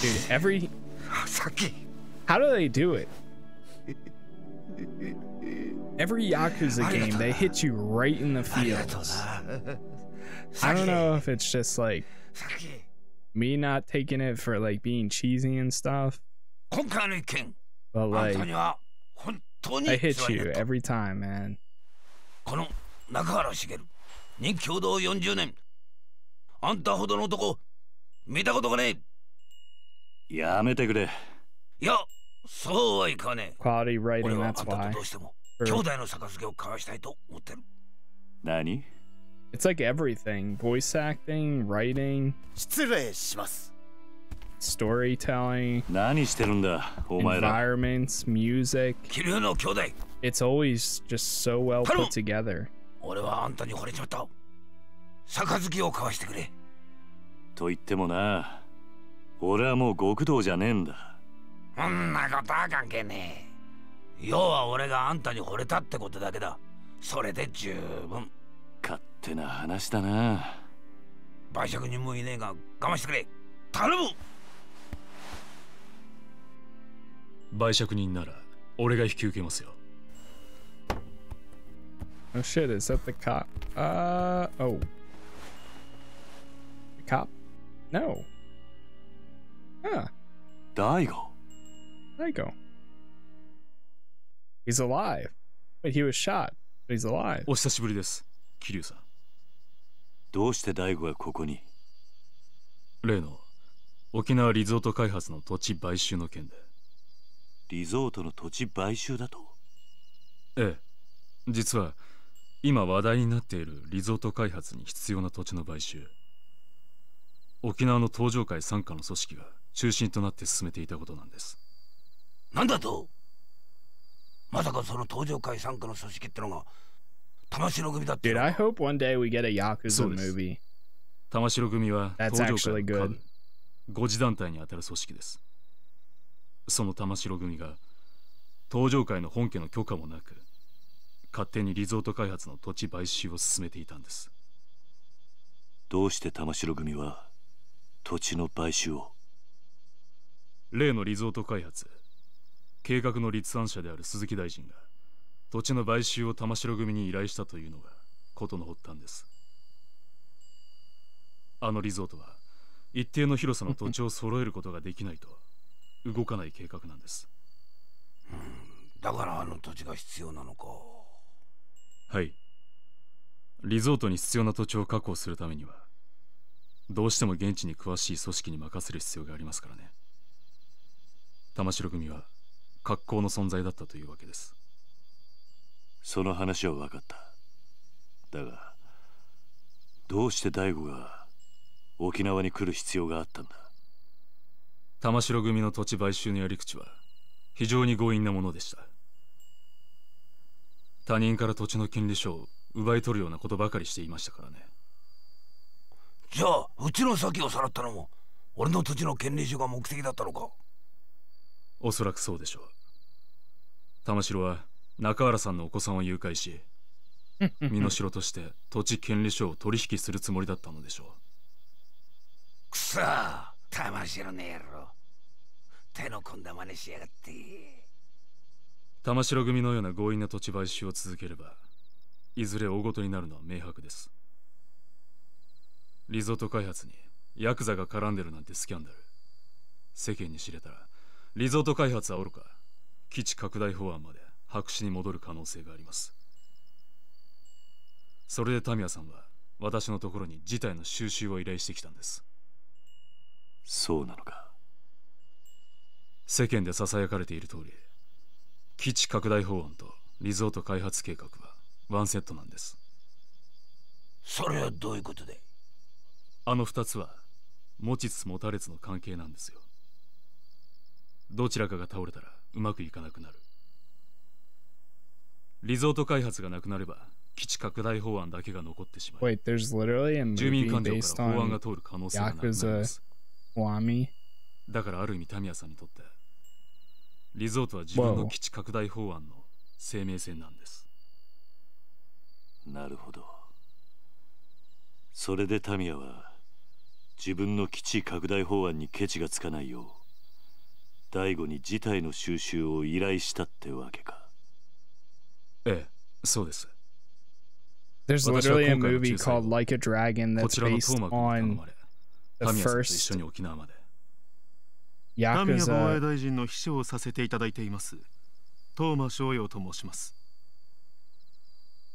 Speaker 1: Dude, every. How do they do it? Every Yakuza game, they hit you right in the feels. I don't know if it's just like me not taking it for like being cheesy and stuff,
Speaker 21: 今回の一件
Speaker 1: but
Speaker 21: あん
Speaker 1: like
Speaker 21: たには本当に
Speaker 1: I
Speaker 21: 世
Speaker 1: hit
Speaker 21: 話にな
Speaker 1: you
Speaker 21: った
Speaker 1: every time, man.
Speaker 21: この中原茂に共同40年あんたほどの男見たことがねえ
Speaker 2: やめてくれ
Speaker 21: いやそうはいかね
Speaker 1: Quality
Speaker 21: え俺
Speaker 1: writing,
Speaker 21: はあん
Speaker 1: that's
Speaker 21: たと
Speaker 1: why.
Speaker 21: どうしても
Speaker 1: For-
Speaker 21: 兄弟の杯を交わしたいと思ってる
Speaker 2: 何
Speaker 1: It's like everything voice acting, writing,
Speaker 4: 失礼します
Speaker 1: storytelling,
Speaker 2: 何してるんだお前ら。
Speaker 1: environments, music.
Speaker 21: キリュウの兄弟。
Speaker 1: It's always just so well put together.
Speaker 21: 俺はあんたに惚れちまった。杯を交わしてくれ。
Speaker 2: と言ってもな俺はもう極道じゃねえんだ。
Speaker 21: そんなことは関係ねえ。要は俺があんたに惚れたってことだけだ。それで十分。
Speaker 2: 勝手な話だな。
Speaker 21: 売借人もいねえが我慢してくれ。頼む
Speaker 6: 売借人なら俺が引き受けますよ
Speaker 1: Oh shit, is that the cop? Uh oh. The cop? No. Huh.
Speaker 2: 大悟
Speaker 1: Psycho. He's alive. Wait, he was shot, but he's alive.
Speaker 6: お久しぶりです桐生さん
Speaker 2: どうして大悟がここに
Speaker 6: 例の沖縄リゾート開発の土地買収の件で
Speaker 2: リゾートの土地買収だと？
Speaker 6: ええ。実は今話題になっているリゾート開発に必要な土地の買収。沖縄の東上会傘下の組織が中心となって進めていたことなんです。
Speaker 21: なんだと？まさかその東上会傘下の組織ってのが玉城組だって
Speaker 1: Dude, I hope one day we get a Yakuza movie.
Speaker 6: 玉城組は東上会の下.部5次団体にあたる組織ですその玉城組が東上会の本家の許可もなく勝手にリゾート開発の土地買収を進めていたんです。
Speaker 2: どうして玉城組は土地の買収を？
Speaker 6: 例のリゾート開発計画の立案者である鈴木大臣が土地の買収を玉城組に依頼したというのが事の発端です。あのリゾートは一定の広さの土地を揃えることができないと動かない計画なんです。
Speaker 21: だからあの土地が必要なのか。
Speaker 6: はい。リゾートに必要な土地を確保するためにはどうしても現地に詳しい組織に任せる必要がありますからね。玉城組は格好の存在だったというわけです。
Speaker 2: その話は分かった。だがどうして大悟が沖縄に来る必要があったんだ？
Speaker 6: 玉城組の土地買収のやり口は非常に強引なものでした。他人から土地の権利書を奪い取るようなことばかりしていましたからね。
Speaker 21: じゃあうちの先をさらったのも俺の土地の権利書が目的だったのか？
Speaker 6: おそらくそうでしょう。玉城は中原さんのお子さんを誘拐し 身代として土地権利書を取引するつもりだったのでしょう。
Speaker 21: くそ玉城の野郎。手の込んだ真似しやがって。
Speaker 6: 玉城組のような強引な土地買収を続ければいずれ大ごとになるのは明白です。リゾート開発にヤクザが絡んでるなんてスキャンダル。世間に知れたらリゾート開発はおろか基地拡大法案まで白紙に戻る可能性があります。それでタミヤさんは私のところに事態の収集を依頼してきたんです。
Speaker 2: そうなのか？
Speaker 6: 世間で囁かれている通り基地拡大法案とリゾート開発計画はワンセットなんです。
Speaker 21: それはどういうことで？
Speaker 6: あの二つは持ちつ持たれつの関係なんですよ。どちらかが倒れたらうまくいかなくなる。リゾート開発がなくなれば基基地拡大法案だけが残ってしまい
Speaker 1: Wait, there's literally a movie
Speaker 6: から法案が
Speaker 1: on
Speaker 6: 通る可能性がなくなりま
Speaker 1: Yakuza
Speaker 6: す
Speaker 1: Wami?
Speaker 6: だからある意味タミヤさんにとってリゾートは自分の基地拡大法案の生命線なんです。
Speaker 2: なるほど。それでタミヤは自分の基地拡大法案にケチがつかないよう大悟に事態の収集を依頼したってわけか。
Speaker 6: ええそうです。
Speaker 1: There's
Speaker 6: 私は
Speaker 1: literally a
Speaker 6: 今回の
Speaker 1: movie called Like a Dragon
Speaker 6: こ
Speaker 1: that's
Speaker 6: ちらの
Speaker 1: based on
Speaker 6: まれ
Speaker 1: the first Yakuza.
Speaker 28: トーマ翔陽と申します。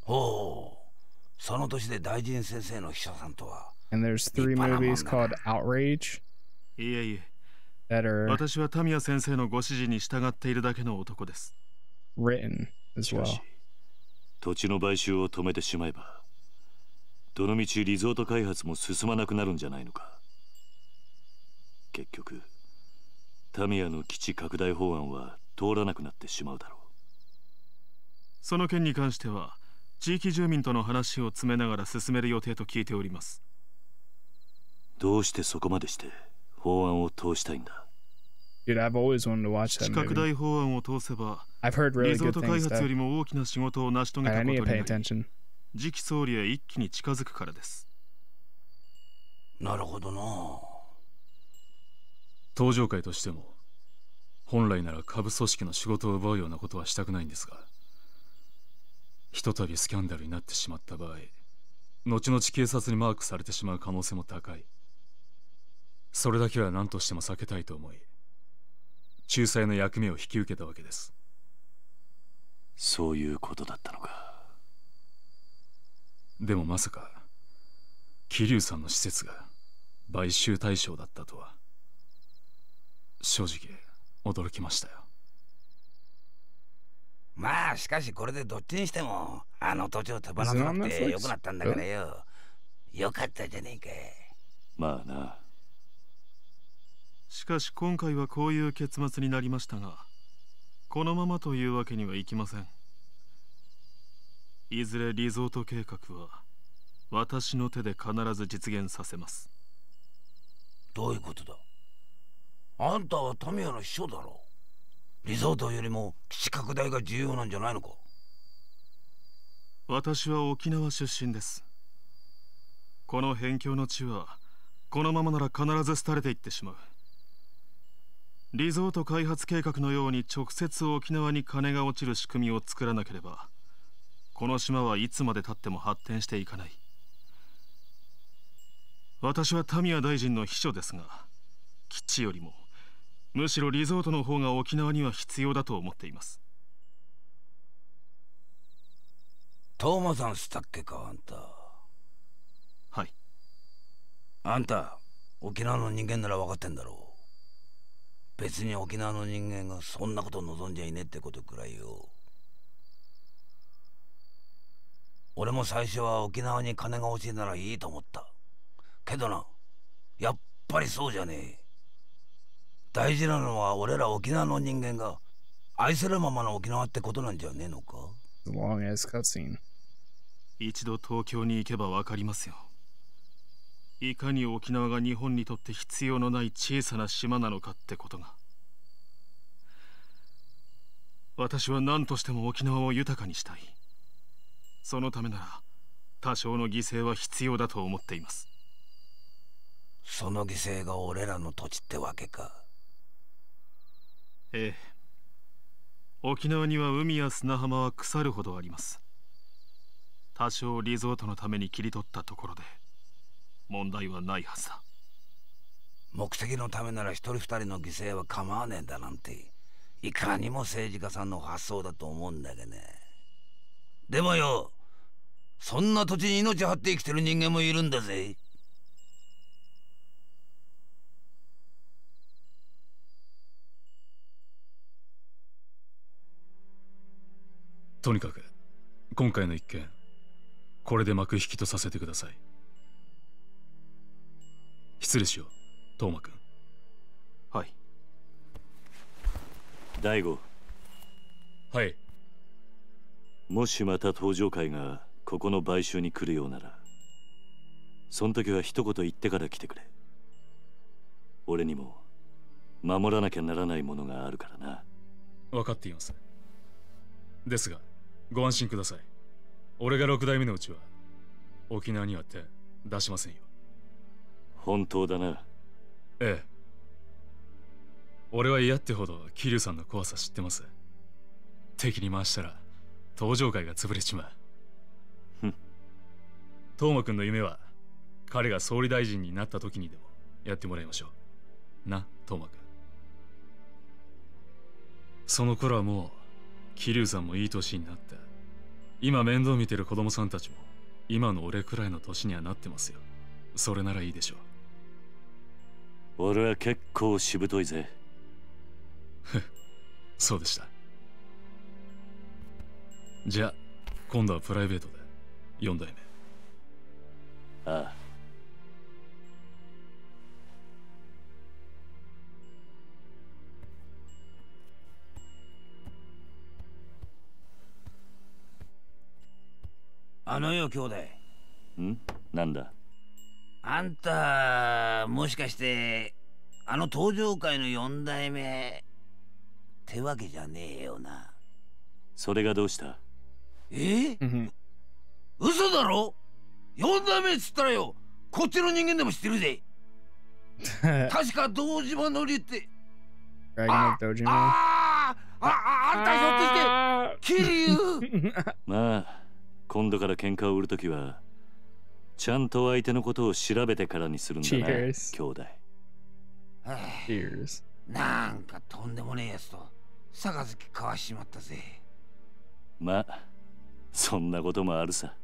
Speaker 21: ほう、その年で大臣先生の秘書さんとは。
Speaker 1: And there's three movies called Outrage.
Speaker 28: いえいえ。
Speaker 1: That are
Speaker 28: 私は田宮先生のご指示に従っているだけの男です。
Speaker 1: Written as well.
Speaker 2: 土地の買収を止めてしまえば、どのみちリゾート開発も進まなくなるんじゃないのか。結局タミヤの基地拡大法案は通らなくなってしまうだろう。
Speaker 28: その件に関しては地域住民との話を詰めながら進める予定と聞いております。
Speaker 2: どうしてそこまでして法案を通したいんだ
Speaker 1: ？Dude, I've always wanted to watch
Speaker 28: 基
Speaker 1: that
Speaker 28: 地拡大.法案を通せば
Speaker 1: I've heard really
Speaker 28: リゾート開発よりも大きな仕事を成し遂げたことになり.次期総理へ一気に近づくからです。
Speaker 21: なるほどな
Speaker 6: 登場会としても本来なら下部組織の仕事を奪うようなことはしたくないんですがひとたびスキャンダルになってしまった場合後々警察にマークされてしまう可能性も高い。それだけは何としても避けたいと思い仲裁の役目を引き受けたわけです。
Speaker 2: そういうことだったのか。
Speaker 6: でもまさか桐生さんの施設が買収対象だったとは正直驚きましたよ。
Speaker 21: まあしかしこれでどっちにしてもあの土地を手放さなくてよくなったんだからよ。よかったじゃねえか。
Speaker 2: まあな。
Speaker 28: しかし今回はこういう結末になりましたがこのままというわけにはいきません。いずれリゾート計画は私の手で必ず実現させます。
Speaker 21: どういうことだ？あんたはタミヤの秘書だろ。リゾートよりも基地拡大が重要なんじゃないのか？
Speaker 28: 私は沖縄出身です。この辺境の地はこのままなら必ず廃れていってしまう。リゾート開発計画のように直接沖縄に金が落ちる仕組みを作らなければこの島はいつまでたっても発展していかない。私はタミヤ大臣の秘書ですが基地よりもむしろリゾートの方が沖縄には必要だと思っています。
Speaker 21: トーマさんしたっけかあんた。
Speaker 28: はい。
Speaker 21: あんた沖縄の人間なら分かってんだろう。別に沖縄の人間がそんなこと望んじゃいねえってことくらいよ。俺も最初は沖縄に金が欲しいならいいと思った。けどなやっぱりそうじゃねえ大事なのは俺ら沖縄の人間が愛せるままの沖縄ってことなんじゃねえのか
Speaker 1: ？Long ass cutscene.
Speaker 28: 一度東京に行けば分かりますよ。いかに沖縄が日本にとって必要のない小さな島なのかってことが。私は何としても沖縄を豊かにしたい。そのためなら多少の犠牲は必要だと思っています。
Speaker 21: その犠牲が俺らの土地ってわけか
Speaker 28: ええ。沖縄には海や砂浜は腐るほどあります。多少リゾートのために切り取ったところで問題はないはずだ。
Speaker 21: 目的のためなら一人二人の犠牲は構わねえんだなんていかにも政治家さんの発想だと思うんだけどね。でもよそんな土地に命張って生きてる人間もいるんだぜ。
Speaker 6: とにかく今回の一件これで幕引きとさせてください。失礼しようトーマ君。
Speaker 28: はい。
Speaker 2: 大悟。
Speaker 6: はい。
Speaker 2: もしまた登場会がここの買収に来るようならその時は一言言ってから来てくれ。俺にも守らなきゃならないものがあるからな。
Speaker 6: 分かっていますですがご安心ください。俺が六代目のうちは沖縄には手出しませんよ。
Speaker 2: 本当だな。
Speaker 6: ええ。俺は嫌ってほど桐生さんの怖さ知ってます。敵に回したら登場会が潰れちまう。東馬くんの夢は彼が総理大臣になった時にでもやってもらいましょう。な東馬くん。その頃はもう桐生さんもいい年になった今面倒見てる子供さんたちも今の俺くらいの年にはなってますよ。それならいいでしょう。
Speaker 2: 俺は結構しぶといぜ。
Speaker 6: そうでした。じゃあ今度はプライベートで4代目。
Speaker 2: ああ
Speaker 21: あのよ兄弟。
Speaker 2: ん？なんだ？
Speaker 21: あんたもしかしてあの登場界の四代目ってわけじゃねえよな。
Speaker 2: それがどうした？
Speaker 21: え？嘘だろ？四代目っつったらよこっちの人間でも知ってるぜ。確か堂島のりって。
Speaker 1: ああ
Speaker 21: あああんたひょっとして桐生？
Speaker 2: まあ今度から喧嘩を売るときはちゃんと相手のことを調べてからにするんだな
Speaker 1: Cheers
Speaker 2: 兄弟。
Speaker 1: Cheers
Speaker 21: なんかとんでもねえやつと杯交わしちまったぜ。
Speaker 2: まあそんなこともあるさ。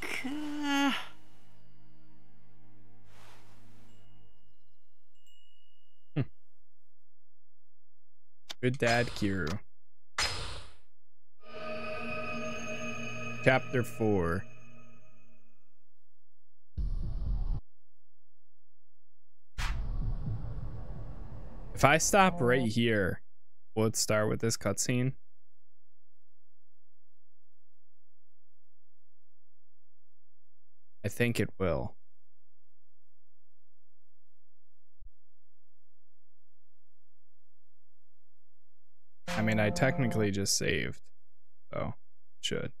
Speaker 21: くー
Speaker 1: Good dad, Kiryu. Chapter 4 If I stop right here, will it start with this cutscene? I think it will. I mean, I technically just saved, so should.